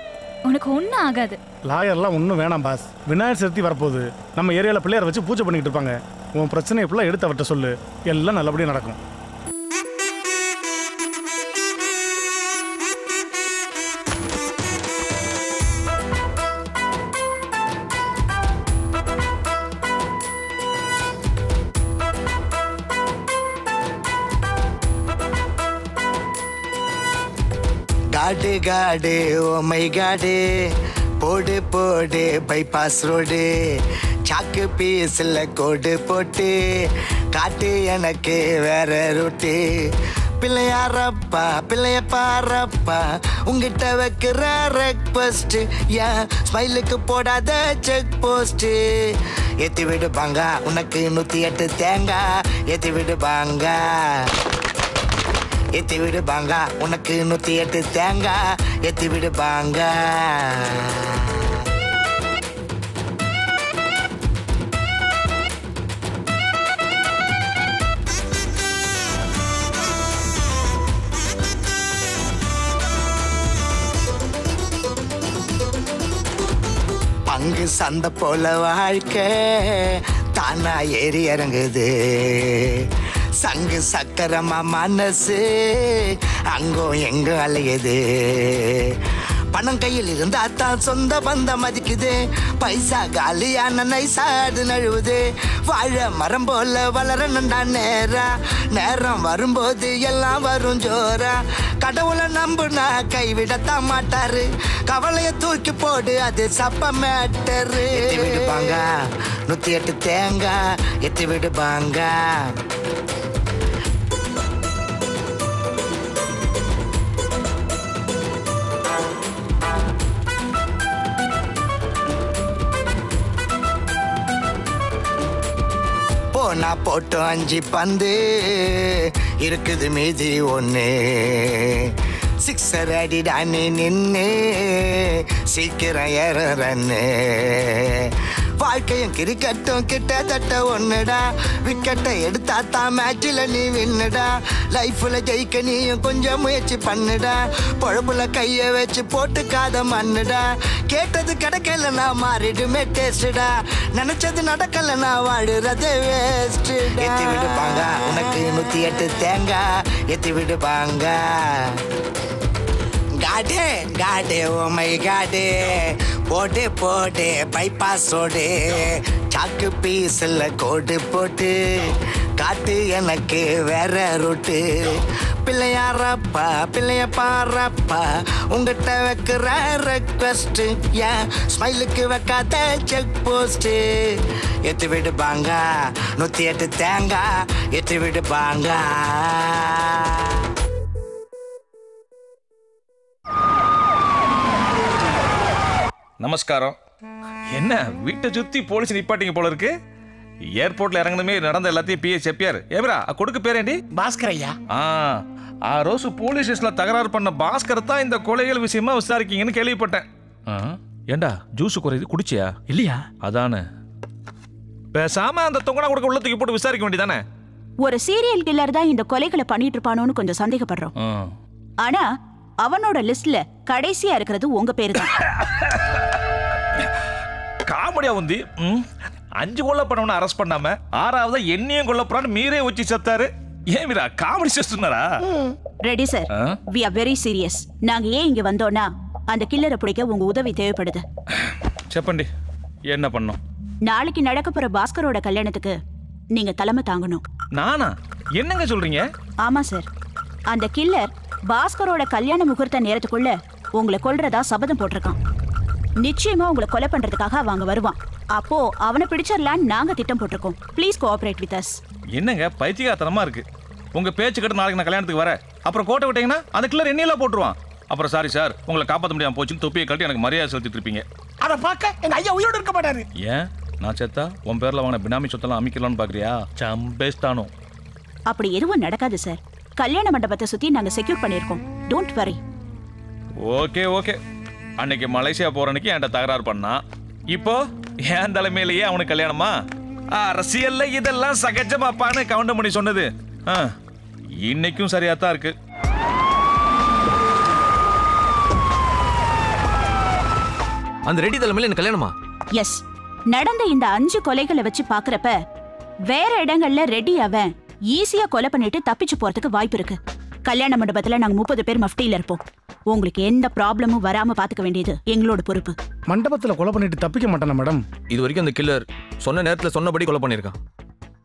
உனக்கு ஒன்றும் ஆகாது. லாயர்லாம் ஒன்றும் வேணாம் பாஸ் விநாயகர் சதுர்த்தி வரப்போகுது. நம்ம ஏரியாவில் பிள்ளையார் வச்சு பூஜை பண்ணிக்கிட்டு இருப்பாங்க. உன் பிரச்சனையை ஃபுல்லாக எடுத்து அவர்கிட்ட சொல்லு. எல்லாம் நல்லபடியாக நடக்கும். காடு காடு ஓமை காடு. போடு போடு பைபாஸ் ரோடு சாக்கு பீஸில் கோடு போட்டு காட்டு எனக்கு வேற ரொட்டி. பிள்ளையாரப்பா பிள்ளைய பாரப்பா உங்கிட்ட வைக்கிற ரெக்வஸ்ட் ஏன் ஸ்மைலுக்கு போடாத செக் போஸ்ட் ஏத்தி விடுப்பாங்க உனக்கு நூத்தி எட்டு தேங்கா. ஏத்தி விடுபாங்க ஏத்தி விடுப்பாங்க உனக்கு நூத்தி எட்டு தேங்கா. ஏத்தி விடுபாங்க சந்தை போல வாழ்க்கை. தானா ஏறி இறங்குது. சங்கு சக்கரமா மனசு அங்கும் எங்கோ அலையுது. பணம் கையில் இருந்தா தான் சொந்த பந்தம் மதிக்குது. பைசா காலியான நைசாடு நழுவுது. வாழ மரம் போல வளரணுண்டா நேரா. நேரம் வரும்போது எல்லாம் வரும் ஜோரா. கடவுளை நம்புனா கைவிடத்தான் மாட்டாரு. கவலைய தூக்கி போடு அது சப்ப மேட்டரு. எத்தி விடுப்பாங்க நூத்தி எட்டு தேங்காய் எத்தி விடுப்பாங்க நான் போட்டோம் அஞ்சு பந்து. இருக்குது மீதி ஒன்று சிக்ஸர் அடிடானே நின்று சீக்கிரம் ஏற ரன்னு வாழ்க்கையும் கிரிக்கெட்டும் கிட்டத்தட்ட ஒன்னுடா விக்கெட்டை எடுத்தா தான் மேட்சில் நீ வின்னுடா லைஃப்ல ஜெயிக்க நீயும் கொஞ்சம் முயற்சி பண்ணுடா. பொழப்புல கையை வச்சு போட்டுக்காத மண்ணுடா. கேட்டது கிடைக்கலனா மாறிடுமே டேஸ்டா நினைச்சது நடக்கலனா வாழுறது வேஸ்ட் எத்தி விடுப்பாங்க உனக்கு நூத்தி எட்டு தேங்காய் எத்தி விடுப்பாங்க காடு காடு ஓமை காடு போட்டு போட்டு பைபாஸோடு சாக்கு பீஸில் கோடு போட்டு. காட்டு எனக்கு வேற ரூட்டு பிள்ளையாரப்பா பிள்ளைய பாரப்பா உங்ககிட்ட வைக்கிற ரெக்வஸ்ட் ஏன்? ஸ்மைலுக்கு வைக்காத செக் போஸ்ட் எத்து விடுப்பாங்க நூத்தி எட்டு தேங்காய் எத்து விடுப்பாங்க நமஸ்காரம். என்ன வீட்டை சுத்தி போலீஸ் நிப்பாட்டிங்க போல இருக்கு? ஏர்போர்ட்ல இறங்குனமே நடந்த எல்லாத்தையும் பிஏ செப்பியார். ஏப்ரா கொடுக்க பேரேண்டி பாஸ்கர் ஐயா. ஆ ஆ ரோசு போலீஸ் ஸ்டேஷன்ல தகராறு பண்ண பாஸ்கர் தான் இந்த கொலைகள் விஷயமா விசாரிக்கீங்கன்னு கேள்விப்பட்டேன். ஆ, ஏண்டா ஜூஸ் குறையுது குடிச்சியா? இல்லையா? அதானே. பேசாம அந்த தொங்கனா கொடுக்க உள்ள தூக்கி போட்டு விசாரிக்க வேண்டியதானே? ஒரு சீரியல் கில்லர் தான் இந்த கொலைகளை பண்ணிட்டு இருப்பானோன்னு கொஞ்சம் சந்தேகப்படுறோம். ஆனா அவனோட லிஸ்ட்ல கடைசியா இருக்கிறது உங்க பேரு தான் காமெடியா வந்து அஞ்சு கொல்ல பண்ணவன அரெஸ்ட் பண்ணாம ஆறாவது என்னையும் கொல்ல போறான்னு மீரே வச்சு செத்தாரு. ஏன் Meera comedy செஸ்டுனாரா ready sir? We are very serious நாங்க ஏன் இங்க வந்தோம்னா அந்த கில்லரை பிடிக்க உங்க உதவி தேவைப்படுது. செப்பண்டி என்ன பண்ணோம் நாளைக்கு நடக்க போற பாஸ்கரோட கல்யாணத்துக்கு நீங்க தலைமை தாங்கணும். நானா? என்னங்க சொல்றீங்க? ஆமா சார் அந்த கில்லர் பாஸ்கரோட கல்யாண முகூர்த்த நேரத்துக்குள்ள உங்களை கொல்றதா சபதம் போட்டிருக்கான். நிச்சயமா உங்களை கொலை பண்றதுக்காக அவங்க வருவான். அப்போ அவனை பிடிச்சிடலான்னு நாங்க திட்டம் போட்டிருக்கோம். ப்ளீஸ் கோஆபரேட் வித் அஸ் என்னங்க? பைத்தியகாரத்தனமா இருக்கு. உங்க பேச்சு கட்டு நாளைக்கு நான் கல்யாணத்துக்கு வரேன். அப்புறம் கோட்டை விட்டீங்கன்னா அந்த கில்லர் என்னையெல்லாம் போட்டுருவான். அப்புறம் சாரி சார் உங்களை காப்பாற்ற முடியாம போச்சுன்னு தொப்பியை கட்டி எனக்கு மரியாதை செலுத்திட்டு இருப்பீங்க. அதை பார்க்க எங்க ஐயா உயிரோடு இருக்க மாட்டாரு. ஏன்? நான் செத்தா உன் பேர்ல வாங்கின பினாமி சொத்தெல்லாம் அமைக்கலாம்னு பாக்குறியா? சம்பேஸ்தானோ. அப்படி எதுவும் நடக்காது சார் கல்யாண மண்டபத்தை சுத்தி நாங்க செக்யூர் பண்ணியிருக்கோம். டோன்ட் வரி ஓகே ஓகே அன்னைக்கு மலேசியா போற அன்னைக்கு என்கிட்ட தகராறு பண்ணா. இப்போ என் தலைமையிலேயே அவனுக்கு கல்யாணமா? அரசியல்ல இதெல்லாம் சகஜமாப்பான்னு கவுண்ட் பண்ணி சொன்னது. ஆ, இன்னைக்கும் சரியா தான் இருக்கு. அந்த ரெடி தலைமையில எனக்கு கல்யாணமா? எஸ் நடந்த இந்த அஞ்சு கொலைகளை வச்சு பாக்குறப்ப வேற இடங்கள்ல ரெடி அவன். ஈஸியா கொலை பண்ணிட்டு தப்பிச்சு போறதுக்கு வாய்ப்பு இருக்கு. கல்யாண மண்டபத்துல நாங்க முப்பது பேர் மஃப்டியில இருப்போம். உங்களுக்கு எந்த ப்ராப்ளமும் வராம பாத்துக்க வேண்டியது எங்களோட பொறுப்பு. மண்டபத்துல கொலை பண்ணிட்டு தப்பிக்க மாட்டானா மேடம்? இது வரைக்கும் அந்த கில்லர் சொன்ன நேரத்தில் சொன்னபடி கொலை பண்ணியிருக்கான்.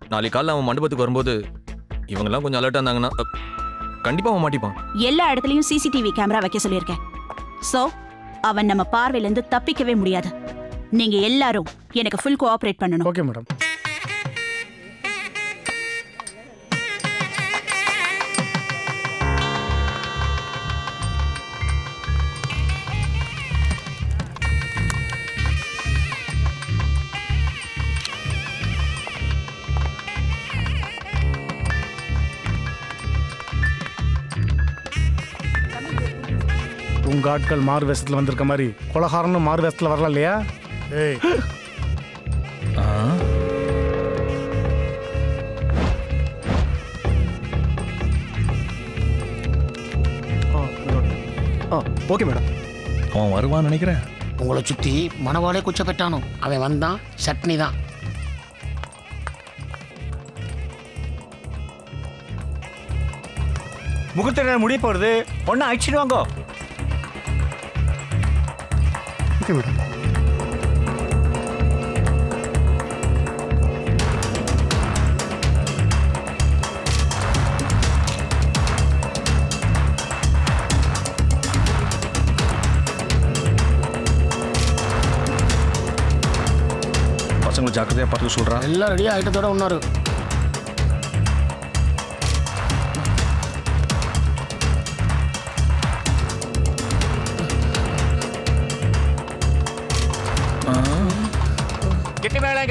நாளைக்கு காலைல அவன் மண்டபத்துக்கு வரும்போது இவங்கெல்லாம் கொஞ்சம் அலர்ட்டாக இருந்தாங்கன்னா கண்டிப்பா அவன் மாட்டிப்பான். எல்லா இடத்துலயும் சிசிடிவி கேமரா வைக்க சொல்லியிருக்கேன். சோ அவன் நம்ம பார்வையில இருந்து தப்பிக்கவே முடியாது. நீங்க எல்லாரும் எனக்கு ஃபுல் கோஆபரேட் பண்ணணும். ஓகே மேடம் உங்க ஆட்கள் மாறு வேஷத்துல வந்திருக்க மாதிரி. கொலகாரனும் மாறு வேஷத்துல வரலாம் இல்லையா? ஏய். Okay madam. அவன் வருவான்னு நினைக்கிறேன். உங்களை சுத்தி மனவாளே குச்ச பெட்டானோ அவன் வந்தான் சட்னி தான். முகூர்த்த நேரம் முடிய போறது. ஒன்னா அடிச்சிடுவாங்க ஓகே மேடம் பசங்களை ஜாக்கிரதையா பார்த்துக்க சொல்றா. எல்லாம் ரெடியா ஐட்டத்தோட ஒன்னாரு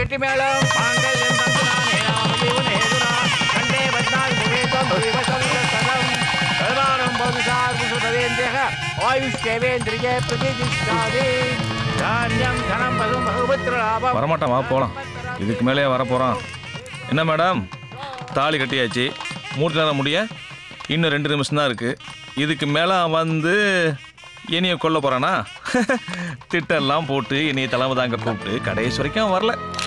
கெட்டி மேளம் கெட்டி வரமாட்டான் வா போலாம். இதுக்கு மேலேயே வரப்போகிறான் என்ன மேடம்? தாலி கட்டியாச்சு. மூணு நேரம் முடிய. இன்னும் ரெண்டு நிமிஷம் தான் இருக்கு. இதுக்கு மேலே வந்து என்னைய கொல்ல போறானா? திட்டெல்லாம் போட்டு என்னைய தலைமை தாங்க கூப்பிட்டு கடைசி வரைக்கும் வரல.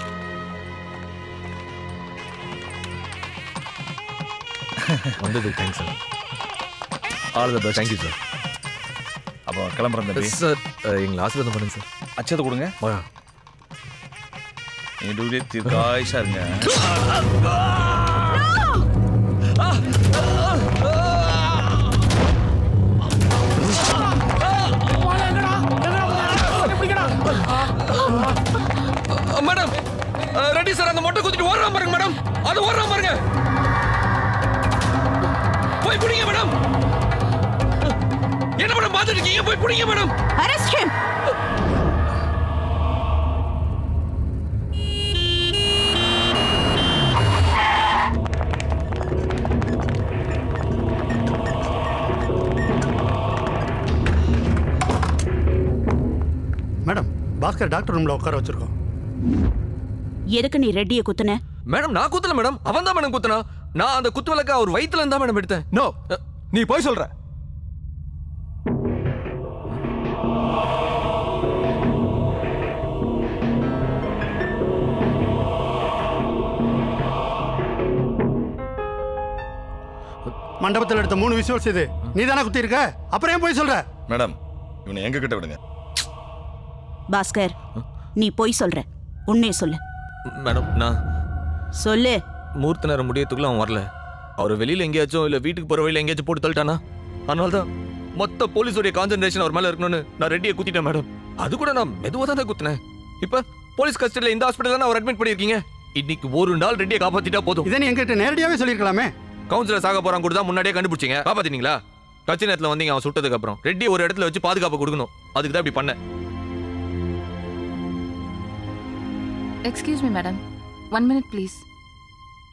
வந்தது. Thanks sir all the best thank you sir அப்போ கிளம்புறேன் தம்பி. சார் எங்களை ஆசீர்வாதம் பண்ணுங்க சார் அச்சத்தை கொடுங்க. வா நெடுவிலே தீர்க்காயுஷா இருங்க. மேடம் ரெடி சார் அந்த மொட்டை குத்திட்டு ஓடுறான் பாருங்க மேடம் அது ஓடுறான் பாருங்க. போய் பிடிங்க மேடம். என்ன மேடம் பார்த்துட்டு இருக்கீங்க? போய் பிடிங்க madam. Arrest him. Madam Bhaskar doctor ரூம்ல உட்கார வச்சிருக்கோம். எதுக்கு நீ ரெட்டியை குத்துன? மேடம் நான் குத்தல மேடம். அவன் தான் மேடம் குத்துனா. நான் அந்த குத்து விளக்க அவர் வயித்துல இருந்தா மேடம் எடுத்தேன். நோ நீ போய் சொல்ற. மண்டபத்தில் எடுத்த மூணு விசுவல்ஸ் இது. நீ தானே குத்தி இருக்க அப்புறம் ஏன் போய் சொல்ற? மேடம் இவனை எங்க கிட்ட விடுங்க. பாஸ்கர் நீ பொய் சொல்ற. உண்மையை சொல்லு. மேடம் நான் சொல்லு. மூர்த்த நேரம் முடியத்துக்குள்ள அவன் வரல. அவர் வெளியில எங்கேயாச்சும் இல்ல வீட்டுக்கு போற வழியில எங்கேயாச்சும் போட்டு தள்ளிட்டானா? அதனால தான் மொத்த போலீஸோடைய கான்சென்ட்ரேஷன் அவர் மேல இருக்கணும்னு நான் ரெட்டியை குத்திட்டேன் மேடம் அது கூட நான் மெதுவாக தான் குத்தினேன். இப்ப போலீஸ் கஸ்டடியில் இந்த ஹாஸ்பிட்டல் தான் அவர் அட்மிட் பண்ணியிருக்கீங்க? இன்னைக்கு ஒரு நாள் ரெட்டியை காப்பாத்திட்டா போதும். இதை எங்கிட்ட நேரடியாவே சொல்லியிருக்கலாமே. கவுன்சிலர் சாக போறான் கூட தான் முன்னாடியே கண்டுபிடிச்சீங்க. காப்பாத்தினீங்களா கட்சி நேரத்தில் வந்தீங்க அவன் சுட்டதுக்கு அப்புறம். ரெட்டி ஒரு இடத்துல வச்சு பாதுகாப்பு கொடுக்கணும். அதுக்கு தான் இப்படி பண்ணேன். Excuse me madam one minute please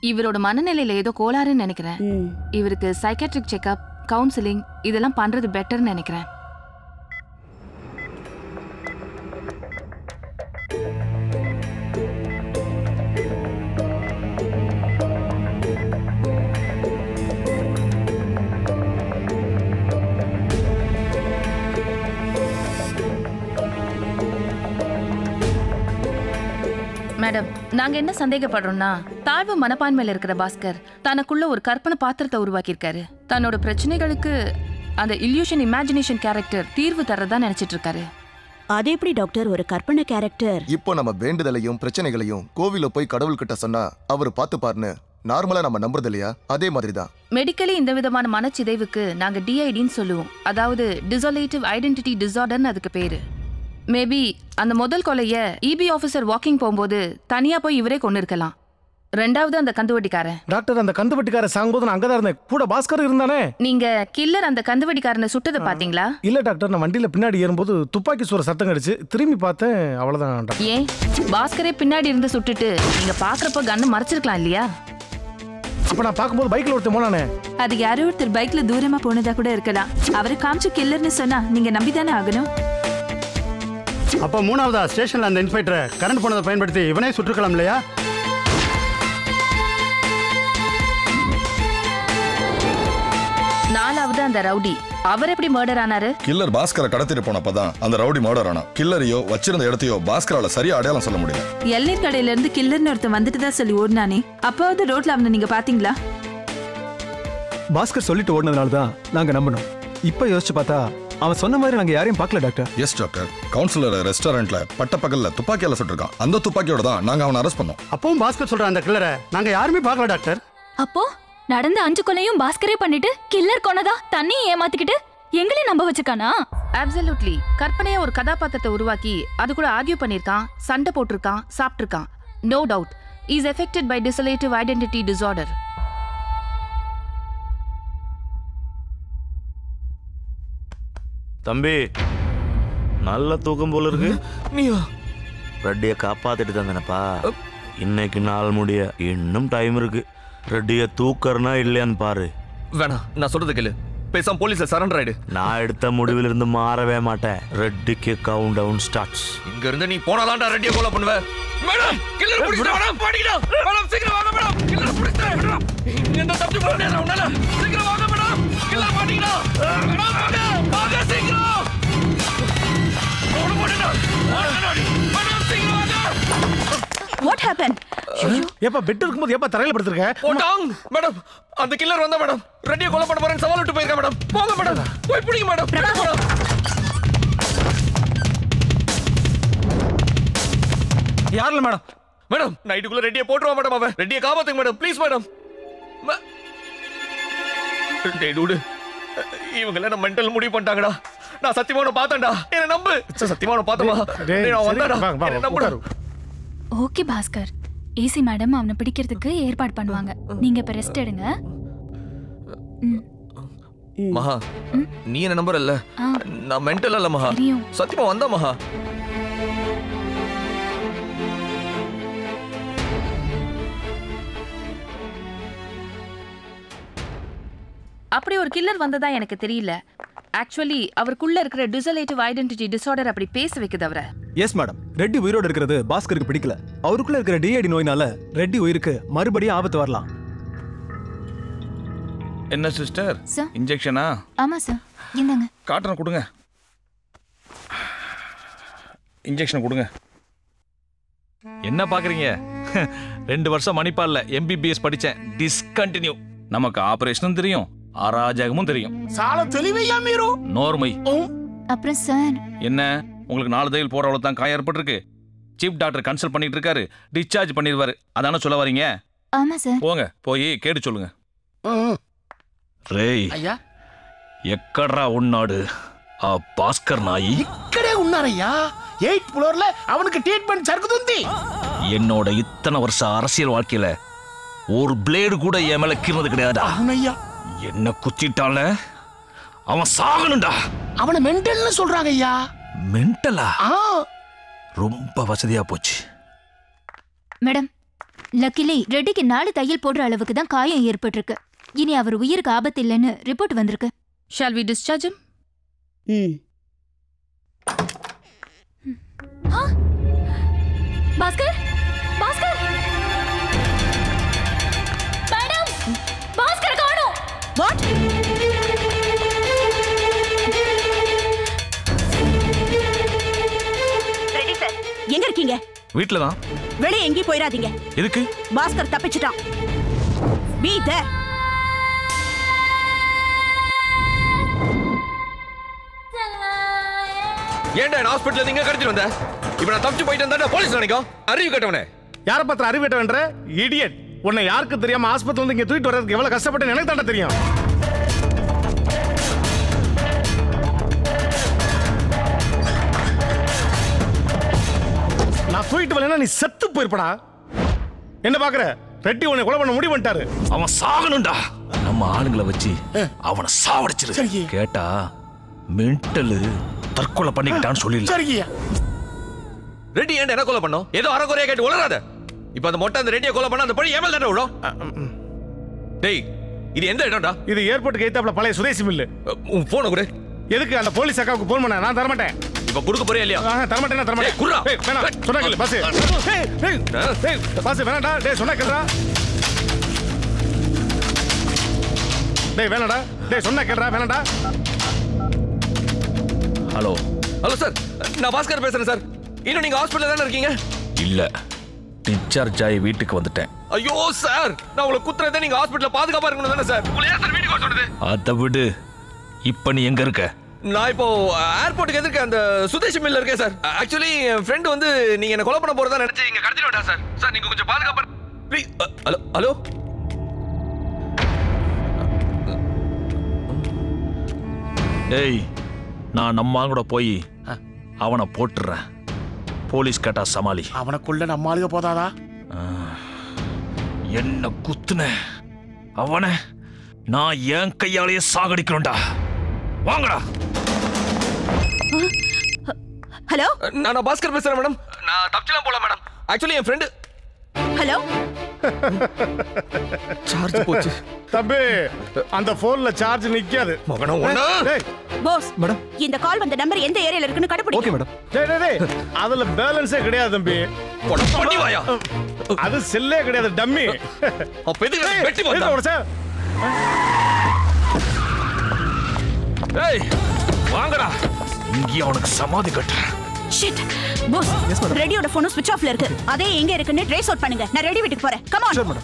இவரோட மனநிலையில ஏதோ கோளாறுன்னு நினைக்கிறேன். இவருக்கு சைக்காட்ரிக் செக்அப் கவுன்சிலிங் இதெல்லாம் பண்றது பெட்டர்னு நினைக்கிறேன். மேடம் நாங்க என்ன சந்தேகப்படுறோம்னா தாழ்வு மனப்பான்மையில இருக்கிற பாஸ்கர் தனக்குள்ள ஒரு கற்பனை பாத்திரத்தை உருவாக்கியிருக்காரு. தன்னோட பிரச்சனைகளுக்கு அந்த இல்யூஷன் இமேஜினேஷன் கேரக்டர் தீர்வு தர்றதா நினைச்சிட்டு இருக்காரு அது எப்படி டாக்டர்? ஒரு கற்பனை கேரக்டர் இப்போ நம்ம வேண்டுதலையும் பிரச்சனைகளையும் கோவில போய் கடவுள்கிட்ட சொன்னா அவர் பார்த்துப்பாருன்னு நார்மலா நம்ம நம்புறது இல்லையா? அதே மாதிரி தான் மெடிக்கலி இந்த விதமான மனச்சிதைவுக்கு நாங்க டிஐடின்னு சொல்லுவோம். அதாவது டிசோலேட்டிவ் ஐடென்டிட்டி டிசார்டர்னு அதுக்கு பேரு. மேபி அந்த முதல் கொலைய இபி ஆபீசர் வாக்கிங் போகும்போது தனியா போய் இவரே கொண்டு இருக்கலாம் ரெண்டாவது அந்த கந்துவட்டிக்காரன். டாக்டர் அந்த கந்துவட்டிக்கார சாகும்போது நான் அங்கதான் இருந்தேன். கூட பாஸ்கர் இருந்தானே? நீங்க கில்லர் அந்த கந்துவட்டிக்காரனை சுட்டதை பாத்தீங்களா இல்ல டாக்டர் நான் வண்டியில பின்னாடி ஏறும்போது துப்பாக்கி சூற சத்தம் கடிச்சு திரும்பி பார்த்தேன். அவ்வளவுதான் டாக்டர் ஏன்? பாஸ்கரே பின்னாடி இருந்து சுட்டுட்டு நீங்க பாக்குறப்ப கண்ணு மறைச்சிருக்கலாம் இல்லையா? அப்ப நான் பார்க்கும்போது பைக்ல ஒருத்தன் போனானே. அது யாரோ ஒருத்தர் பைக்ல தூரமா போனதா கூட இருக்கலாம். அவரை காமிச்சு கில்லர்னு சொன்னா நீங்க நம்பிதானே ஆகணும்? அப்போ மூணாவதா? ஸ்டேஷன்ல அந்த இன்ஸ்பெக்டரை கரண்ட் போனதை பயன்படுத்தி இவனே சுட்டுக்கலாம் இல்லையா? நாலாவது அந்த ரவுடி. அவர் எப்படி மர்டர் ஆனாரு? கில்லர் பாஸ்கரை கடத்திட்டு போனப்பதான் அந்த ரவுடி மர்டர் ஆனா கில்லரையோ வச்சிருந்த இடத்தையோ பாஸ்கரால சரியா அடையாளம் சொல்ல முடியல. எல்நீர் கடையில இருந்து கில்லர்னு ஒருத்தன் வந்துட்டு தான் சொல்லி ஓடினானே. அப்பாவது ரோட்ல அவனை நீங்க பாத்தீங்களா? பாஸ்கர் சொல்லிட்டு ஓடினதுனால தான் நாங்க நம்பினோம். இப்போ யோசிச்சு பார்த்தா அவன் சொன்ன மாதிரி நாங்க யாரையும் பார்க்கல டாக்டர். எஸ் டாக்டர் கவுன்சிலர் ரெஸ்டாரண்ட்ல பட்ட பகல்ல துப்பாக்கியால சுட்டிருக்கான். அந்த துப்பாக்கியோட தான் நாங்க அவனை அரெஸ்ட் பண்ணோம். அப்பவும் பாஸ்கர் சொல்ற அந்த கில்லரை நாங்க யாருமே பார்க்கல டாக்டர். அப்போ நடந்த அஞ்சு கொலையும் பாஸ்கரே பண்ணிட்டு கில்லர் கொனதா தண்ணியை ஏமாத்திக்கிட்டு எங்களையும் நம்ப வச்சிருக்கானா? அப்சல்யூட்லி கற்பனையா ஒரு கதாபாத்திரத்தை உருவாக்கி அது கூட ஆர்கியூ பண்ணிருக்கான் சண்டை போட்டிருக்கான் சாப்பிட்டிருக்கான். No doubt is affected by dissociative identity disorder தம்பி நல்ல தூக்கம் போல இருக்கு. நீயா ரெட்டியை காப்பாத்திட்டு தந்தனப்பா இன்னைக்கு நாள் முடிய இன்னும் டைம் இருக்கு. ரெட்டியை தூக்கறனா இல்லையான்னு பாரு. வேணாம் நான் சொல்றது கேளு. பேசாம போலீஸ்ல சரண்டர் ஆயிடு. நான் எடுத்த முடிவிலிருந்து மாறவே மாட்டேன். ரெட்டிக்கு கவுண்ட் டவுன் ஸ்டார்ட்ஸ் இங்க இருந்து நீ போனாதான்டா ரெட்டியை கொலை பண்ணுவ. மேடம் கில்லர் பிடிச்சிட்டு மேடம் பாடிடா மேடம் சீக்கிரம் வாங்க மேடம். கில்லர் பிடிச்சிட்டு மேடம் இங்க இருந்து போக முடியாது உன்னால. சீக்கிரம் வாங்க மேடம். கில்லர் பாடிடா மேடம் வாங்க சீக்கிரம். வாட் ஹேப்பன் ஏப்பா பெட் இருக்கும்போது ஏப்பா தரையில படுத்திருக்க? போட்டாங் மேடம் அந்த கில்லர் வந்தா மேடம். ரெட்டியை கொலை பண்ண போறேன்னு சவால் விட்டு போயிருக்கா மேடம். போங்க மேடம். போய் பிடிங்க மேடம். மேடம். யாரில் மேடம்? மேடம் நைட்டுக்குள்ள ரெட்டியை போட்டுருவா மேடம் அவன். ரெட்டியை காப்பாத்துங்க மேடம். Please madam. டேய் டூடு. இவங்க எல்லாம் மென்டல் முடிவு பண்ணிட்டாங்கடா. நான் சத்தியமா உன்னை பார்த்தேன்டா. என்ன நம்பு. சத்தியமா உன்னை பார்த்தமா நான் வந்தாடா என்ன நம்புடா. ஓகே பாஸ்கர். ஏசி மேடம் அவனை பிடிக்கிறதுக்கு ஏற்பாடு பண்ணுவாங்க. நீங்க இப்ப ரெஸ்ட் எடுங்க. மகா நீ என்ன நம்பர் இல்ல. நான் மென்டல் இல்ல மகா. சத்தியமா வந்தா மகா? அப்படி ஒரு கில்லர் வந்ததா எனக்கு தெரியல. ஆக்சுவலி அவருக்குள்ள இருக்கிற டிசலேட்டிவ் ஐடென்டிட்டி டிசார்டர் அப்படி பேச வைக்குது அவரை. எஸ் மேடம் ரெட்டி உயிரோடு இருக்கிறது பாஸ்கருக்கு பிடிக்கல. அவருக்குள்ள இருக்கிற டிஐடி நோயினால ரெட்டி உயிருக்கு மறுபடியும் ஆபத்து வரலாம். என்ன சிஸ்டர். இன்ஜெக்ஷனா ஆமா சார் இந்தாங்க. காட்டுறேன் கொடுங்க. இன்ஜெக்ஷன் கொடுங்க. என்ன பாக்குறீங்க? ரெண்டு வருஷம் மணிப்பால்ல எம்பிபிஎஸ் படிச்சேன். டிஸ்கண்டினியூ நமக்கு ஆபரேஷனும் தெரியும். அராஜகமும் தெரியும் చాలా తెలివయ్యా మీరు நோர்மை அப்புறம் சார் என்ன உங்களுக்கு நாலு தையல் போற அவ்வளவு தான் காயம் ஏற்பட்டிருக்கு சீஃப் டாக்டர் கன்சல்ட் பண்ணிட்டு இருக்காரு டிஸ்சார்ஜ் பண்ணிடுவாரு அதானே சொல்ல வரீங்க ஆமா சார் போங்க போய் கேட்டு சொல்லுங்க రేయ్ అయ్యా ఎక్కడ్రా ఉన్నాడు ఆ భాస్కర్ నాయి ఇక్కడే ఉన్నారయ్యా ఎయిత్ ఫ్లోర్ లో అవనికి ట్రీట్మెంట్ జరుగుతుంది என்னோட இத்தனை வருஷ அரசியல் வாழ்க்கையில ஒரு பிளேடு கூட என் மேல கீறினது கிடையாதா అవునయ్యా என்ன குத்திட்டால? அவன் சாகணும்டா. அவனை மென்டல்னு சொல்றாங்க ஐயா. மென்டலா ஆ. ரொம்ப வசதியா போச்சு. மேடம் லக்கிலி ரெட்டிக்கு நாலு தையல் போடுற அளவுக்கு தான் காயம் ஏற்பட்டிருக்கு. இனி அவர் உயிருக்கு ஆபத்து இல்லைன்னு ரிப்போர்ட் வந்திருக்கு. ஷால் வி டிஸ்சார்ஜ் ம். பாஸ்கர்? பாஸ்கர்? எங்க இருக்கீங்க? வீட்ல தான் வெளியே எங்கேயும் போயிடாதீங்க. எதுக்கு? பாஸ்கர் தப்பிச்சிட்டான். பி தேர் ஏன்டா நான் ஹாஸ்பிட்டல் நீங்க கடத்திட்டு வந்த? இப்போ நான் தப்பிச்சு போயிட்டு வந்தா போலீஸ் நினைக்கும். அறிவு கட்டவனே. யார பத்திர அறிவிட்டவன்ற இடியட் உன்னை யாருக்கு தெரியாம ஆஸ்பத்திரி வந்து இங்க தூக்கிட்டு வர்றதுக்கு எவ்வளவு கஷ்டப்பட்டு எனக்கு தாண்டா தெரியும். தூக்கிட்டு வரலன்னா நீ செத்து போயிருப்படா. என்ன பாக்குற? ரெட்டி உன்னை கொலை பண்ண முடிவு பண்ணிட்டாரு. அவன் சாகணும்டா. நம்ம ஆளுங்களை வச்சு அவனை சாவடிச்சிரு. கேட்டா மென்டலு தற்கொலை பண்ணிக்கிட்டான்னு சரிங்கய்யா ரெட்டி ஏன்டா என்ன கொலை பண்ணோம்? ஏதோ அறகுறையா கேட்டு உளராத இப்போ அந்த மொட்டை அந்த ரெட்டியை கொலை பண்ண அந்த படி ஏமல் தானே விடும் டேய் இது எந்த இடம்டா? இது ஏர்போர்ட்டுக்கு எய்த்தாப்புல பழைய சுதேசி மில்லு. உன் போனை கூட. எதுக்கு அந்த போலீஸ் அக்காவுக்கு போன் பண்ண? நான் தரமாட்டேன். இப்ப கொடுக்க போறியா இல்லையா? தரமாட்டேன் தரமாட்டேன் குர்ரா. ஏய், வேணாம். சொன்னா கேளு பஸ் ஏய் பஸ் வேணாம்டா. டேய் சொன்னா கேளுடா. டேய் வேணாம்டா. டேய் சொன்னா கேளுடா வேணாம்டா. ஹலோ. Hello sir. நான் பாஸ்கர் பேசுறேன் சார். இன்னும் நீங்க ஹாஸ்பிட்டல் தானே இருக்கீங்க? இல்ல. டிஸ்சார்ஜ் ஆகி வீட்டுக்கு வந்துட்டேன். ஐயோ சார். நான் உங்களை குத்துறதே நீங்க ஹாஸ்பிட்டல்ல பாதுகாப்பா இருக்கணும் தானே சார். அதை விடு. இப்ப நீ எங்க இருக்க? நான் இப்போ ஏர்போர்ட்டுக்கு எதிர்க்க அந்த சுதேஷ் மில்ல இருக்கேன் சார் ஆக்சுவலி என் ஃப்ரெண்ட் வந்து நீங்க என்ன கொலை பண்ண போறதா நினைச்சு இங்க கடத்திட்டு விட்டா சார் சார் நீங்க கொஞ்சம் பாதுகாப்பா ப்ளீஸ் ஹலோ ஹலோ? ஏய் நான் நம்ம கூட போய் அவனை போட்டுறேன். போலீஸ் கேட்டா சமாளி. அவனுக்குள்ள நம்ம ஆளுக போதாதா? என்ன குத்துன? அவனை நான் என் கையாலேயே சாகடிக்கணும்டா. வாங்கடா. ஹலோ? நான் பாஸ்கர் பேசுறேன் மேடம். நான் தப்பிச்சலாம் போல மேடம். ஆக்சுவலி என் ஃப்ரெண்டு ஹலோ? சார்ஜ் போச்சு. தம்பி அந்த போன்ல சார்ஜ் நிக்காது. மகனோ போஸ் மேடம். இந்த கால் வந்த நம்பர் எந்த ஏரியால இருக்குன்னு கண்டுபிடி ஓகே மேடம். டேய் டேய் டேய். அதுல பேலன்ஸே கிடையாது தம்பி. பண்ணி வாயா. அது செல்லே கிடையாது டம்மி அப்ப எதுக்கு வெட்டி வந்தா? ஏய் வாங்கடா. இங்கே அவனுக்கு சமாதி கட்டுறேன். ஷிட் போஸ் ரெடியோட போனும் ஸ்விட்ச் ஆஃப்ல இருக்கு. அதே எங்க இருக்குன்னு ட்ரேஸ் அவுட் பண்ணுங்க. நான் ரெடி வீட்டுக்கு போறேன். கம் ஆன்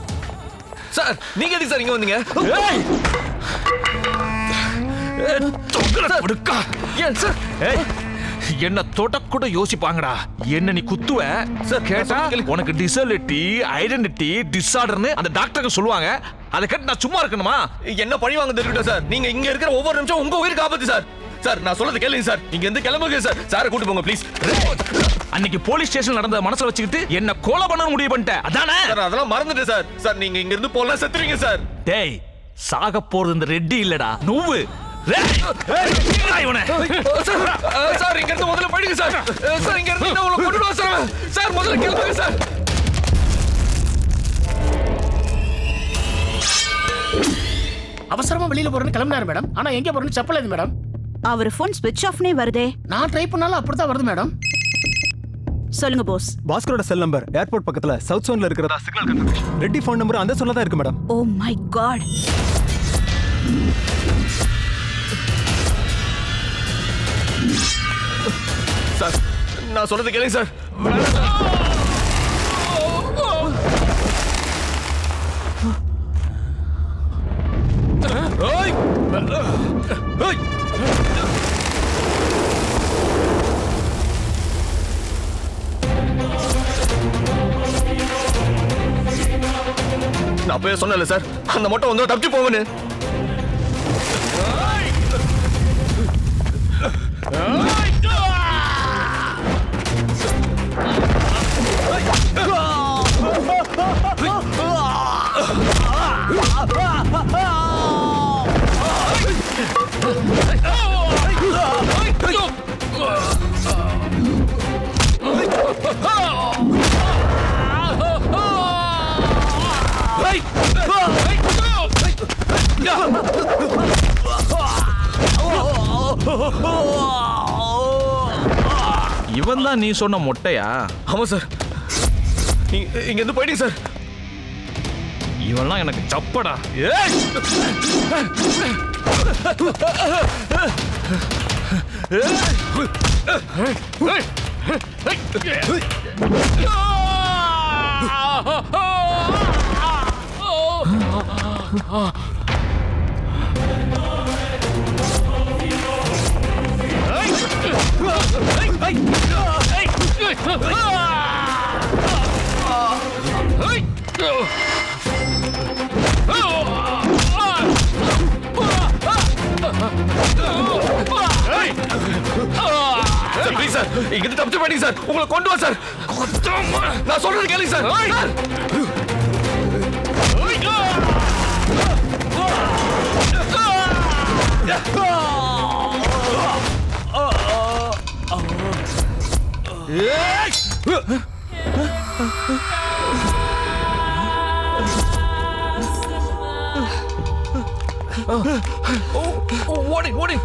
சார் நீங்க எதுக்கு சார் இங்க வந்தீங்க? ஏய்! என்ன தொடக்கூட யோசிப்பாங்கடா. என்ன நீ குத்துவ? சார் கேட்டா உனக்கு டிசபிலிட்டி ஐடென்டிட்டி டிஸார்டர்னு அந்த டாக்டருக்கு சொல்லுவாங்க. அதை கேட்டு நான் சும்மா இருக்கணுமா? என்ன பழி வாங்க இருக்கட்டும் சார். நீங்க இங்க இருக்கிற ஒவ்வொரு நிமிஷம் உங்க உயிருக்கு ஆபத்து சார். சார் நான் சொல்றது கேளுங்க சார். இங்க இருந்து கிளம்புங்க சார். சாரை கூட்டு போங்க ப்ளீஸ் அன்னைக்கு போலீஸ் ஸ்டேஷன் நடந்த மனசுல வச்சுக்கிட்டு என்ன கொலை பண்ண முடிவு பண்ணிட்டேன். அதானே? சார் அதெல்லாம் மறந்துட்டேன் சார். சார் நீங்க இங்க இருந்து போலாம் செத்துருவீங்க சார். டேய் சாக போறது இந்த ரெட்டி இல்லடா. இவனை? சார் இங்க இருந்து முதல்ல போயிடுங்க சார். சார் இங்க இருந்து உங்களை சார். சார் முதல்ல கிளம்புங்க சார். அவசரமா வெளியில போறேன்னு கிளம்பினாரு மேடம். ஆனா எங்க போறேன்னு செப்பல மேடம். அவர் போன் ஸ்விட்ச் ஆஃப்னே வருதே. நான் ட்ரை பண்ணாலும் அப்படிதான் வருது மேடம். சொல்லுங்க போஸ் பாஸ்கரோட செல் நம்பர் ஏர்போர்ட் பக்கத்துல சவுத் சோன்ல இருக்கிறதா signal confirmation Reddy phone number அந்த சொல்ல தான் இருக்கு madam. Oh my god sir நான் சொல்றது கேளுங்க சார் நான் போய் சொன்னல சார் அந்த மொட்டை வந்து தப்பிச்சு போங்கன்னு இவன் தான் நீ சொன்ன மொட்டையா? ஆமா சார் இங்க இருந்து போயிடுங்க சார் இவன்லாம் எனக்கு சப்படா. Hey! Sir please sir sir உங்களை கொண்டு வா சார் நான் சொல்றது கேளுங்க சார் Yeah! ஓடி ஓடி.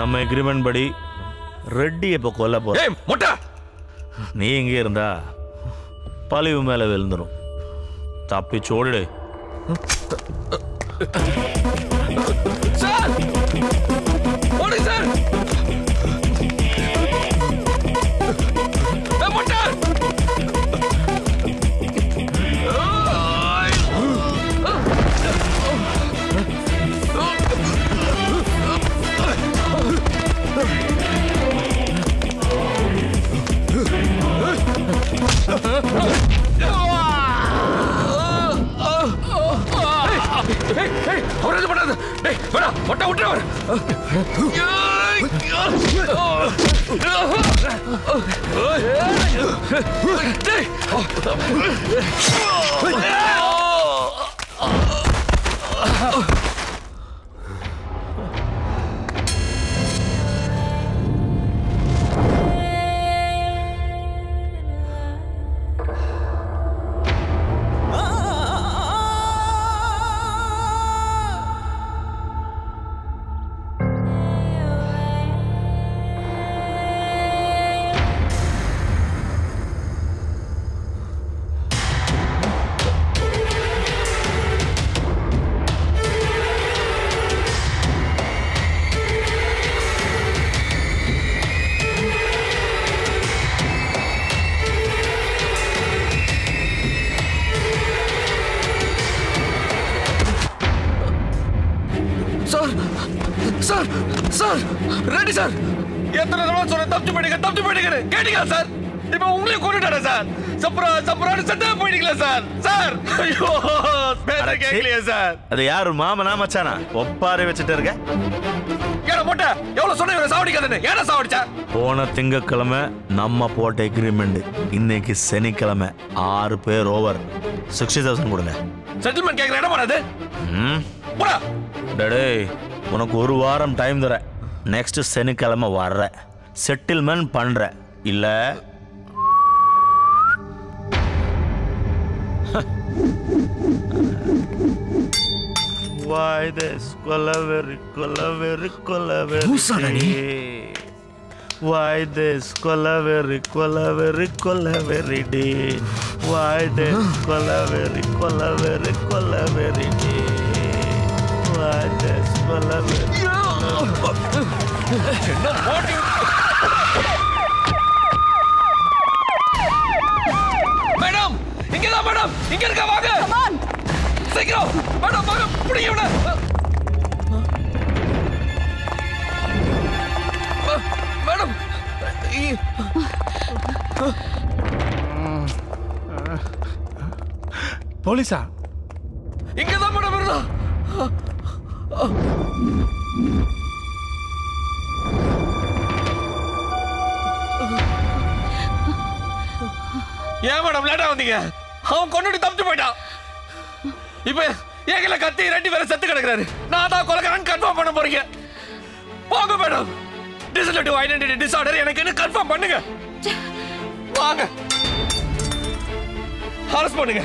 நம்ம எக்ரிமெண்ட் படி ரெட்டி இப்போ கொல்ல போற ஏய் மொட்டை. நீ இங்கே இருந்தா பழிவு மேல விழுந்துரும். தப்பிச்சு வேணா செத்தா போயிட்டீங்களா சார்? சார்! ஐயோ பேச கேட்கலையே சார்? அது யாரு மாமனா மச்சானா? ஒப்பாரி வச்சுட்டு இருக்க. ஏடா மொட்டை எவ்வளவு சொன்ன இவரை சாவடிக்காதுன்னு? ஏடா சாவடிச்சா? போன திங்கக்கிழமை நம்ம போட்ட எக்ரிமெண்ட் இன்னைக்கு சனிக்கிழமை ஆறு பேர் ஓவர் சிக்ஸ்டி தௌசண்ட் கொடுங்க. செட்டில்மெண்ட் கேட்கற இடம் வராது. போடா. டேய் உனக்கு ஒரு வாரம் டைம் தரேன். நெக்ஸ்ட் சனிக்கிழமை வர்ற. செட்டில்மெண்ட் பண்ற. இல்ல Why this கொலவெறி கொலவெறி கொலவெறி Why this கொலவெறி கொலவெறி கொலவெறி day Why this கொலவெறி கொலவெறி கொலவெறி day Why this என்ன போட்டி மேடம் இங்கதான் மேடம் இங்க இருக்க வாங்க சீக்கிரம் மேடம் வாங்க பிடிங்க மேடம் போலீஸா? இங்கதான் மேடம் இருந்தா. ஏன் மேடம் லேட்டா வந்தீங்க? அவன் கொண்டுட்டு தப்பிச்சு போயிட்டான். இப்ப ஏகல கத்தி ரெண்டு பேரும் செத்து கிடக்குறாரு. நான் தான் கொலைக்காரன் கன்ஃபார்ம் பண்ண போறீங்க. போங்க மேடம் டிசலட்டிவ் ஐடென்டிட்டி டிசார்டர் எனக்கு என்ன கன்ஃபார்ம் பண்ணுங்க. வாங்க. அரெஸ்ட் பண்ணுங்க.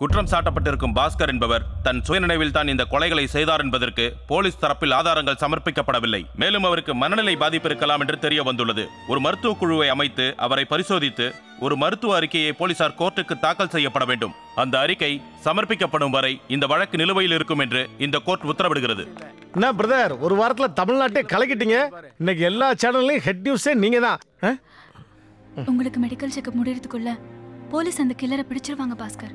குற்றம் சாட்டப்பட்டிருக்கும் பாஸ்கர் என்பவர் தன் சுயநினைவில் தான் இந்த கொலைகளை செய்தார் என்பதற்கு போலீஸ் தரப்பில் ஆதாரங்கள் சமர்ப்பிக்கப்படவில்லை. மேலும் அவருக்கு மனநிலை பாதிப்பு இருக்கலாம் என்று தெரிய வந்துள்ளது. ஒரு மருத்துவ குழுவை அமைத்து அவரை பரிசோதித்து ஒரு மருத்துவ அறிக்கையை போலீசார் கோர்ட்டுக்கு தாக்கல் செய்யப்பட வேண்டும். அந்த அறிக்கை சமர்ப்பிக்கப்படும் வரை இந்த வழக்கு நிலுவையில் இருக்கும் என்று இந்த கோர்ட் உத்தரவிடுகிறது. என்ன பிரதர் ஒரு வாரத்துல தமிழ்நாட்டை கலக்கிட்டீங்க? இன்னைக்கு எல்லா சேனல்லையும் ஹெட் நியூஸே நீங்க தான் உங்களுக்கு மெடிக்கல் செக்கப் முடியறதுக்குள்ள போலீஸ் அந்த கில்லரை பிடிச்சிருவாங்க பாஸ்கர்.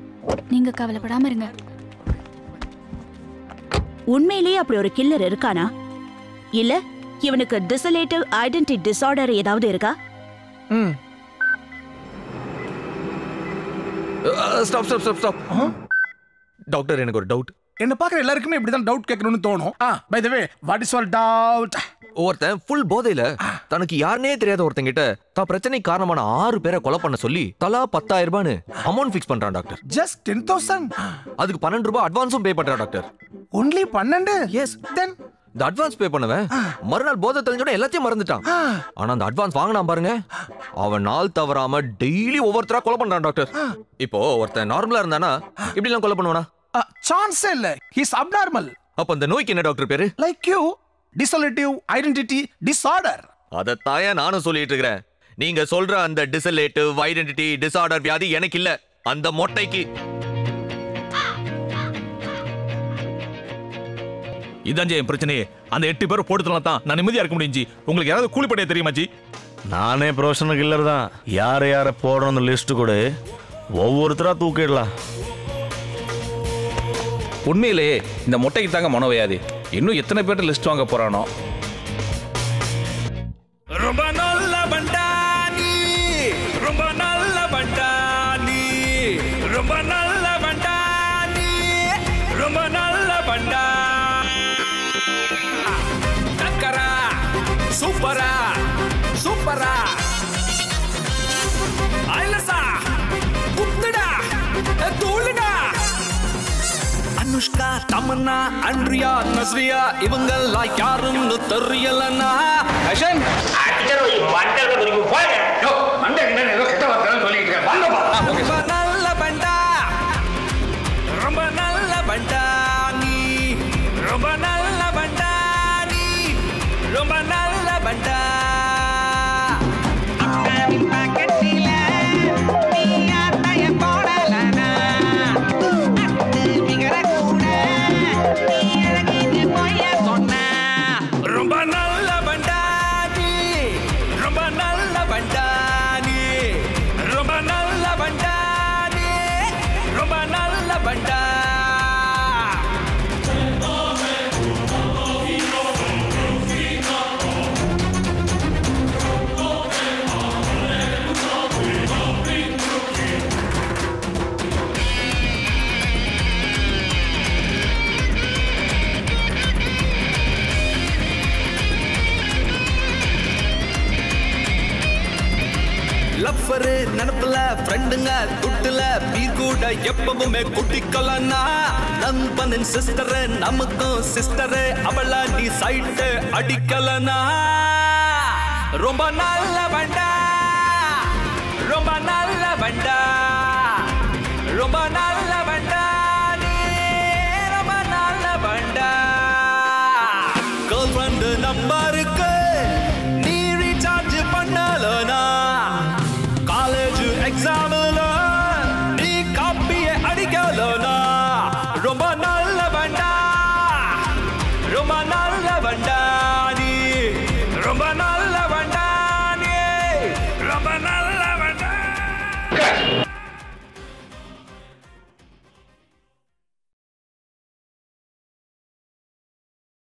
நீங்க கவலைப்படாம இருங்க. உண்மையிலேயே அப்படி ஒரு கில்லர் இருக்கானா? இல்ல இவனுக்கு டிசலேட்டிவ் ஐடென்டி டிசார்டர் ஏதாவது இருக்கா? Stop stop stop stop doctor எனக்கு ஒரு டவுட் என்ன பார்க்குற எல்லாருக்குமே இப்படி தான் டவுட் கேட்கணும்னு தோணும். ஆ by the way what is all doubt ஒருத்தன் ஃபுல் போதையில தனக்கு யாருனே தெரியாத ஒருத்தங்கிட்ட தான் பிரச்சனை காரணமான ஆறு பேரை கொலை பண்ண சொல்லி தலா பத்தாயிரம் ரூபான்னு அமௌண்ட் ஃபிக்ஸ் பண்றான் டாக்டர் ஜஸ்ட் டென் தௌசண்ட் அதுக்கு பன்னெண்டு ரூபாய் அட்வான்ஸும் பே பண்றான் டாக்டர் ஒன்லி பன்னெண்டு? எஸ் தென் இந்த அட்வான்ஸ் பே பண்ணவன் மறுநாள் போதை தெளிஞ்சோட எல்லாத்தையும் மறந்துட்டான். ஆனா அந்த அட்வான்ஸ் வாங்கினான் பாருங்க. அவன் நாள் தவறாம டெய்லி ஒவ்வொருத்தரா கொலை பண்றான் டாக்டர் இப்போ ஒருத்தன் நார்மலா இருந்தானா இப்படி எல்லாம் கொலை பண்ணுவானா? சான்ஸே இல்ல. ஹிஸ் அப்நார்மல் அப்ப அந்த நோய்க்கு என்ன டாக்டர் பேரு? Like you dissociative identity disorder அதத்தாயா நானும் சொல்லிட்டு இருக்கிறேன். நீங்க சொல்ற அந்த டிசலேட்டிவ் ஐடென்டிட்டி டிசார்டர் வியாதி எனக்கு இல்ல. அந்த மொட்டைக்கு. இதான் ஜி என் பிரச்சனையே. அந்த எட்டு பேர் போட்டுலாம் தான் நான் நிம்மதியா இருக்க முடியும் உங்களுக்கு யாராவது கூலிப்படையா தெரியுமா ஜி? நானே ப்ரொஃபஷனல் கில்லர் தான். யாரை யாரை போடுறோம் லிஸ்ட் கூட. ஒவ்வொருத்தரா தூக்கிடலாம். உண்மையிலேயே இந்த மொட்டைக்கு தாங்க மனோவியாதி. இன்னும் எத்தனை பேர்ட்ட லிஸ்ட் வாங்க போறானோ? ரொம்ப நல்ல பண்டானி ரொம்ப நல்ல பண்டானி ரொம்ப நல்ல பண்டானி ரொம்ப நல்ல பண்டா டக்கரா சூப்பரா சூப்பரா. ஐலசா குத்துடா தூளுடா. அனுஷ்கா தமன்னா அன்ரியா நஸ்ரியா இவங்கெல்லாம் யாருன்னு தெரியலன்னா அஷன் ரொம்ப நல்ல ஃப்ரெண்டுங்க துட்டுல பீர் கூட எப்பவுமே குட்டிக்கலன்னா நண்பனின் சிஸ்டரு நமக்கும் சிஸ்டரு அவள நீ சைட்டு அடிக்கலனா ரொம்ப நல்ல வண்டா ரொம்ப நல்ல வண்டா. ரொம்ப நல்ல